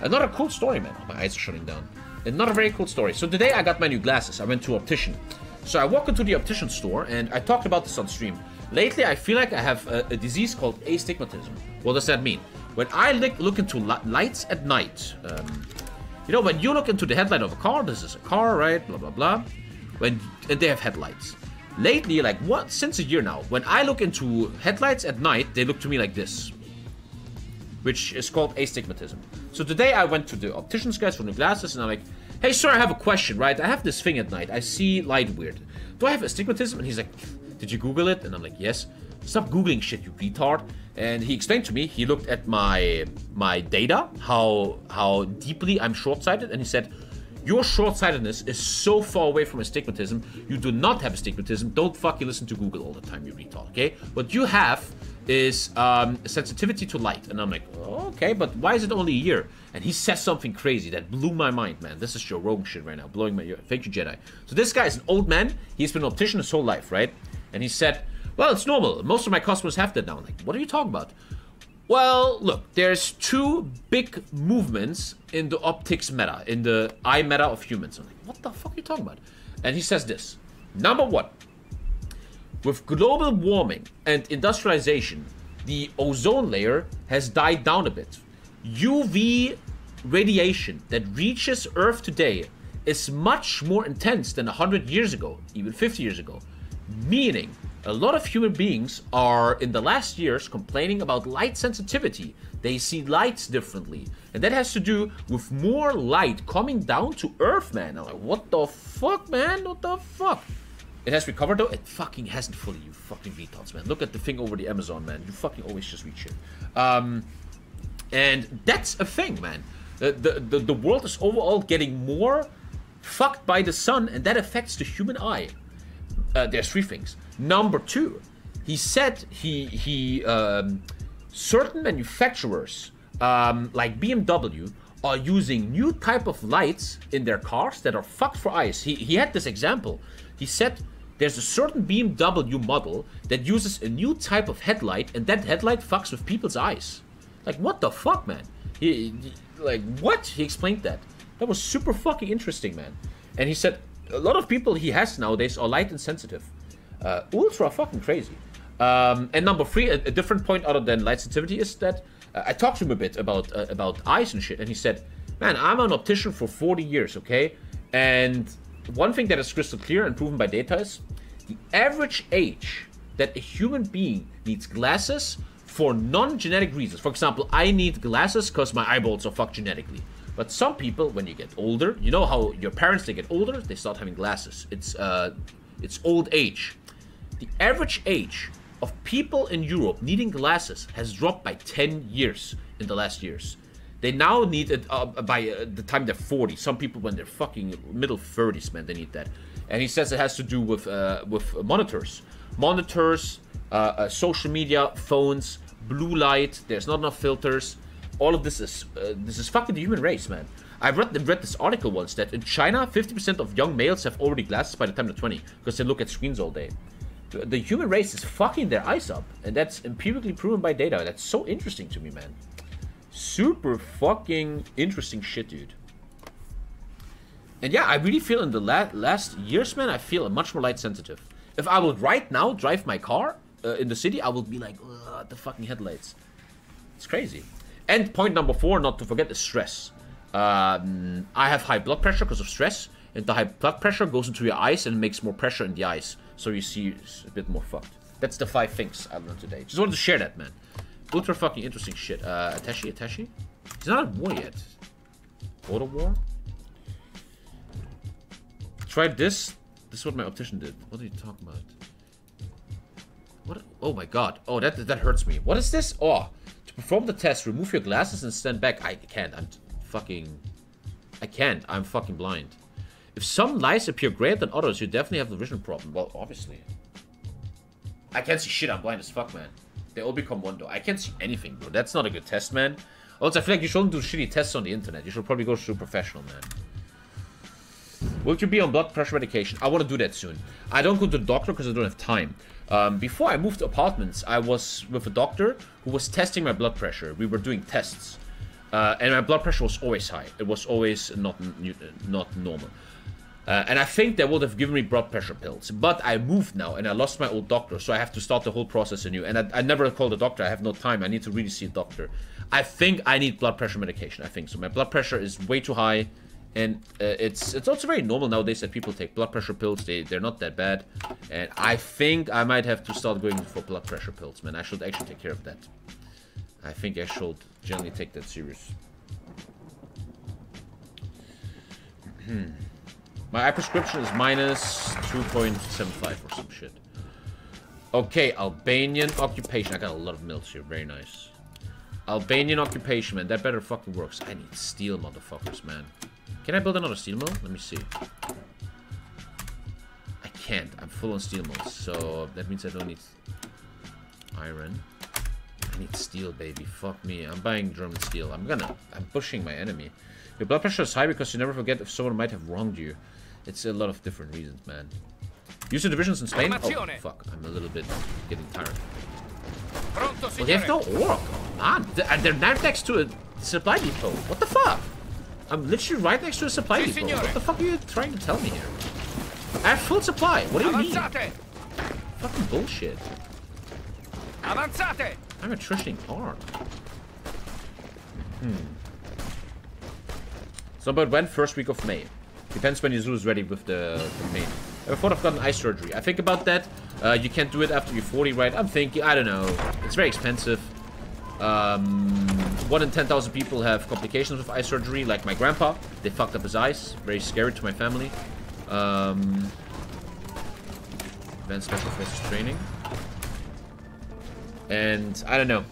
Another cool story, man. Oh, my eyes are shutting down. Another very cool story. So today I got my new glasses. I went to optician. So I walk into the optician store and I talked about this on stream. Lately, I feel like I have a, a disease called astigmatism. What does that mean? When I look, into li lights at night, um, you know, when you look into the headlight of a car, this is a car, right? Blah, blah, blah when and they have headlights. Lately, like what since a year now, when I look into headlights at night, they look to me like this. Which is called astigmatism. So today I went to the optician's guys for new glasses and I'm like, hey sir, I have a question, right? I have this thing at night. I see light weird. Do I have astigmatism? And he's like, did you Google it? And I'm like, yes. Stop Googling shit, you retard. And he explained to me, he looked at my my data, how how deeply I'm short-sighted, and he said, your short-sightedness is so far away from astigmatism. You do not have astigmatism. Don't fucking listen to Google all the time, you retard, okay? What you have is um, sensitivity to light. And I'm like, oh, okay, but why is it only a year? And he says something crazy that blew my mind, man. This is Joe Rogan shit right now, blowing my. Thank you, Jedi. So this guy is an old man. He's been an optician his whole life, right? And he said, well, it's normal. Most of my customers have that now. I'm like, what are you talking about? Well, look, there's two big movements in the optics meta, in the eye meta of humans. I'm like, what the fuck are you talking about? And he says this. Number one, with global warming and industrialization, the ozone layer has died down a bit. UV radiation that reaches Earth today is much more intense than 100 years ago, even 50 years ago. Meaning, a lot of human beings are in the last years complaining about light sensitivity. They see lights differently. And that has to do with more light coming down to Earth, man. I'm like, what the fuck, man? What the fuck? It has recovered though? It fucking hasn't fully, you fucking retards, man. Look at the thing over the Amazon, man. You fucking always just read shit. Um, and that's a thing, man. The, the, the world is overall getting more fucked by the sun, and that affects the human eye. Uh, there's three things. Number two, he said he he um, certain manufacturers um, like BMW are using new type of lights in their cars that are fucked for eyes. He he had this example. He said there's a certain BMW model that uses a new type of headlight, and that headlight fucks with people's eyes. Like what the fuck, man? He, he like what? He explained that. That was super fucking interesting, man. And he said a lot of people he has nowadays are light and sensitive. Uh, ultra fucking crazy. Um, and number three, a, a, different point other than light sensitivity is that uh, I talked to him a bit about uh, about eyes and shit, and he said, "Man, I'm an optician for 40 years, okay? And one thing that is crystal clear and proven by data is the average age that a human being needs glasses for non-genetic reasons. For example, I need glasses because my eyeballs are fucked genetically. But some people, when you get older, you know how your parents they get older, they start having glasses. It's uh, it's old age." The average age of people in Europe needing glasses has dropped by 10 years in the last years. They now need it uh, by uh, the time they're 40. Some people, when they're fucking middle 30s, man, they need that. And he says it has to do with uh, with monitors, monitors, uh, uh, social media, phones, blue light. There's not enough filters. All of this is uh, this is fucking the human race, man. I read read this article once that in China, 50% of young males have already glasses by the time they're 20 because they look at screens all day the human race is fucking their eyes up. And that's empirically proven by data. That's so interesting to me, man. Super fucking interesting shit, dude. And yeah, I really feel in the la last years, man, I feel much more light sensitive. If I would right now drive my car uh, in the city, I would be like, the fucking headlights. It's crazy. And point number four, not to forget, is stress. Um, I have high blood pressure because of stress, and the high blood pressure goes into your eyes and makes more pressure in the eyes, so you see it's a bit more fucked. That's the five things I learned today. Just wanted to share that, man. Ultra fucking interesting shit. Uh, attaché, attaché? He's not at war yet. Auto war? Tried this. This is what my optician did. What are you talking about? What? Oh my god. Oh, that that hurts me. What is this? Oh, perform the test, remove your glasses and stand back. I can't. I'm fucking... I can't. I'm fucking blind. If some lights appear greater than others, you definitely have the vision problem. Well, obviously. I can't see shit. I'm blind as fuck, man. They all become one, though. I can't see anything, bro. That's not a good test, man. Also, I feel like you shouldn't do shitty tests on the internet. You should probably go to a professional, man. Will you be on blood pressure medication? I want to do that soon. I don't go to the doctor because I don't have time. Um, before I moved to apartments, I was with a doctor who was testing my blood pressure. We were doing tests. Uh, and my blood pressure was always high. It was always not, not normal. Uh, and I think they would have given me blood pressure pills. But I moved now, and I lost my old doctor, so I have to start the whole process anew. And I, I never called a doctor. I have no time. I need to really see a doctor. I think I need blood pressure medication. I think so. My blood pressure is way too high, and uh, it's it's also very normal nowadays that people take blood pressure pills. They they're not that bad, and I think I might have to start going for blood pressure pills. Man, I should actually take care of that. I think I should generally take that serious. My eye prescription is minus 2.75 or some shit. Okay, Albanian occupation. I got a lot of mills here. Very nice. Albanian occupation, man. That better fucking works. I need steel, motherfuckers, man. Can I build another steel mill? Let me see. I can't. I'm full on steel mills. So that means I don't need iron. I need steel, baby. Fuck me. I'm buying German steel. I'm gonna... I'm pushing my enemy. Your blood pressure is high because you never forget if someone might have wronged you. It's a lot of different reasons, man. Use the divisions in Spain? Oh, fuck. I'm a little bit getting tired. Well, they have no ore. Man, uh, they're right next to a supply depot. What the fuck? I'm literally right next to a supply depot. What the fuck are you trying to tell me here? I have full supply. What do you mean? Fucking bullshit. Avanzate! I'm attritioning hard. Hmm. So about when? First week of May. Depends when zoo is ready with the campaign. I thought I've got an eye surgery. I think about that. Uh, you can't do it after you're 40, right? I'm thinking, I don't know. It's very expensive. Um, one in 10,000 people have complications with eye surgery, like my grandpa. They fucked up his eyes. Very scary to my family. Um, advanced special forces training. And I don't know.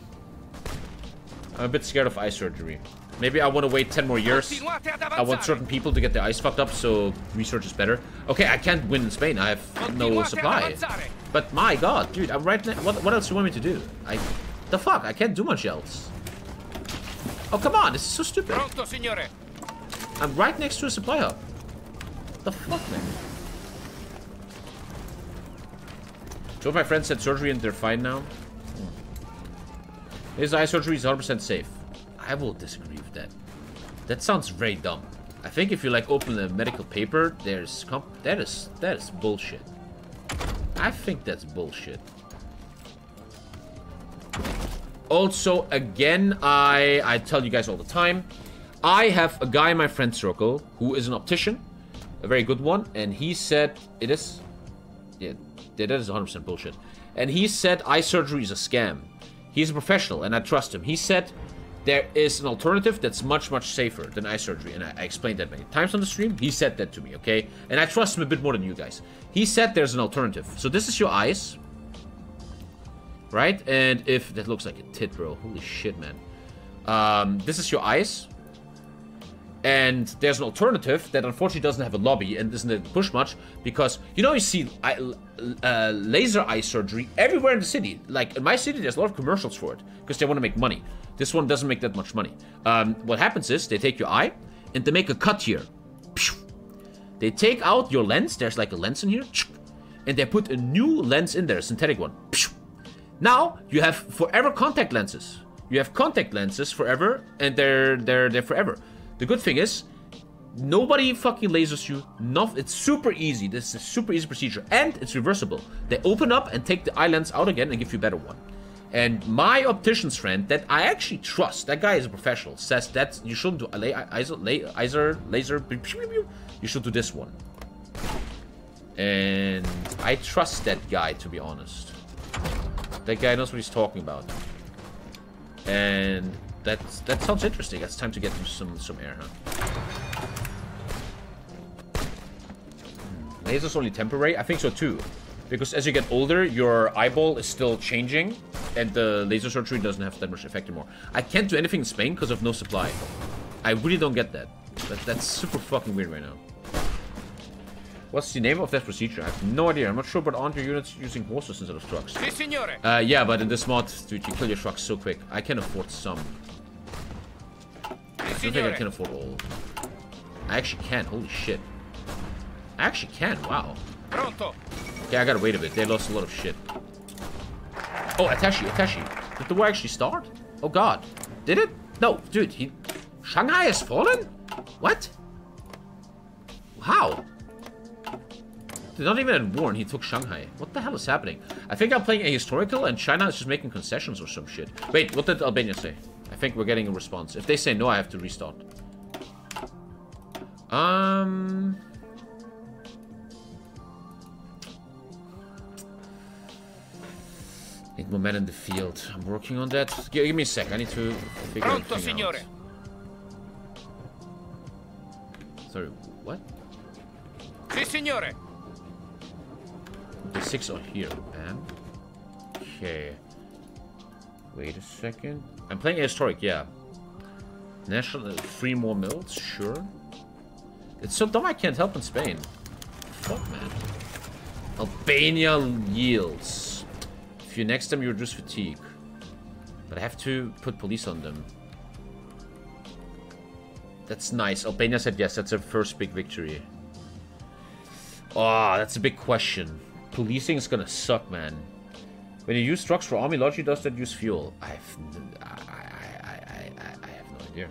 I'm a bit scared of eye surgery. Maybe I want to wait 10 more years. I want certain people to get their eyes fucked up so research is better. Okay, I can't win in Spain. I have no supply. But my god, dude, I'm right now. What, what else do you want me to do? I... The fuck? I can't do much else. Oh, come on. This is so stupid. Pronto, signore. I'm right next to a supply hub. The fuck, man? Two of my friends had surgery and they're fine now. Hmm. His eye surgery is 100% safe. I will disagree with that. That sounds very dumb. I think if you like open a medical paper, there's that is that is bullshit. I think that's bullshit. Also, again, I I tell you guys all the time, I have a guy in my friend circle who is an optician, a very good one, and he said it is, yeah, that is 100% bullshit. And he said eye surgery is a scam. He's a professional, and I trust him. He said there is an alternative that's much, much safer than eye surgery. And I, I, explained that many times on the stream. He said that to me, okay? And I trust him a bit more than you guys. He said there's an alternative. So this is your eyes. Right? And if... That looks like a tit, bro. Holy shit, man. Um, this is your eyes. And there's an alternative that unfortunately doesn't have a lobby and doesn't push much because you know you see uh, laser eye surgery everywhere in the city. Like in my city, there's a lot of commercials for it because they want to make money. This one doesn't make that much money. Um, what happens is they take your eye and they make a cut here. They take out your lens. There's like a lens in here, and they put a new lens in there, a synthetic one. Now you have forever contact lenses. You have contact lenses forever, and they're they're they're forever. The good thing is, nobody fucking lasers you. No, it's super easy. This is a super easy procedure. And it's reversible. They open up and take the eye lens out again and give you a better one. And my optician's friend, that I actually trust, that guy is a professional, says that you shouldn't do a laser, laser, laser, you should do this one. And I trust that guy, to be honest. That guy knows what he's talking about. And that that sounds interesting. It's time to get some some air, huh? Hmm. Laser's only temporary? I think so too. Because as you get older, your eyeball is still changing, and the laser surgery doesn't have that much effect anymore. I can't do anything in Spain because of no supply. I really don't get that. that. That's super fucking weird right now. What's the name of that procedure? I have no idea. I'm not sure, but aren't your units using horses instead of trucks? Uh, yeah, but in this mod, dude, you kill your trucks so quick. I can afford some. I don't think I can afford all. I actually can. Holy shit. I actually can. Wow. Pronto. Okay, I gotta wait a bit. They lost a lot of shit. Oh, Atashi, Atashi. Did the war actually start? Oh god. Did it? No, dude, he... Shanghai has fallen? What? How? They're not even at war and he took Shanghai. What the hell is happening? I think I'm playing a historical and China is just making concessions or some shit. Wait, what did Albania say? I think we're getting a response. If they say no, I have to restart. Um... Need more men in the field. I'm working on that. Give, give me a sec. I need to figure Pronto, signore. out. Sorry, what? Si, signore. The six are here, man. Okay. Wait a second. I'm playing historic, yeah. National, uh, three more mills, sure. It's so dumb I can't help in Spain. Fuck, man. Albania yields. If you next them, you reduce fatigue. But I have to put police on them. That's nice. Albania said yes, that's their first big victory. Oh, that's a big question. Policing is gonna suck, man. When you use trucks for army, largely does that use fuel? I've, I, I, I, I, have no idea.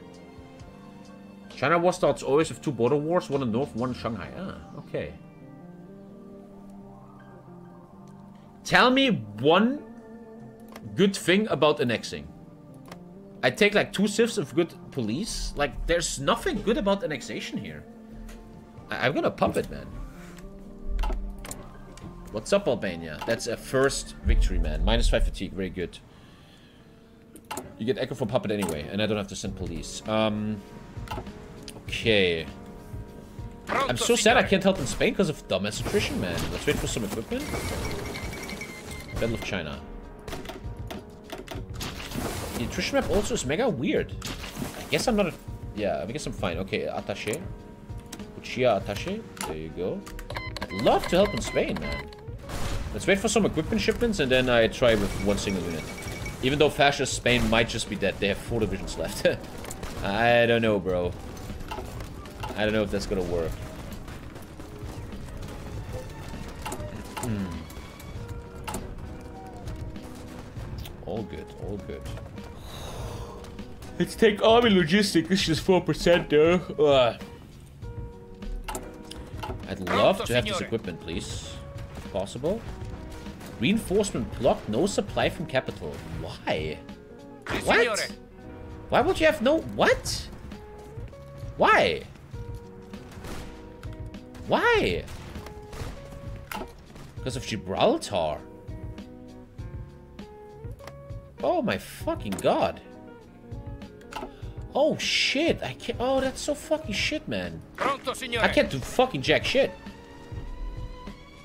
China war starts always with two border wars, one in North, one in Shanghai. Ah, okay. Tell me one good thing about annexing. I take like two sifts of good police. Like, there's nothing good about annexation here. I I'm gonna pump it, man. What's up, Albania? That's a first victory, man. Minus 5 fatigue. Very good. You get Echo from Puppet anyway, and I don't have to send police. Um, okay. I'm so sad I can't help in Spain because of dumbass attrition, man. Let's wait for some equipment. Battle of China. The attrition map also is mega weird. I guess I'm not a... Yeah, I guess I'm fine. Okay, attaché. Uchia attaché. There you go. I'd love to help in Spain, man. Let's wait for some equipment shipments and then I try with one single unit. Even though fascist Spain might just be dead. They have four divisions left. I don't know, bro. I don't know if that's gonna work. Hmm. All good, all good. Let's take army logistics. This is four percent though. Ugh. I'd love to have this equipment, please, if possible. Reinforcement blocked, no supply from capital. Why? Ah, what? Why would you have no... What? Why? Why? Because of Gibraltar. Oh my fucking god. Oh shit, I can't... Oh, that's so fucking shit, man. Pronto, signore. I can't do fucking jack shit.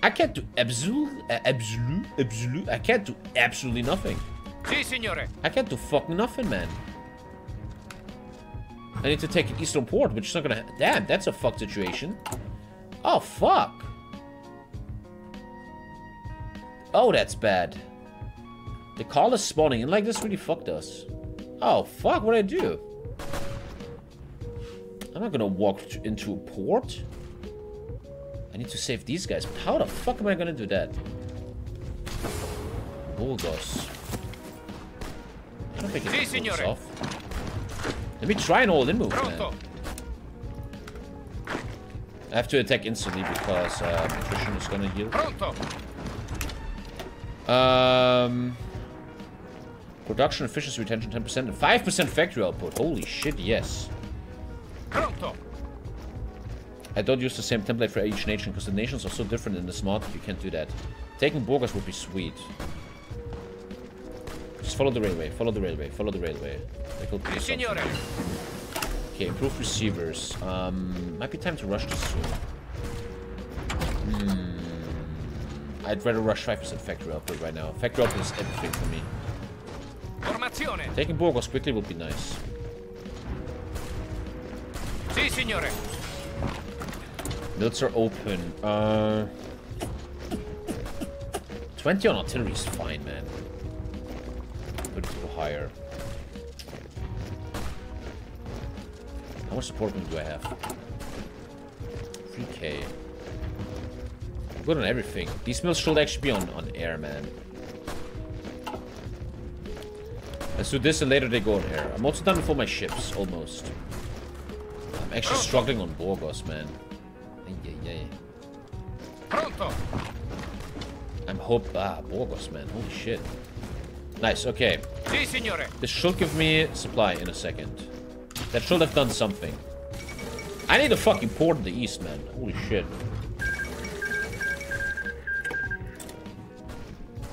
I can't do absolute, uh, absolute, absolute. I can't do absolutely nothing. Si, signore. I can't do fucking nothing, man. I need to take an Eastern Port, which is not gonna... Damn, that's a fucked situation. Oh, fuck. Oh, that's bad. The call is spawning, and like this really fucked us. Oh, fuck, what did I do? I'm not gonna walk into a port. Need to save these guys. But How the fuck am I gonna do that? Burgos. I don't think I Si, can pull off. Let me try an all-in move, man. I have to attack instantly because uh, is gonna heal. Pronto. Um, Production efficiency retention 10% and 5% factory output. Holy shit, yes. Pronto. I don't use the same template for each nation because the nations are so different in this mod, you can't do that. Taking Burgos would be sweet. Just follow the railway, follow the railway, follow the railway. That will Si, do something. signore. Okay, improve receivers. Um, might be time to rush this soon. Hmm. I'd rather rush 5% factory output right now. Factory output is everything for me. Formazione. Taking Burgos quickly would be nice. Si, signore. Mills are open. Uh, 20 on artillery is fine, man. Put it to higher. How much support do I have? 3k. I'm good on everything. These mills should actually be on, on air, man. Let's do this and later they go on air. I'm also done with all my ships, almost. I'm actually struggling on Burgos, man. Pronto. I'm hope ah Burgos man, holy shit. Nice, okay. Si, signore. This should give me supply in a second. That should have done something. I need a fucking port in the east, man. Holy shit.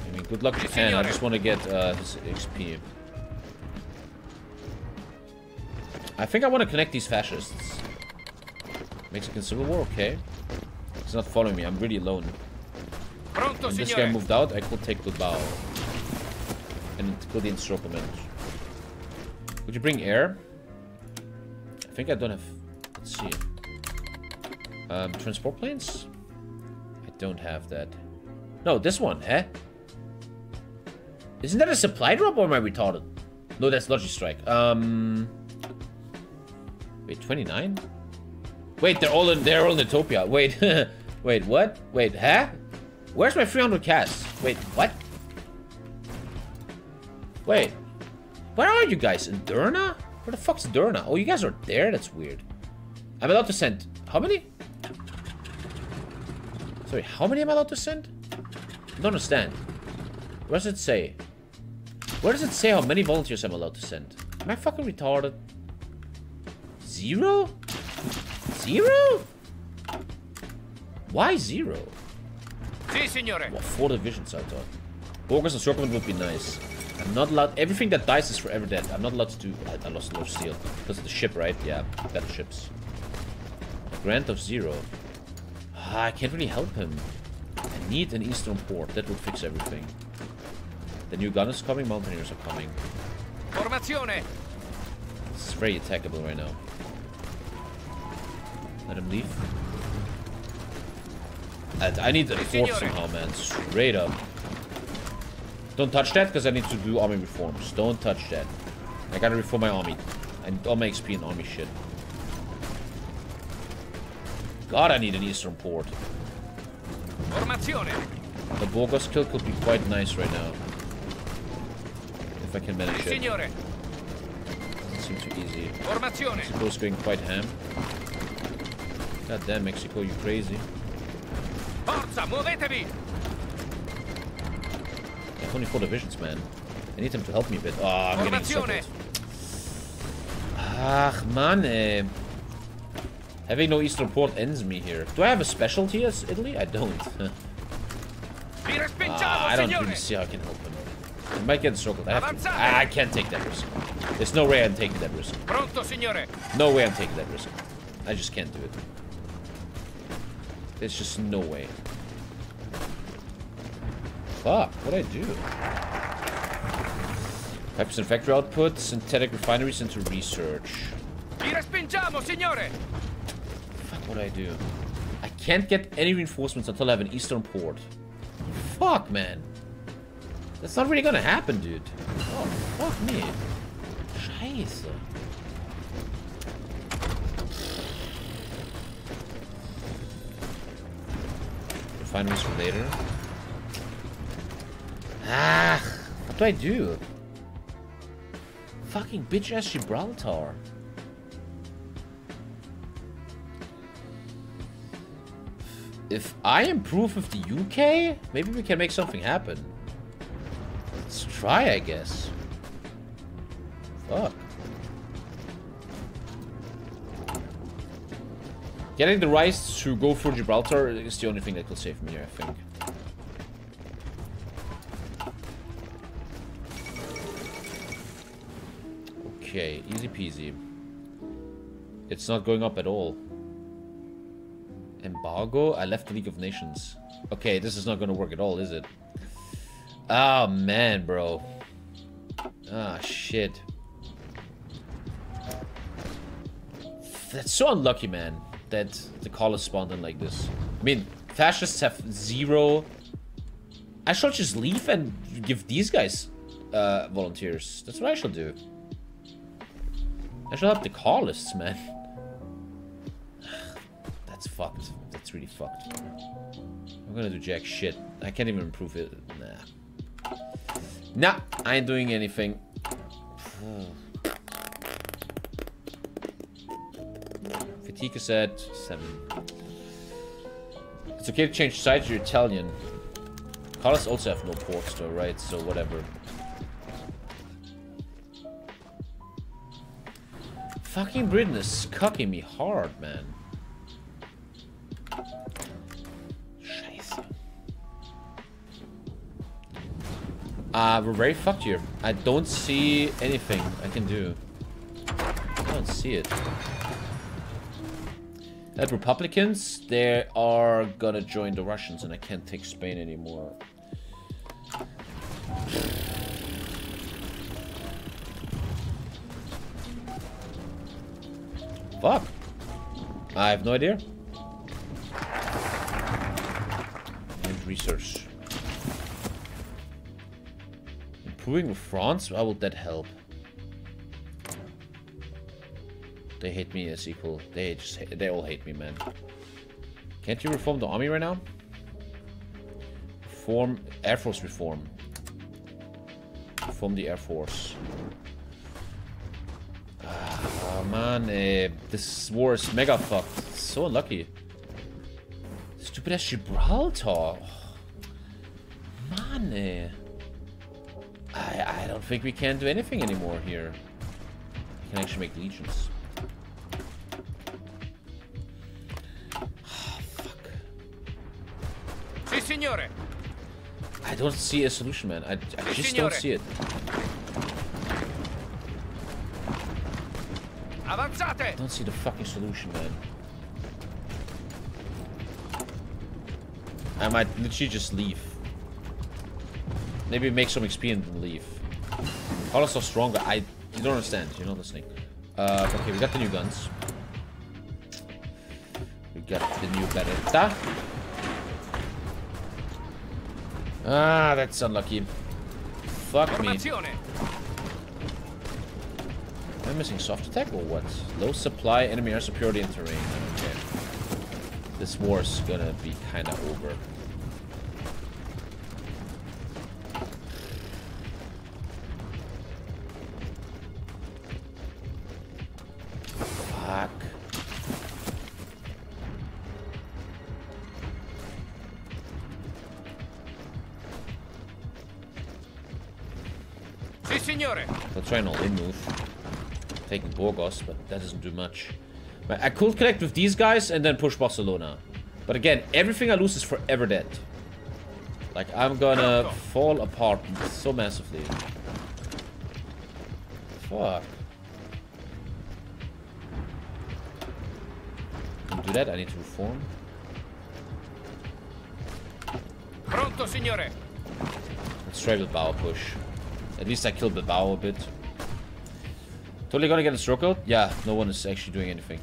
I mean, good luck to Japan. I just want to get uh, this XP. I think I want to connect these fascists. Mexican Civil War, okay. He's not following me. I'm really alone. Pronto, When this guy moved out, I could take Bilbao. And kill the instrument. Would you bring air? I think I don't have... Let's see. Um, transport planes? I don't have that. No, this one, huh? Isn't that a supply drop or am I retarded? No, that's Logi Strike. Um... Wait, 29? Wait, they're all in, they're all in Utopia. Wait, wait, what? Wait, huh? Where's my 300 casts? Wait, what? Wait. Where are you guys? In Derna? Where the fuck's Derna? Oh, you guys are there? That's weird. I'm allowed to send... How many? Sorry, how many am I allowed to send? I don't understand. What does it say? Where does it say how many volunteers I'm allowed to send? Am I fucking retarded? Zero? Zero? Why zero? Si, signore. Well, four divisions, I thought. Burgos and Circlement would be nice. I'm not allowed... Everything that dies is forever dead. I'm not allowed to do... I, I lost a lot of steel. Because of the ship, right? Yeah, battleships. Grant of zero. Ah, I can't really help him. I need an eastern port. That would fix everything. The new gun is coming. Mountaineers are coming. Formazione. It's very attackable right now. Let him leave. I need a Signore. somehow, man. Straight up. Don't touch that, because I need to do army reforms. Don't touch that. I gotta reform my army. I need all my XP and army shit. God, I need an eastern port. Formazione. The Burgos kill could be quite nice right now. If I can manage it. signore. Doesn't seem too easy. Formazione. Mexico's going quite ham. God damn, Mexico, you crazy. Forza, muovetevi. I have only four divisions, man. I need them to help me a bit. Oh, I'm getting. Ach, man, eh. Having no eastern port ends me here. Do I have a specialty as Italy? I don't. Ah, I don't really see how I can help him. I might get circled. I, to, Ah, I can't take that risk. There's no way I'm taking that risk. No way I'm taking that risk. I just can't do it. There's just no way. Fuck, what'd I do? 5% factory output, synthetic refineries into research. Vi respingiamo, signore. Fuck, what'd I do? I can't get any reinforcements until I have an eastern port. Fuck, man. That's not really gonna happen, dude. Oh, fuck me. Scheiße. Refineries for later. Ah, what do I do? Fucking bitch ass Gibraltar. If I improve with the UK, maybe we can make something happen. Let's try, I guess. Fuck. Getting the rights to go for Gibraltar is the only thing that could save me, I think. Okay, easy peasy. It's not going up at all. Embargo? I left the League of Nations. Okay, this is not gonna work at all, is it? Oh, man, bro. Ah, shit. That's so unlucky, man, that the call is spawned in like this. I mean, fascists have zero... I shall just leave and give these guys uh, volunteers. That's what I shall do. I shall have the Carlists, man. That's fucked. That's really fucked. I'm gonna do jack shit. I can't even improve it. Nah. Nah, I ain't doing anything. Is at 7. It's okay to change sides, you're Italian. Colors also have no ports though, right? So whatever. Fucking Britain is cucking me hard, man. Scheiße. Uh, we're very fucked here. I don't see anything I can do. I don't see it. That Republicans, they are gonna join the Russians and I can't take Spain anymore. Fuck. I have no idea. And research. Improving France? How would that help? They hate me as equal. They just they all hate me, man. Can't you reform the army right now? Reform Air Force reform. Reform the Air Force. Oh man, uh, this war is mega fucked. So unlucky. Stupid ass Gibraltar. Man, uh, I I don't think we can do anything anymore here. We can actually make legions. I don't see a solution, man. I, I just don't see it. Avanzate. I don't see the fucking solution, man. I might literally just leave. Maybe make some XP and leave. Colors are stronger. I you don't understand. You're not listening. Uh, okay, we got the new guns. We got the new Beretta. Ah, that's unlucky. Fuck me. Am I missing soft attack or what? Low supply, enemy air superiority and terrain. Okay. This war's gonna be kinda over. Burgos, but that doesn't do much. But I could connect with these guys and then push Barcelona. But again, everything I lose is forever dead. Like, I'm gonna fall apart so massively. Fuck. Can't do that, I need to reform. Pronto, signore. Let's try Bilbao push. At least I killed Bilbao a bit. Totally gonna get a stroke out? Yeah, no one is actually doing anything.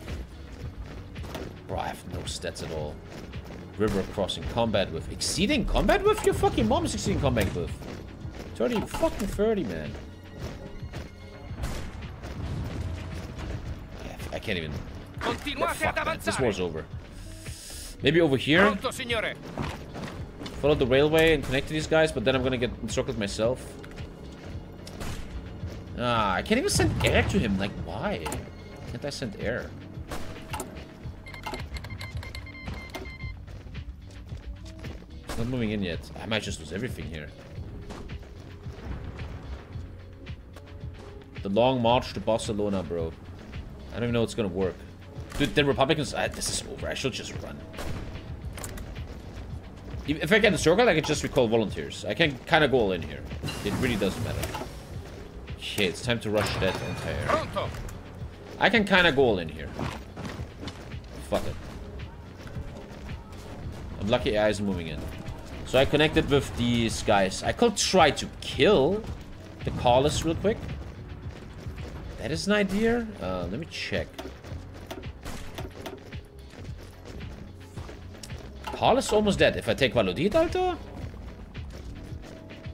Bro, I have no stats at all. River crossing combat with. Exceeding combat with? Your fucking mom is exceeding combat with. 30 fucking 30, man. I- I can't even. Continuate oh, fuck. This war's over. Maybe over here. Follow the railway and connect to these guys, but then I'm gonna get encircled myself. Ah, I can't even send air to him. Like, why? Can't I send air? Not moving in yet. I might just lose everything here. The long march to Barcelona, bro. I don't even know it's gonna work. Dude, the Republicans... Uh, this is over. I should just run. If I get the circle, I can just recall volunteers. I can kind of go all in here. It really doesn't matter. Okay, it's time to rush that entire... I can kind of go all in here. Fuck it. Unlucky eyes moving in. So I connected with these guys. I could try to kill the Carlos real quick. That is an idea. Uh, let me check. Carlos almost dead. If I take Valodit, Alter?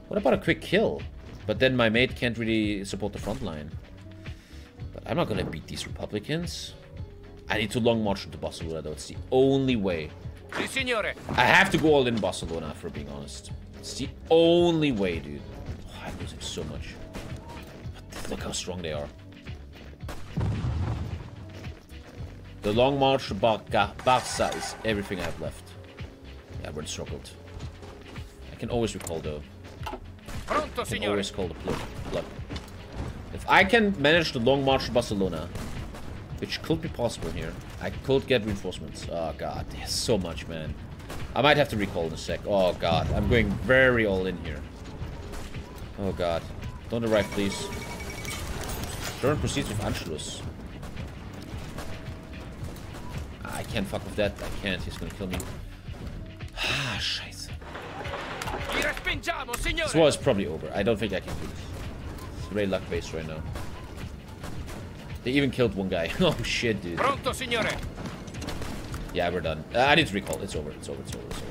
What about a quick kill? But then my mate can't really support the front line. But I'm not gonna beat these Republicans. I need to long march into Barcelona though. It's the only way. Si, signore. I have to go all in Barcelona, for being honest. It's the only way, dude. Oh, I'm losing so much. But look how strong they are. The long march to Barca, Barca is everything I have left. Yeah, we're struggled. I can always recall though. Pronto, signore. always call the plug. plug. If I can manage the long march to Barcelona, which could be possible here, I could get reinforcements. Oh god, there's so much, man. I might have to recall in a sec. Oh god, I'm going very all in here. Oh god. Don't arrive, please. Turn proceeds with Anschluss. I can't fuck with that. I can't. He's gonna kill me. Ah, scheiße. Vi respingiamo, signore. This war is probably over. I don't think I can do this. It's very luck based right now. They even killed one guy. oh shit, dude. Pronto, signore. Yeah, we're done. Uh, I need to recall. It's over. It's over. It's over. It's over.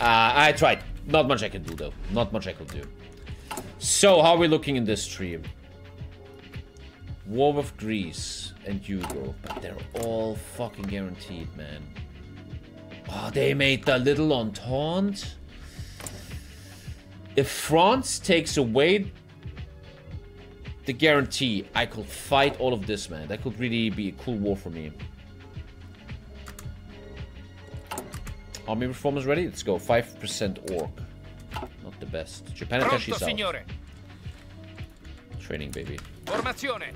Uh, I tried. Not much I can do though. Not much I could do. So, how are we looking in this stream? War with Greece and Yugo, but they're all fucking guaranteed, man. Oh, they made the little entente. If France takes away the guarantee, I could fight all of this, man. That could really be a cool war for me. Army reform is ready. Let's go. 5% orc. Not the best. Japan and Tashi Pronto, South. Training, baby. Formazione.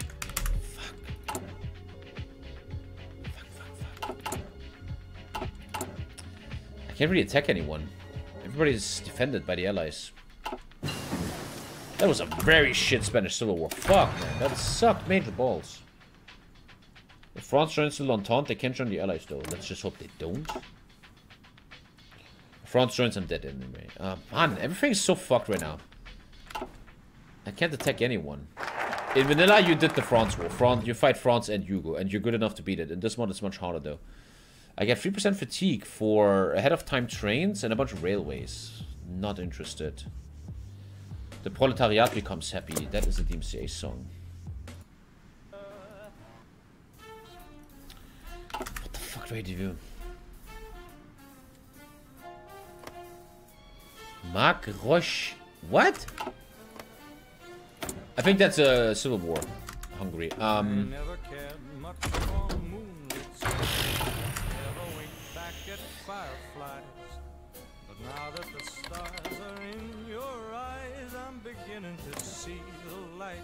Can't really attack anyone. Everybody's defended by the allies. That was a very shit Spanish Civil War. Fuck, man. That sucked major balls. If France joins the L'Entente, they can join the allies, though. Let's just hope they don't. If France joins, I'm dead anyway. Uh, man, everything's so fucked right now. I can't attack anyone. In Vanilla, you did the France war. France, you fight France and Yugo, and you're good enough to beat it. In this one, it's much harder, though. I get 3% fatigue for ahead of time trains and a bunch of railways. Not interested. The proletariat becomes happy. That is a DMCA song. What the fuck do I do? Mark Roche. What? I think that's a civil war. Hungary. Um. Beginning to see the light.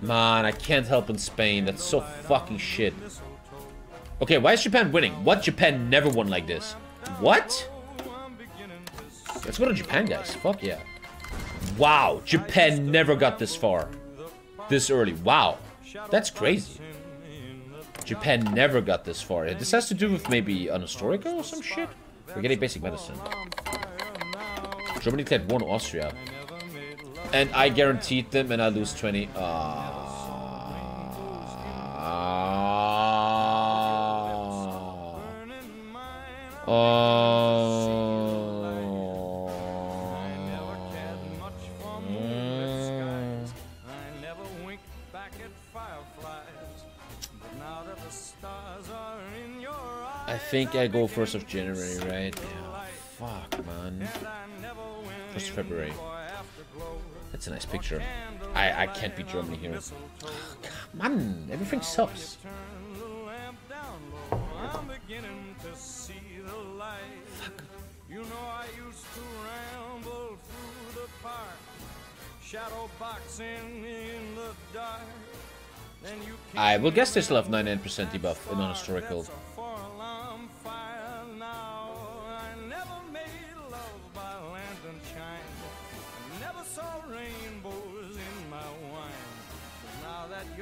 Man, I can't help in Spain. That's so fucking shit. Okay, why is Japan winning? What Japan never won like this? What? Let's go to Japan, guys. Fuck yeah. Wow, Japan never got this far. This early. Wow. That's crazy. Japan never got this far. This has to do with maybe an historical or some shit? We're getting basic medicine. Germany declared war on Austria. And I guaranteed them and I lose 20. Ah. never cared Oh. much for moonlit skies. I never winked back at fireflies. But now that the stars are in your eyes, I think I go 1st of January, right? Yeah. Fuck, man. I never went 1st of February. That's a nice picture. I, I can't beat Germany here. Ah, Man, everything sucks. The the. You know I used to ramble through shadow boxing in the dark. I will guess they still have 99% debuff in non-historical.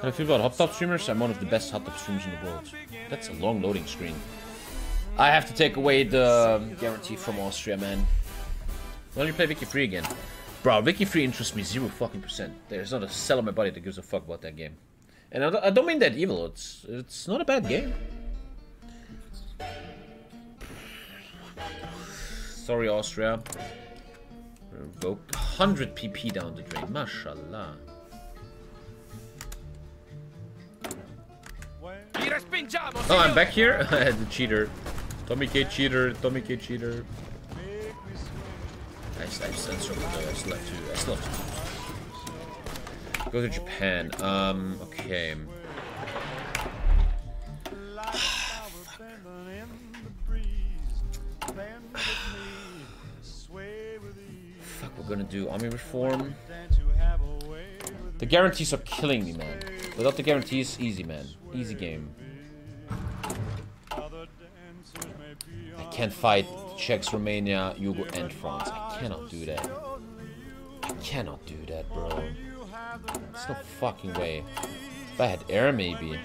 How do you feel about hot top streamers? I'm one of the best hot top streamers in the world. That's a long loading screen. I have to take away the guarantee from Austria, man. Why don't you play Vicky 3 again? Bro, Vicky 3 interests me zero fucking percent. There's not a cell in my body that gives a fuck about that game. And I don't, I don't mean that evil. It's it's not a bad game. Sorry, Austria. Revoked 100 PP down the drain. Mashallah. Oh, I'm back here? I had the cheater. Tommy K cheater, Tommy K cheater. I, I censored it though, I still have to, I still have to. Go to Japan, um, okay. Fuck, we're gonna do army reform. The guarantees are killing me, man. Without the guarantees, easy, man. Easy game. I can't fight Czechs, Romania, Yugo, and France. I cannot do that. I cannot do that, bro. There's no fucking way. If I had air, maybe.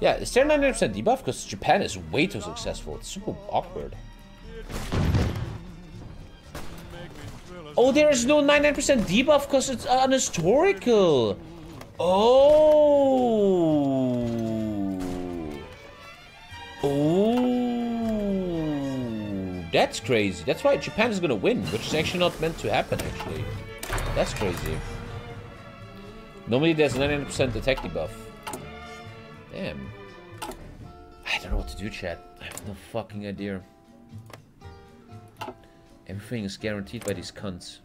Yeah, is there 99% debuff? Because Japan is way too successful. It's super awkward. Oh, there is no 99% debuff because it's unhistorical. Oh. Oh. That's crazy. That's why Japan is gonna win, which is actually not meant to happen, actually. That's crazy. Normally there's 99% attack debuff. Damn. I don't know what to do, chat. I have no fucking idea. Everything is guaranteed by these cunts.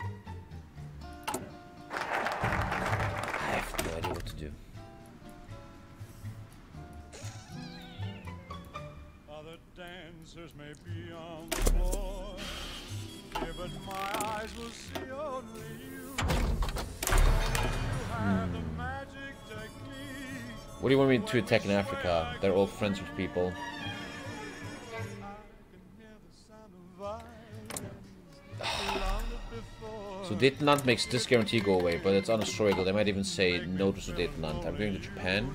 I have no idea what to do. Other dancers may be on the floor, yeah, but my eyes will see only you. You have the magic technique. What do you want me to attack in Africa? They're all friends with people. So Detonant makes this guarantee go away, but it's unhistorical. They might even say no to Detonant. I'm going to Japan.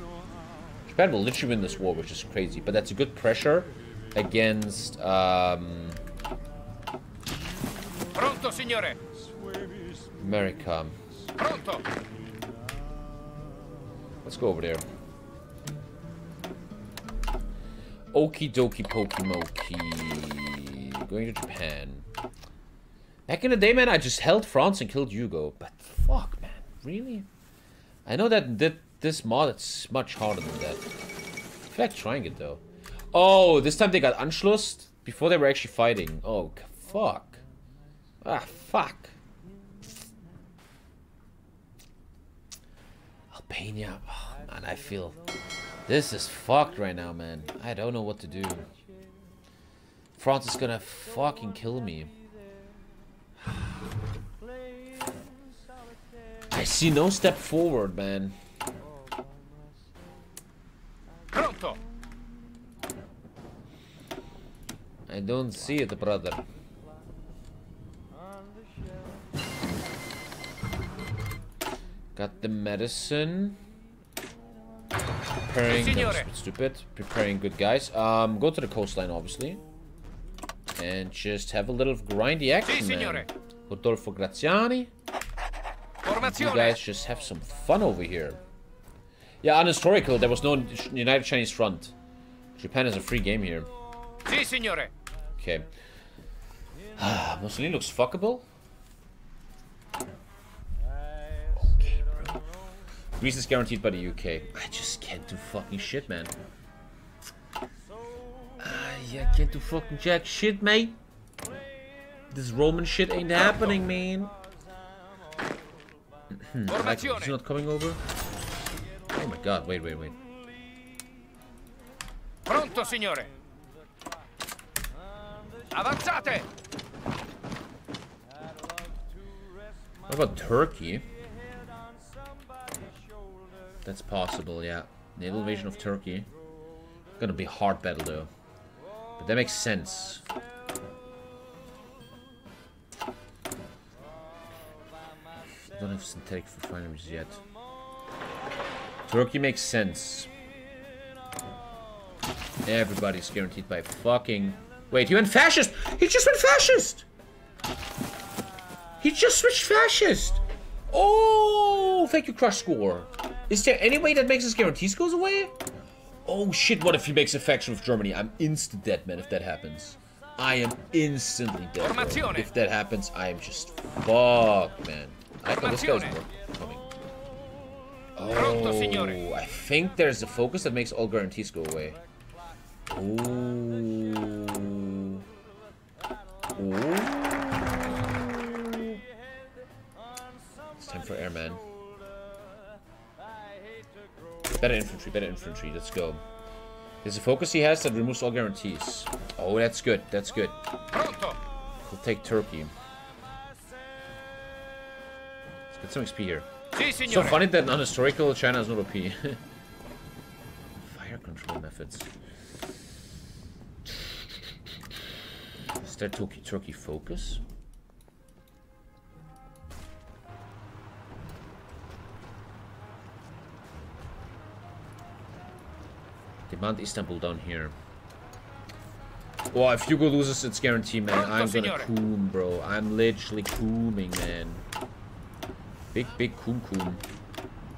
Japan will literally win this war, which is crazy. But that's a good pressure against um, Pronto, signore! America. Pronto! Let's go over there. Okie dokie pokey mokey. Going to Japan. Back in the day, man, I just held France and killed Yugo. But fuck, man. Really? I know that that this mod it's much harder than that. I feel like trying it though. Oh, this time they got Anschluss before they were actually fighting. Oh, fuck. Ah, fuck. Albania. Oh, man, I feel this is fucked right now, man. I don't know what to do. France is gonna fucking kill me. I see no step forward, man. Pronto! I don't see it, brother. Got the medicine. Preparing. Stupid. Preparing good guys. Um, go to the coastline, obviously. And just have a little grindy action, man. signore. Rodolfo Graziani. You guys just have some fun over here. Yeah, unhistorical. There was no United Chinese Front. Japan is a free game here. Sì, signore! Okay. Mussolini looks fuckable. Okay, bro. Greece is guaranteed by the UK. I just can't do fucking shit, man. I can't do fucking jack shit, mate. This Roman shit ain't happening, man. Hmm, like, he's not coming over. Oh my god, wait, wait, wait. Pronto, signore! Avanzate! What about Turkey? That's possible, yeah. Naval invasion of Turkey. Gonna be hard battle though. But that makes sense. I don't have synthetic refineries yet. Turkey makes sense. Everybody's guaranteed by fucking... Wait, he went fascist! He just went fascist! He just switched fascist! Oh, thank you, Crush Score. Is there any way that makes his guarantees goes away? Oh shit, what if he makes a faction with Germany? I'm instant dead, man, if that happens. I am instantly dead. If that happens, I am just fucked, man. I thought this guy was more coming. Oh, I think there's a focus that makes all guarantees go away. Ooh. Ooh. It's time for airman. Better infantry, better infantry. Let's go. There's a focus he has that removes all guarantees. Oh, that's good. That's good. We'll take Turkey. Let's get some XP here. So funny that non-historical China is not OP. Fire control methods. Is Turkey, Turkey focus? Demand Istanbul down here. Well, if Yugo loses, it's guaranteed, man. I'm gonna coom, bro. I'm literally cooming, man. Big, big coom coom.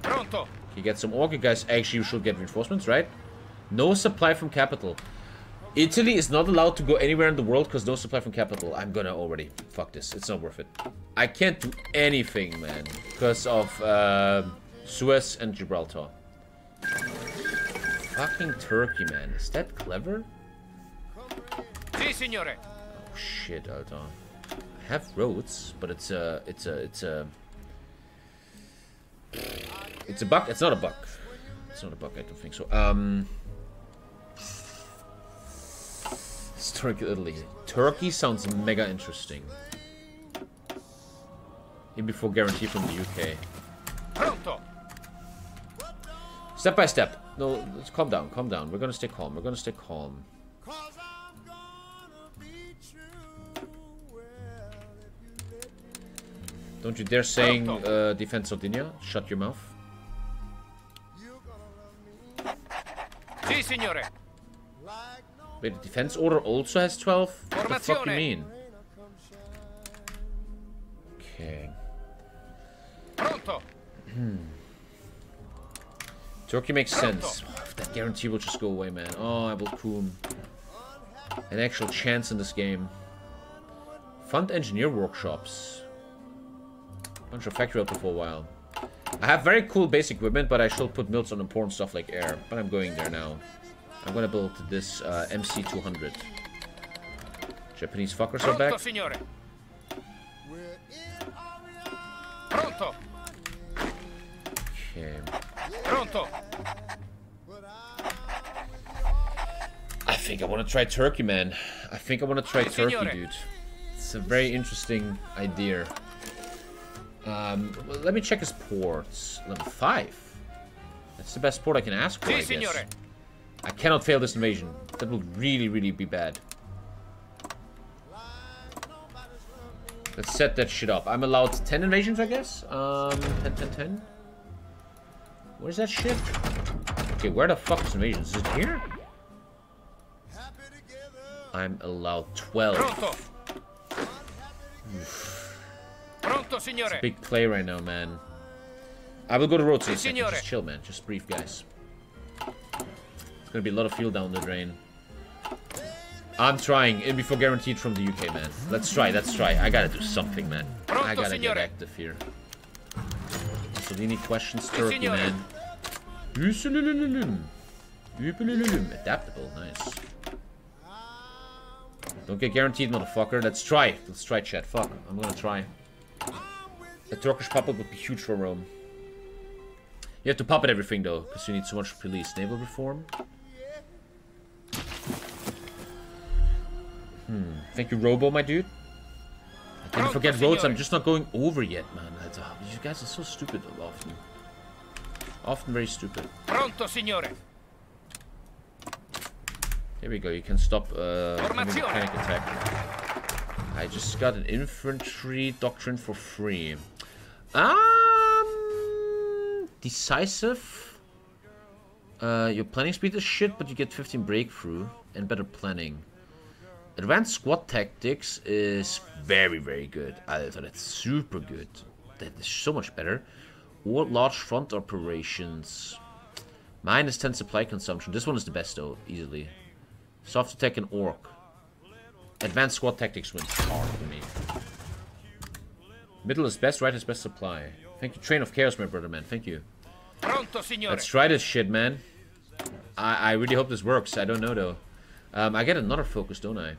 Pronto. You get some organ guys. Actually, you should get reinforcements, right? No supply from capital. Italy is not allowed to go anywhere in the world because no supply from capital. I'm gonna already. Fuck this. It's not worth it. I can't do anything, man. Because of uh, Suez and Gibraltar. Fucking Turkey, man. Is that clever? Sì, signore. Oh shit, Alter. I have roads, but it's a, it's a, it's a, it's a bug. It's not a bug. It's not a bug. I don't think so. Um, it's Turkey, Italy. Turkey sounds mega interesting. Even before guarantee from the UK. Pronto. Step by step. No, let's calm down. Calm down. We're gonna stay calm. We're gonna stay calm. Don't you dare saying uh, defense Sardinia. Shut your mouth. Sì, signore. Wait, the defense order also has 12? What the fuck you mean? Okay. Pronto. Turkey makes sense. That guarantee will just go away, man. Oh, I will coom. An actual chance in this game. Fund engineer workshops. Bunch of factory output for a while. I have very cool base equipment, but I should put mills on important stuff like air. But I'm going there now. I'm gonna build this uh, MC200. Japanese fuckers are back. Okay. Pronto. I think I want to try Turkey, man. I think I want to try Turkey, dude. It's a very interesting idea. Um, let me check his ports. Level 5. That's the best port I can ask for, I guess. I cannot fail this invasion. That will really, really be bad. Let's set that shit up. I'm allowed 10 invasions, I guess? Um, 10, 10, 10. Where's that shit? Okay, where the fuck is invasions? Is it here? I'm allowed 12. Pronto. Pronto, signore. Big play right now, man. I will go to roads in a Sì, signore. Just chill, man. Just brief, guys. It's gonna be a lot of fuel down the drain. I'm trying. In before guaranteed from the UK, man. Let's try. Let's try. I gotta do something, man. Pronto, I gotta signore. get active here. Mussolini questions Turkey, man. Üpülülülüm. Adaptable. Nice. Don't get guaranteed, motherfucker. Let's try. Let's try, chat. Fuck. I'm gonna try. A Turkish puppet would be huge for Rome. You have to puppet everything though, because you need so much police. Naval reform. Hmm. Thank you, Robo, my dude. I Pronto, forget roads, I'm just not going over yet, man. You guys are so stupid often. Often very stupid. Pronto, signore. Here we go, you can stop uh, attack. I just got an infantry doctrine for free. Um, decisive. Uh, your planning speed is shit, but you get 15 breakthrough and better planning. Advanced squad tactics is very, very good. I thought it's super good. That is so much better. Or large front operations. Minus 10 supply consumption. This one is the best though, easily. Soft attack and org. Advanced squad tactics wins hard for me. Middle is best, right is best supply. Thank you, Train of Chaos, my brother, man. Thank you. Pronto, signore. Let's try this shit, man. I, I really hope this works. I don't know, though. Um, I get another focus, don't I?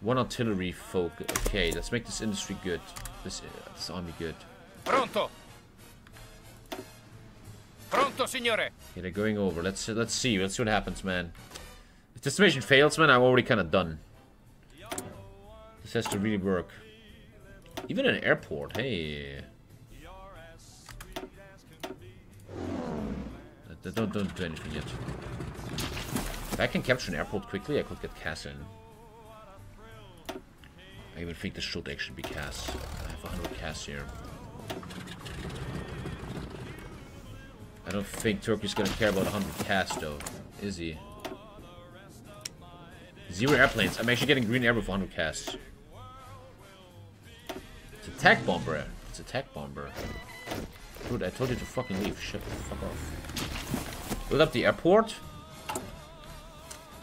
One artillery focus. Okay, let's make this industry good. This, uh, this army good. Pronto. Pronto, signore. They're going over. Let's let's see. Let's see what happens, man. If this mission fails, man, I'm already kind of done. This has to really work. Even an airport, hey. Uh, Don't don't do anything yet. If I can capture an airport quickly, I could get CAS in. I even think this should actually be CAS. I have 100 CAS here. I don't think Turkey's gonna care about 100 CAS though, is he? Zero airplanes. I'm actually getting green air with 100 CAS. It's a tech bomber. It's a tech bomber. Dude, I told you to fucking leave. Shit, fuck off. Build up the airport.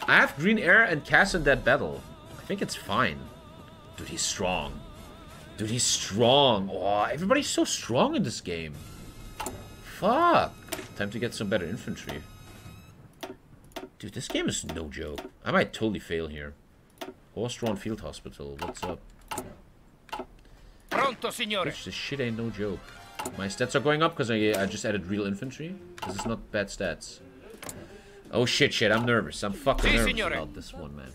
I have green air and CAS in that battle. I think it's fine. Dude, he's strong. Dude, he's strong. Oh, everybody's so strong in this game. Fuck. Time to get some better infantry. Dude, this game is no joke. I might totally fail here. Horse-drawn field hospital. What's up? Pronto, signore. Bitch, this shit ain't no joke. My stats are going up because I, I just added real infantry. This is not bad stats. Oh shit, shit, I'm nervous. I'm fucking Si, nervous signore. about this one, man.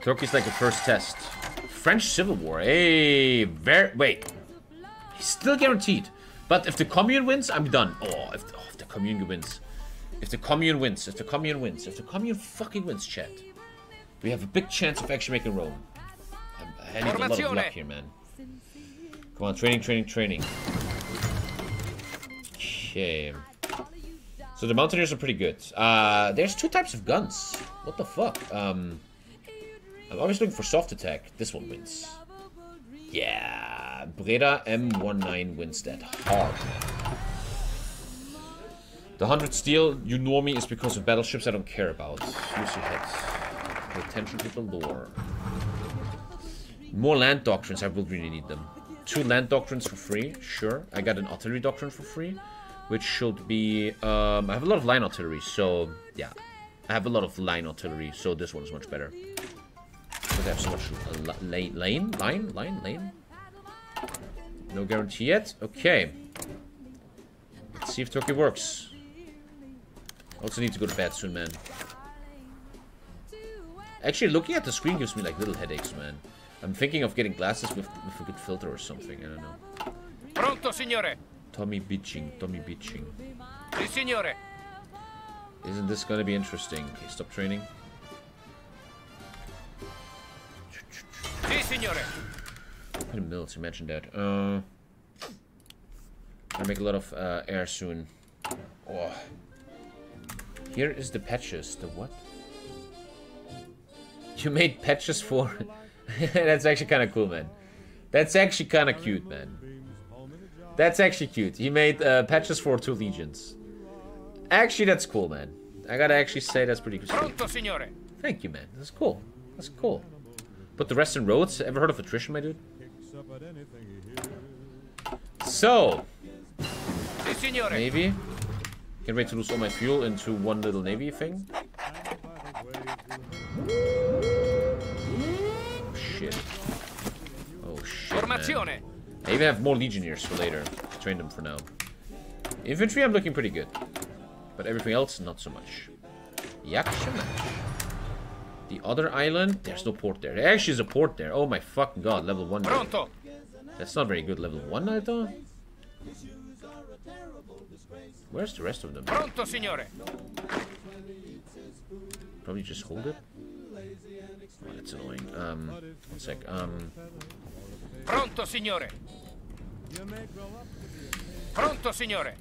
Turkey's like a first test. French Civil War. Hey, very wait. He's still guaranteed. But if the commune wins, I'm done. Oh, if the, oh, if the commune wins. If the commune wins. If the commune wins. If the commune fucking wins, chat. We have a big chance of actually making Rome. I'm, I need a lot of luck here, man. Come on, training, training, training. Okay. So the mountaineers are pretty good. Uh, there's two types of guns. What the fuck? Um, I'm always looking for soft attack. This one wins. Yeah, Breda M19 wins that hard. The 100 steel, you know me, is because of battleships I don't care about. Use your heads. Pay attention to the lore. More land doctrines, I will really need them. Two land doctrines for free, sure. I got an artillery doctrine for free, which should be... Um, I have a lot of line artillery, so yeah. I have a lot of line artillery, so this one is much better. Because I have so much lane, lane, line, line, lane. No guarantee yet. Okay. Let's see if Turkey works. Also need to go to bed soon, man. Actually, looking at the screen gives me like little headaches, man. I'm thinking of getting glasses with, with a good filter or something. I don't know. Pronto, signore. Tommy bitching, Tommy bitching. Si, signore. Isn't this gonna be interesting? Okay, stop training. Put a mills, imagine that. Uh, I make a lot of uh, air soon. Oh. Here is the patches. The what? You made patches for... That's actually kind of cool, man. That's actually kind of cute, man. That's actually cute. He made uh, patches for two legions. Actually, that's cool, man. I gotta actually say that's pretty cool. Thank you, man. That's cool. That's cool. Put the rest in roads. Ever heard of attrition, my dude? So. Navy. Get ready to lose all my fuel into one little Navy thing. Oh, shit. Oh, shit, man. I even have more Legionnaires for later. Train them for now. Infantry, I'm looking pretty good. But everything else, not so much. Yak so much. The other island, there's no port there. There actually is a port there. Oh my fucking god, level 1. Pronto. That's not very good. Level 1, I thought? Where's the rest of them? Pronto, signore. Probably just hold it. Oh, that's annoying. Um, one sec. Um, Pronto, signore. Pronto, signore.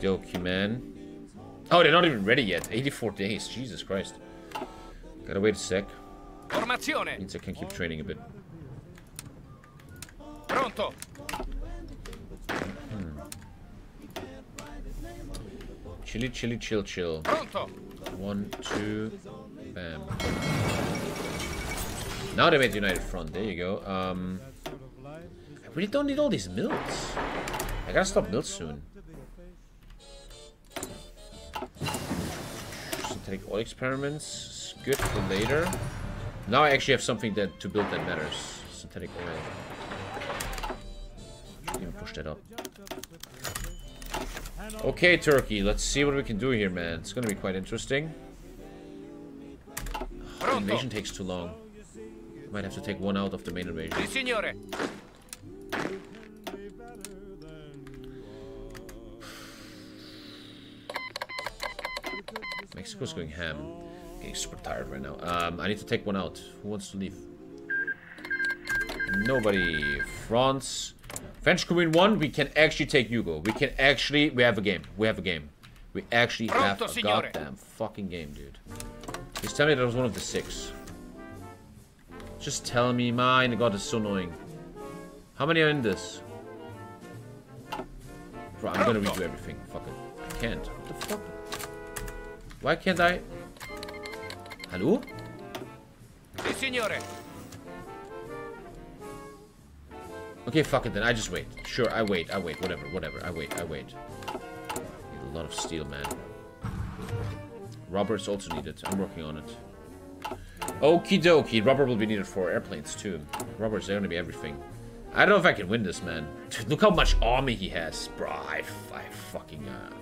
Doki, man. Oh, they're not even ready yet. 84 days. Jesus Christ. Gotta wait a sec. Formazione. Means I can keep training a bit. Pronto. Chilly, chilly, chill, chill. Pronto. One, two, bam. Now they made the United Front. There you go. Um, I really don't need all these mills. I gotta stop mills soon. Synthetic oil experiments. Good for later. Now I actually have something that to build that matters. Synthetic oil. Even push that up. Okay, Turkey, let's see what we can do here, man. It's gonna be quite interesting. Invasion takes too long. Might have to take one out of the main invasion. Mexico's going ham. Getting super tired right now. Um, I need to take one out. Who wants to leave? Nobody. France. French Commune 1, we can actually take Yugo. We can actually... We have a game. We have a game. We actually have a goddamn fucking game, dude. Just tell me that was one of the six. Just tell me. Mine, God, it's so annoying. How many are in this? Bro, I'm gonna redo everything. Fuck it. I can't. What the fuck? Why can't I? Signore. Okay, fuck it then. I just wait. Sure, I wait. I wait. Whatever, whatever. I wait. I wait. Need a lot of steel, man. Rubber's also needed. I'm working on it. Okie dokie. Rubber will be needed for airplanes too. Rubber's gonna be everything. I don't know if I can win this, man. Dude, look how much army he has. Bro, I, I fucking... Uh...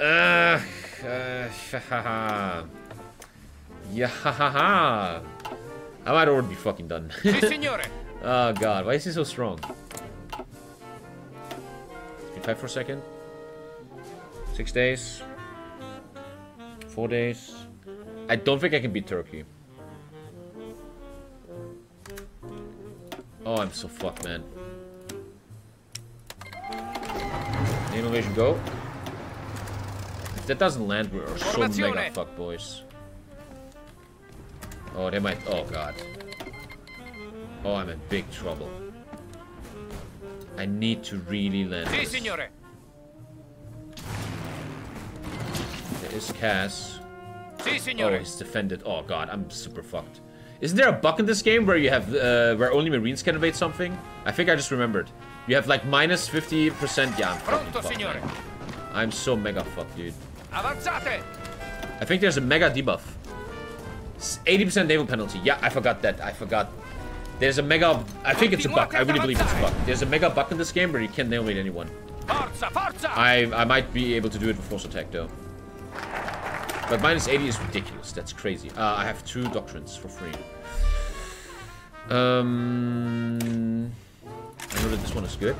Uh... uh haha. Yeah, ha ha ha. I might already be fucking done. Oh god, why is he so strong? Speed 5 for a second. Six days. Four days. I don't think I can beat Turkey. Oh, I'm so fucked, man. Naval invasion, go. That doesn't land, we're so mega fucked, boys. Oh, they might... Oh, God. Oh, I'm in big trouble. I need to really land Sì, this. signore. There is CAS. Sì, Oh, signore. he's defended. Oh god, I'm super fucked. Isn't there a buck in this game where you have uh, where only Marines can evade something? I think I just remembered. You have like minus 50%. Yeah, I'm Pronto, fucked, I'm so mega fucked, dude. Avanzate. I think there's a mega debuff. 80% naval penalty. Yeah, I forgot that. I forgot. There's a mega. I think it's a bug. I really believe it's a bug. There's a mega bug in this game where you can't nail anyone. Forza, forza. I I might be able to do it with force attack though. But minus 80 is ridiculous. That's crazy. Uh, I have two doctrines for free. Um, I know that this one is good.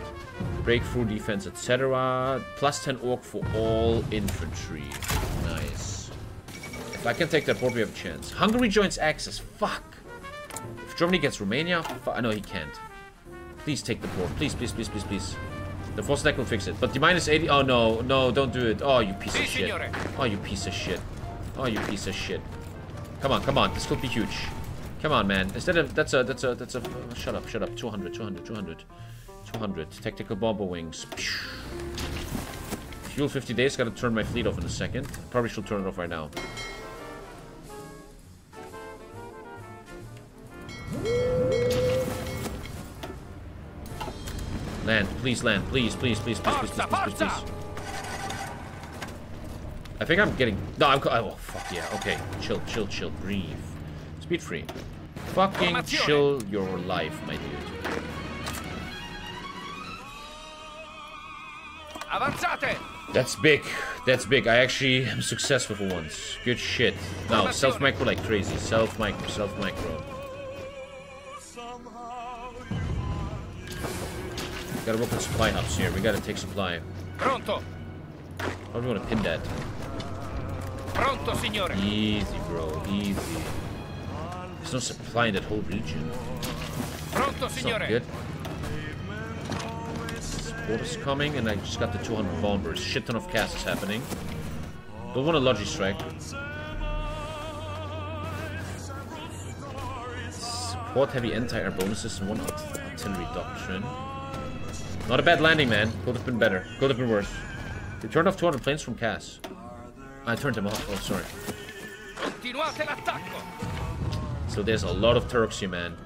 Breakthrough defense, etc. Plus 10 org for all infantry. Nice. If I can take that port, we have a chance. Hungary joins Axis. Fuck. If Germany gets Romania, I know he can't. Please take the port. Please, please, please, please, please. The force attack will fix it. But the minus 80... Oh, no. No, don't do it. Oh, you piece of shit. Oh, you piece of shit. Oh, you piece of shit. Come on, come on. This could be huge. Come on, man. Instead of... That's a... That's a... That's a... shut up, shut up. 200, 200, 200. 200. Tactical bomber wings. Fuel 50 days. Gotta turn my fleet off in a second. Probably should turn it off right now. Land, please land, please, please, please, please, please, please, please, please, please. I think I'm getting. No, I'm. Oh fuck yeah. Okay, chill, chill, chill. Breathe. Speed free. Fucking chill your life, my dude. That's big. That's big. I actually am successful for once. Good shit. Now, self micro like crazy. Self micro, self micro. Gotta work on supply hubs here. We gotta take supply. Pronto. How do we wanna pin that? Pronto, signore. Easy, bro. Easy. There's no supply in that whole region. Pronto, signore. good. Is coming, and I just got the 200 bombers. Shit ton of casts happening. Don't want a logi strike. Support heavy anti-air bonuses and one art- artillery doctrine. Not a bad landing, man. Could have been better. Could have been worse. They turned off 200 planes from CAS. I turned them off. Oh, sorry. So there's a lot of Turks here, man.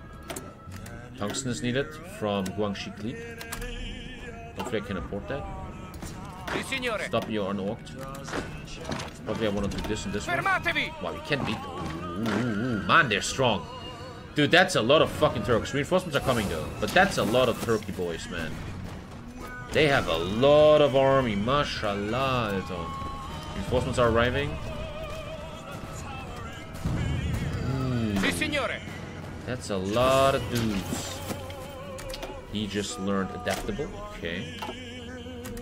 Tungsten is needed from Guangxi Clique. Hopefully I can afford that. Signore. Stop you unorked. Probably I want to do this and this one. Wow, we can't beat Ooh, ooh, ooh, Man, they're strong. Dude, that's a lot of fucking Turks. Reinforcements are coming though. But that's a lot of Turkey boys, man. They have a lot of army. Mashallah. Reinforcements are arriving. Signore. That's a lot of dudes. He just learned adaptable. Okay.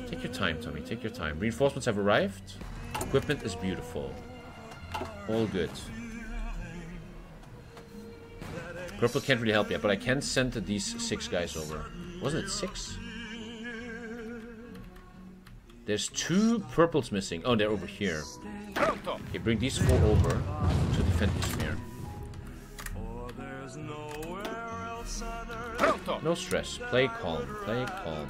Take your time, Tommy. Take your time. Reinforcements have arrived. Equipment is beautiful. All good. Purple can't really help yet, but I can send these six guys over. Wasn't it six? There's two purples missing. Oh, they're over here. Okay, bring these four over to defend Izmir. Pronto. No stress. Play calm. Play calm.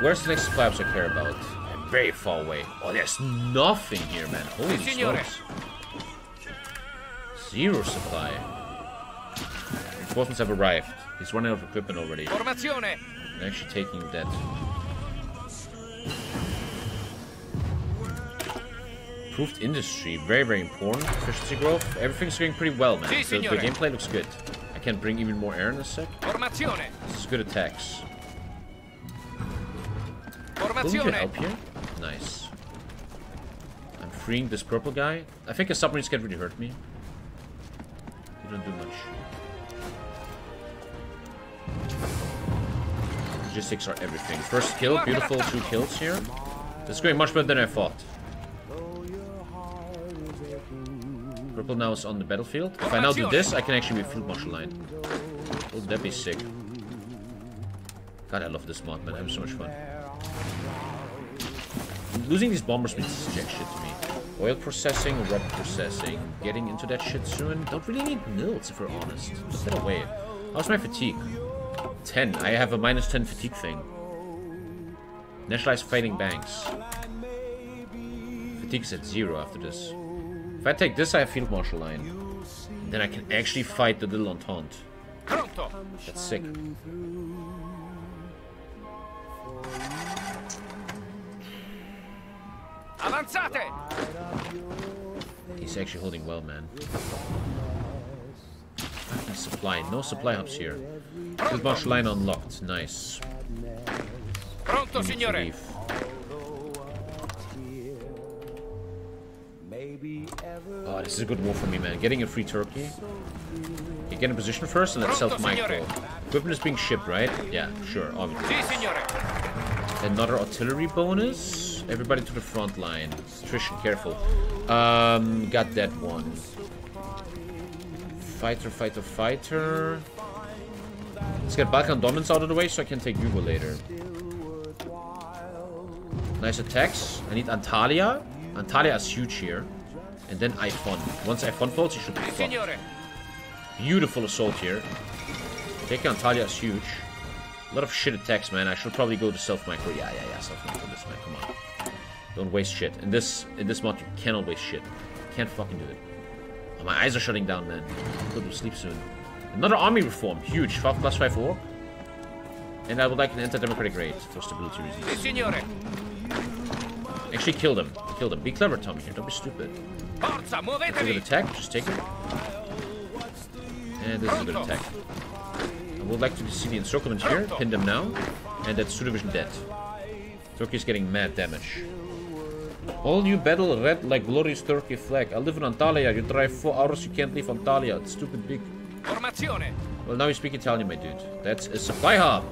Where's the next supply I care about? I'm very far away. Oh, there's nothing here, man. Holy smokes. Zero supply. Reinforcements have arrived. He's running out of equipment already. Formazione. I'm actually taking that. Improved industry, very, very important. Efficiency growth, everything's going pretty well, man. Si, the, gameplay looks good. I can bring even more air in a sec. Formazione. This is good attacks. Will you Formazione. help here? Nice. I'm freeing this purple guy. I think a submarines can really hurt me. They don't do much. Logistics are everything. First kill, beautiful, two kills here. That's going much better than I thought. Purple now is on the battlefield. If I now do this, I can actually be field marshal line. Oh, that'd be sick. God, I love this mod, man. Having so much fun. Losing these bombers means jack shit to me. Oil processing, rubber processing. Getting into that shit soon. Don't really need mills, if we're honest. Put that away. How's my fatigue? 10. I have a minus 10 fatigue thing. Nationalized fighting banks. Fatigue's at 0 after this. If I take this, I have field marshal line. Then I can actually fight the little Entente. Pronto. That's sick. Avanzate. He's actually holding well, man. Supply. No supply hubs here. Field marshal line unlocked. Nice. Pronto, signore. Oh, this is a good war for me, man. Getting a free turkey. You get in position first and let's self-micro. Equipment is being shipped, right? Yeah, sure, obviously. Another artillery bonus. Everybody to the front line. Attrition, careful. Um, got that one. Fighter, fighter, fighter. Let's get Balkan dominance out of the way so I can take Yugo later. Nice attacks. I need Antalya. Antalya is huge here. And then Afyon. Once Afyon falls, he should be fucked. Beautiful assault here. Taking Talia is huge. A lot of shit attacks, man. I should probably go to self micro. Yeah, yeah, yeah. Self micro this, man. Come on. Don't waste shit. In this in this mod, you cannot waste shit. Can't fucking do it. Oh, my eyes are shutting down, man. Go to sleep soon. Another army reform. Huge. 5 plus 5 war. And I would like an anti-democratic raid for stability reasons. Actually, kill them. Kill them. Be clever, Tommy, here. Don't be stupid. Forza, muovetevi. attack. Just take it. And this is a good attack. I'm would like to see the encirclement here. Pin them now. And that's two division dead. Turkey's getting mad damage. All new battle red like glorious Turkey flag. I live in Antalya. You drive four hours, you can't leave Antalya. It's stupid big. Formazione. Well, now you speak Italian, my dude. That's a supply hub.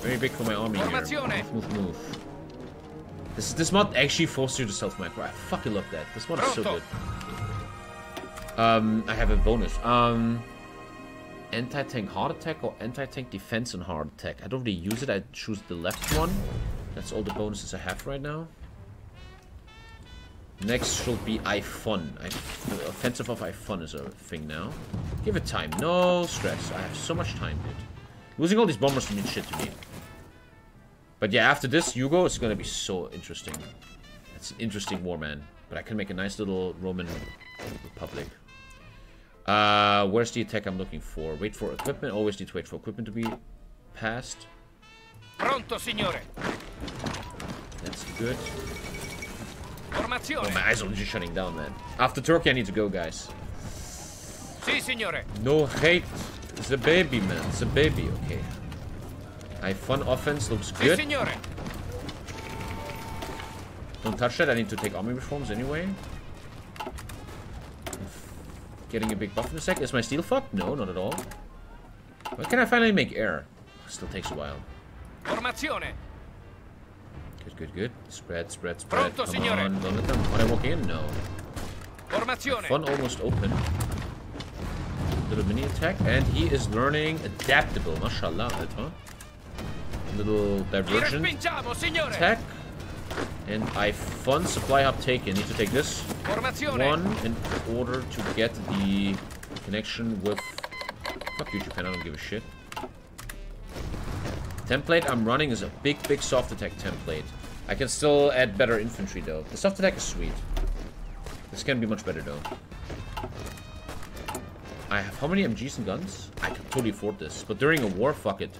Very big for my army here. Formazione. Move, move, move. This, this mod actually forces you to self-micro. I fucking love that. This mod is so good. Um, I have a bonus. Um, anti-tank heart attack or anti-tank defense and heart attack. I don't really use it. I choose the left one. That's all the bonuses I have right now. Next should be Afyon. I, offensive of Afyon is a thing now. Give it time. No stress. I have so much time, dude. Losing all these bombers means shit to me. But yeah, after this, Yugo is gonna be so interesting. It's an interesting war, man. But I can make a nice little Roman Republic. Uh, where's the attack I'm looking for? Wait for equipment. Always need to wait for equipment to be passed. Pronto, signore. That's good. Oh, my eyes are just shutting down, man. After Turkey, I need to go, guys. Sì, signore. No hate. The baby, man. The baby. Okay. Afyon offense looks good. Don't touch that. I need to take army reforms anyway. Getting a big buff in a sec. Is my steel fucked? No, not at all. When can I finally make air? Still takes a while. Formazione. Good, good, good. Spread, spread, spread. Pronto, Come signore. on. Don't let them. When I walk in? No. Formazione. Fun almost open. Little mini attack. And he is learning adaptable. Mashallah, Alter. Little Li divergent attack. And Afyon supply hub taken. Need to take this one in order to get the connection with. Fuck you, Japan. I don't give a shit. Template I'm running is a big, big soft attack template. I can still add better infantry though. The soft attack is sweet. This can be much better though. I have how many MGs and guns? I can totally afford this. But during a war, fuck it.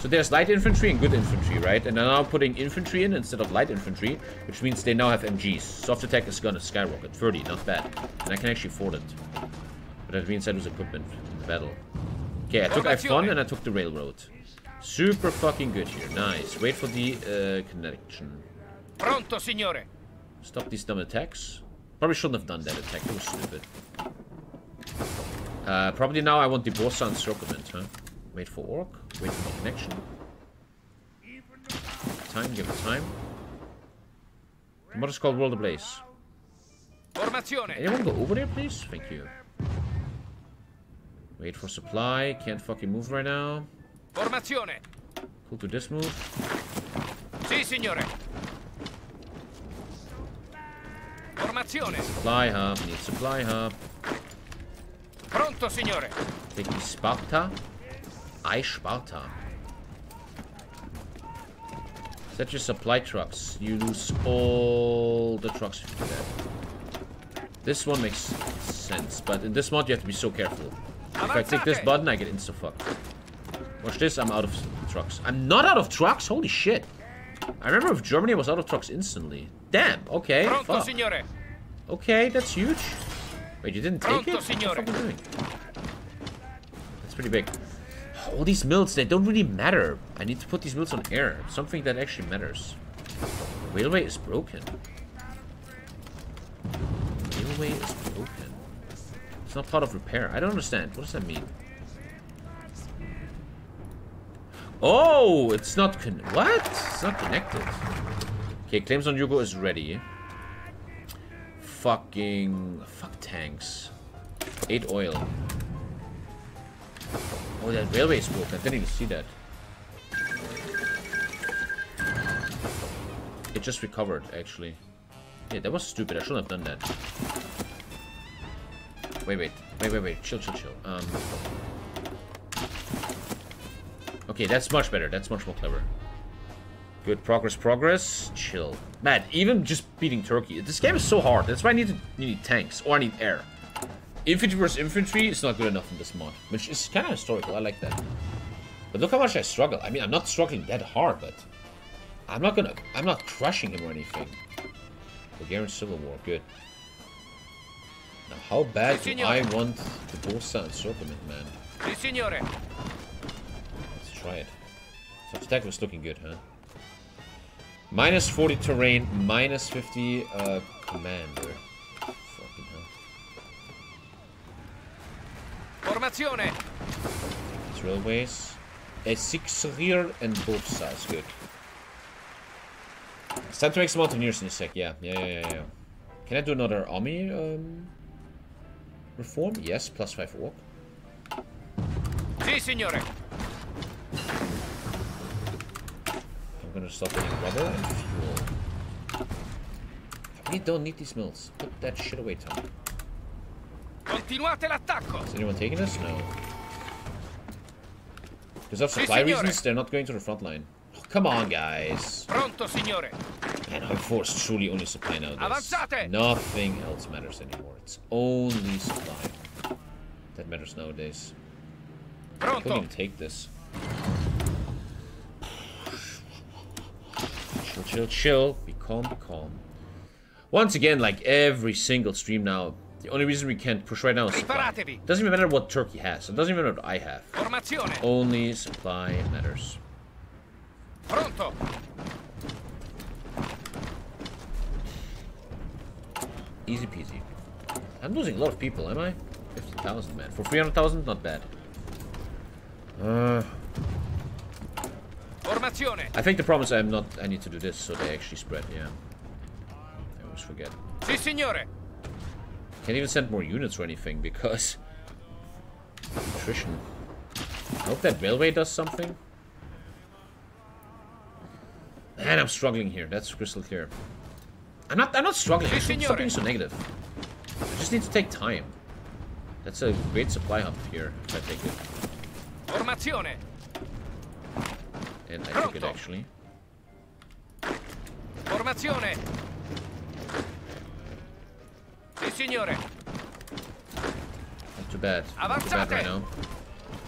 So there's light infantry and good infantry, right? And they're now putting infantry in instead of light infantry, which means they now have MGs. Soft attack is gonna skyrocket. 30, not bad. And I can actually afford it. But that means I lose equipment in the battle. Okay, I took Afyon and I took the railroad. Super fucking good here. Nice. Wait for the uh, connection. Pronto, signore. Stop these dumb attacks. Probably shouldn't have done that attack. That was stupid. Uh, probably now I want the Bursa encirclement, huh? Wait for Org. Wait for connection. Time, give it time. What is called World Ablaze? Formazione. Anyone go over there, please? Thank you. Wait for supply. Can't fucking move right now. Formazione. Cool to this move. Sì, signore. Formazione. Supply hub. Need supply hub. Pronto, signore. The Sparta. Isparta. Set your supply trucks. You lose all the trucks if you do that. This one makes sense, but in this mod you have to be so careful. If I click this button, I get insta-fucked. Watch this, I'm out of trucks. I'm not out of trucks? Holy shit. I remember if Germany was out of trucks instantly. Damn, okay, Pronto, fuck. signore. Okay, that's huge. Wait, you didn't take Pronto, it? What the fuck are you doing? That's pretty big. All these mills, they don't really matter. I need to put these mills on air. Something that actually matters. Railway is broken. Railway is broken. It's not part of repair. I don't understand. What does that mean? Oh, it's not con- What? It's not connected. Okay, claims on Yugo is ready. Fucking... Fuck tanks. 8 oil. Oh, that railway is broken. I didn't even see that. It just recovered, actually. Yeah, that was stupid. I shouldn't have done that. Wait, wait. Wait, wait, wait. Chill, chill, chill. Um... Okay, that's much better. That's much more clever. Good progress, progress. Chill. Man, even just beating Turkey. This game is so hard. That's why I need to you need tanks or I need air. Infantry versus infantry is not good enough in this mod, which is kind of historical. I like that. But look how much I struggle. I mean, I'm not struggling that hard, but I'm not gonna. I'm not crushing him or anything. Bulgarian Civil War, good. Now, how bad do I want the Bursa encirclement, man? Signore. try it. So stack was looking good, huh? Minus 40 terrain, minus 50 uh, commander. Fucking hell. Formazione. It's railways. A six rear and both sides. Good. It's time to make some mountaineers in a sec. Yeah, yeah, yeah, yeah. yeah. Can I do another army um, reform? Yes, plus five walk. Sì, signore. Gonna stop getting rubber and fuel. We don't need these mills. Put that shit away, Tom. Continuate l'attacco. Is anyone taking us? No. Because of supply reasons, they're not going to the front line. Oh, come on, guys. Pronto, signore. Man, I'm forced truly only supply nowadays. Avanzate! Nothing else matters anymore. It's only supply. That matters nowadays. I couldn't even take this. Chill, chill, chill. Be calm, be calm. Once again, like every single stream now, the only reason we can't push right now is supply. Doesn't even matter what Turkey has. It doesn't even matter what I have. Formazione. Only supply matters. Pronto. Easy peasy. I'm losing a lot of people, am I? 50,000, man. For 300,000, not bad. Uh. I think the problem is I'm not. I need to do this so they actually spread. Yeah. I always forget. Sì, signore. Can't even send more units or anything because attrition. I hope that railway does something. Man, I'm struggling here. That's crystal clear. I'm not. I'm not struggling. I Sì, shouldn't stop being so negative. I just need to take time. That's a great supply hub here. If I take it, Formazione. And I took it actually. Formazione. Sì, signore. Not too bad. Not too bad right now.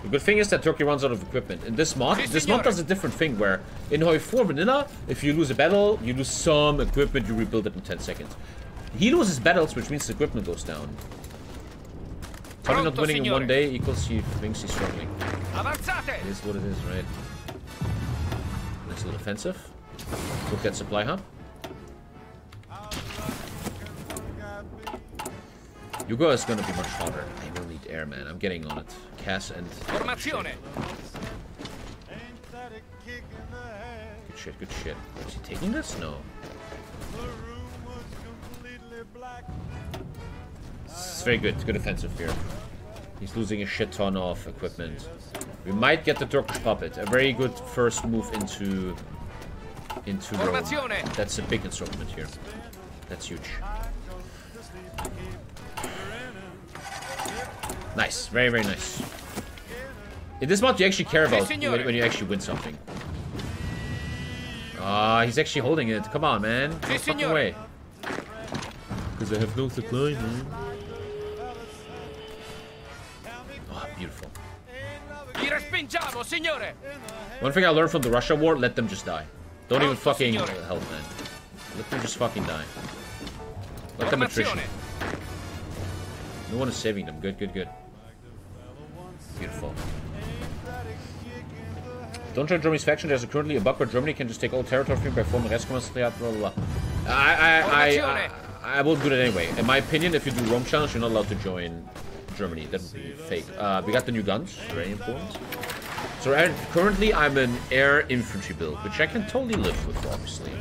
The good thing is that Turkey runs out of equipment. In this mod, this mod does a different thing where in Hoi 4 Vanilla, if you lose a battle, you lose some equipment, you rebuild it in 10 seconds. He loses battles, which means the equipment goes down. Tommy not winning in one day equals he thinks he's struggling. Avanzate. It is what it is, right? Nice little offensive. Look at supply hub. Yugo is gonna be much harder. I will need air, man. I'm getting on it. CAS and Formazione. good shit, good shit. Is he taking this? No. It's very good. It's good offensive here. He's losing a shit ton of equipment. We might get the Turkish puppet. A very good first move into into Rome. That's a big instrument here. That's huge. Nice. Very, very nice. In this mod, you actually care about when, when you actually win something. Ah, he's actually holding it. Come on, man. No fucking signore. way. Because I have no supply, man. Beautiful. Vi respingiamo, signore. One thing I learned from the Russia war, let them just die. Don't even fucking help, man. Let them just fucking die. Let them attrition. No one is saving them. Good, good, good. Beautiful. Don't join Germany's faction. There's currently a bug where Germany can just take all territory from by forming Reichskommissariat, blah, blah, blah. I, I, I, I, I won't do that anyway. In my opinion, if you do Rome challenge, you're not allowed to join Germany. That would be fake. Uh, we got the new guns. Very important. So uh, currently, I'm an air infantry build, which I can totally live with, obviously.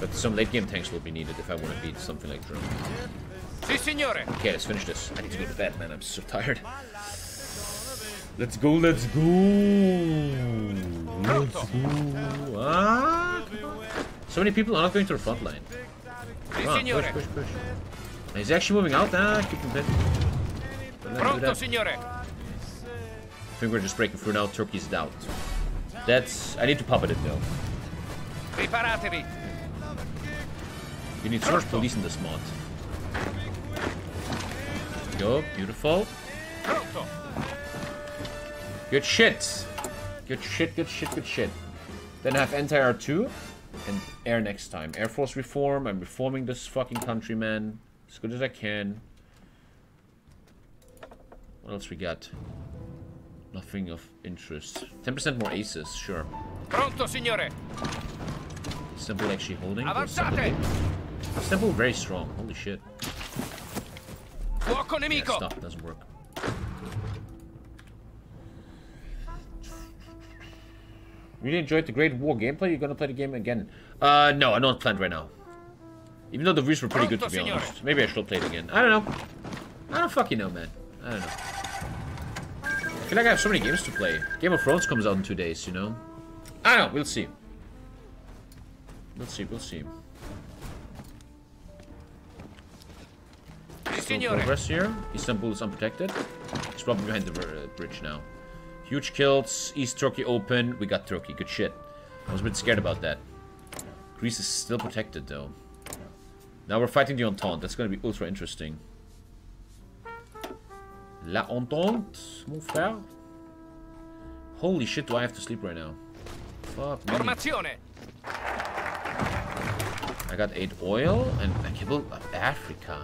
But some late game tanks will be needed if I want to beat something like Germany. Okay, let's finish this. I need to go to bed, man. I'm so tired. Let's go, let's go. Let's go. Ah. So many people are not going to the front line. Come on, push, signore. push, push. He's actually moving out. Ah, keep him dead. Don't let him do Pronto, signore. I think we're just breaking through now. Turkey's down. That's. I need to puppet it though. Preparatevi. You need so much police in this mod. Go, beautiful. Pronto. Good shit. Good shit, good shit, good shit. Then I have anti-air 2 and air next time. Air Force reform. I'm reforming this fucking country, man. As good as I can. What else we got? Nothing of interest. 10% more aces, sure. Pronto, signore. Simple actually holding. Avanzate! Simple, very strong. Holy shit. Fuoco Yeah, nemico. stop, doesn't work. Really enjoyed the Great War gameplay. You're gonna play the game again? Uh, no, I don't plan right now. Even though the views were pretty good, to be honest. Maybe I should play it again. I don't know. I don't fucking know, man. I don't know. I feel like I have so many games to play. Game of Thrones comes out in two days, you know? I don't know. We'll see. We'll see. We'll see. Signore. progress here. Istanbul is unprotected. He's probably behind the uh, bridge now. Huge kills. East Turkey open. We got Turkey. Good shit. I was a bit scared about that. Greece is still protected though. Now we're fighting the Entente. That's gonna be ultra interesting. La Entente, mon frère. Holy shit, do I have to sleep right now? Fuck me. I got 8 oil, and I can build Africa.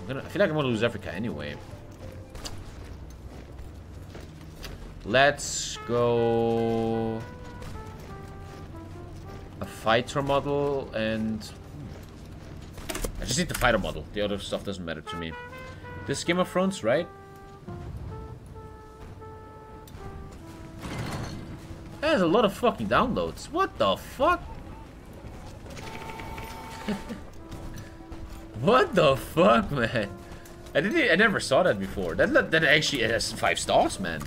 I'm gonna, I feel like I'm gonna lose Africa anyway. Let's go... A fighter model, and... I just need the fighter model. The other stuff doesn't matter to me. This is Game of Thrones, right? There's a lot of fucking downloads. What the fuck? what the fuck, man? I didn't. I never saw that before. That that actually has five stars, man.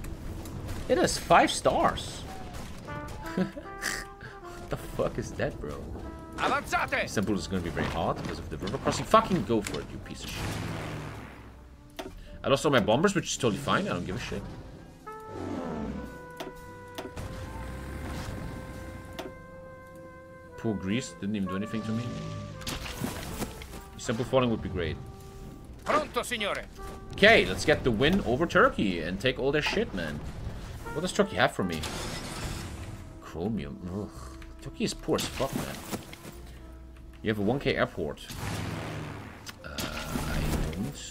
It has five stars. what the fuck is that, bro? Avanzate. Istanbul is gonna be very hard because of the river crossing. Fucking go for it, you piece of shit. I lost all my bombers, which is totally fine. I don't give a shit. Poor Greece didn't even do anything to me. Istanbul falling would be great. Pronto, signore. Okay, let's get the win over Turkey and take all their shit, man. What does Turkey have for me? Chromium. Ugh. Turkey is poor as fuck, man. You have a 1k airport. Uh, I don't.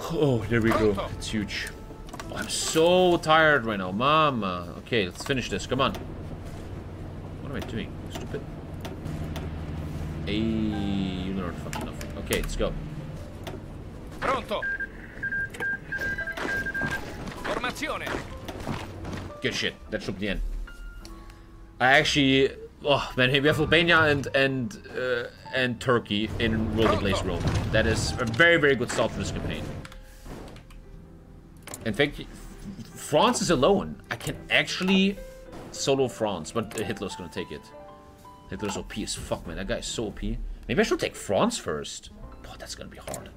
Oh, there we go. It's huge. Oh, I'm so tired right now, mama. Okay, let's finish this. Come on. What am I doing? Stupid. Hey, you learned fucking nothing. Okay, let's go. Pronto. Formazione. Good shit. That should be the end. I actually, oh man, we have Albania and and uh, and Turkey in World Ablaze Rome. That is a very very good start for this campaign. In fact, France is alone. I can actually solo France, but Hitler's gonna take it. Hitler's OP as fuck, man. That guy is so OP. Maybe I should take France first. Oh, that's gonna be hard.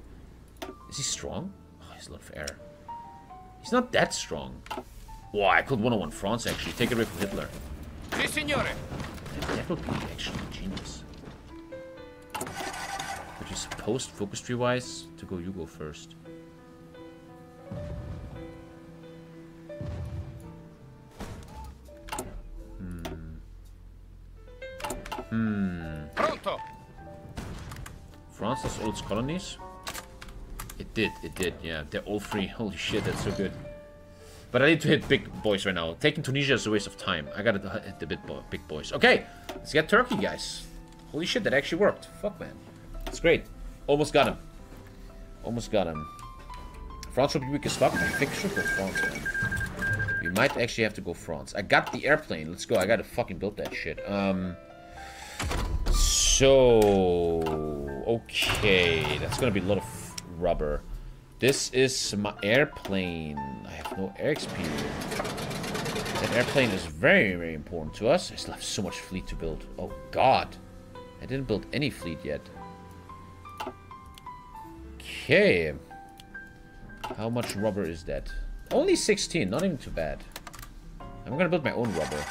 Is he strong? Oh, he's a lot of air. He's not that strong. Wow, I could one-on-one France actually. Take it away from Hitler. Si, signore. That would be actually genius. But you're supposed, focus tree wise, to go you go first. Hmm. Pronto. France has all its colonies? It did, it did, yeah. They're all free. Holy shit, that's so good. But I need to hit big boys right now. Taking Tunisia is a waste of time. I gotta hit the big, bo big boys. Okay, let's get Turkey, guys. Holy shit, that actually worked. Fuck, man. It's great. Almost got him. Almost got him. France will be weak as fuck. I think we should go France, man. We might actually have to go France. I got the airplane. Let's go. I gotta fucking build that shit. Um... So, okay, that's gonna be a lot of rubber. This is my airplane. I have no air experience. That airplane is very, very important to us. I still have so much fleet to build. Oh God, I didn't build any fleet yet. Okay, how much rubber is that? Only 16, not even too bad. I'm gonna build my own rubber.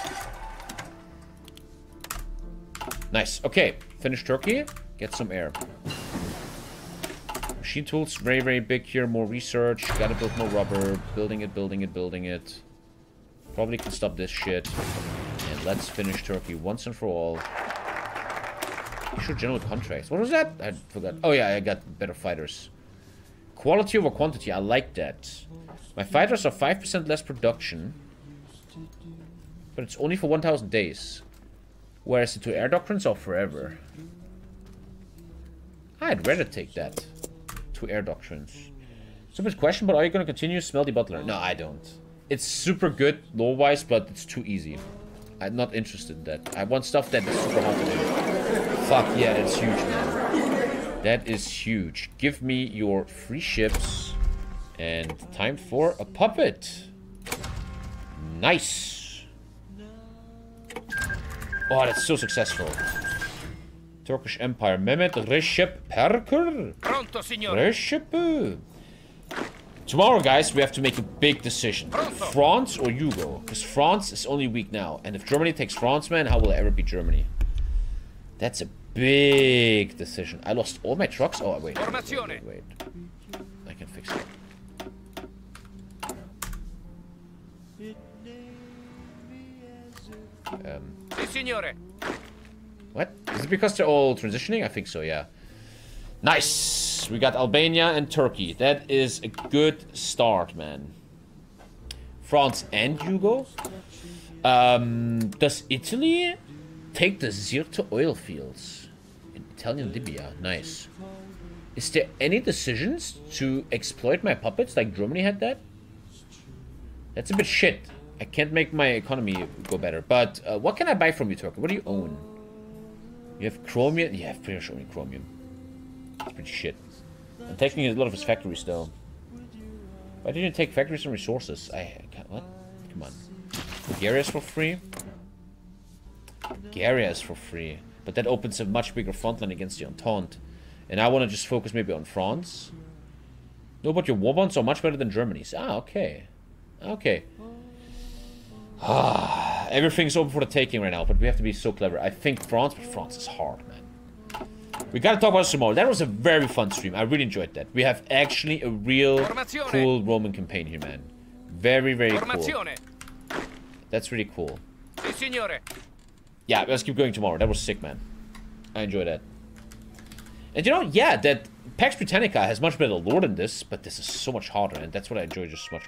Nice. Okay, finish Turkey. Get some air. Machine tools, very, very big here. More research. Gotta build more rubber. Building it, building it, building it. Probably can stop this shit. And let's finish Turkey once and for all. Issue general contracts. What was that? I forgot. Oh yeah, I got better fighters. Quality over quantity, I like that. My fighters are 5% less production. But it's only for 1,000 days. Whereas the two air doctrines are forever. I'd rather take that. Two air doctrines. Stupid question, but are you to continue Smedley Butler? No, I don't. It's super good lore-wise, but it's too easy. I'm not interested in that. I want stuff that is super hard to do. Fuck, yeah, that's huge, man. That is huge. Give me your free ships. And time for a puppet. Nice. Oh, that's so successful. Turkish Empire. Mehmet Recep Peker. Pronto, signore. Recep. Tomorrow, guys, we have to make a big decision. Pronto. France or Yugo? Because France is only weak now. And if Germany takes France, man, how will I ever be Germany? That's a big decision. I lost all my trucks. Oh, wait. Formazione. Wait. I can fix it. Um, signore. What? Is it because they're all transitioning? I think so, yeah. Nice! We got Albania and Turkey. That is a good start, man. France and Yugo? Um, does Italy take the Zirta oil fields? In Italian Libya. Nice. Is there any decisions to exploit my puppets like Germany had that? That's a bit shit. I can't make my economy go better. But uh, what can I buy from you, Turkey? What do you own? You have chromium? Yeah, pretty much only chromium. It's pretty shit. I'm taking a lot of his factories, though. Why didn't you take factories and resources? I what? Come on. Bulgaria is for free. Bulgaria is for free. But that opens a much bigger front line against the Entente. And I want to just focus maybe on France. No, but your war bonds are much better than Germany's. Ah, okay. Okay. Ah, everything's open for the taking right now, but we have to be so clever. I think France, but France is hard, man. We gotta talk about Somalia. That was a very fun stream. I really enjoyed that. We have actually a real cool Roman campaign here, man. Very, very cool. That's really cool. Yeah, let's keep going tomorrow. That was sick, man. I enjoyed that. And you know, yeah, that Pax Britannica has much better lore than this, but this is so much harder, and that's what I enjoy just so much.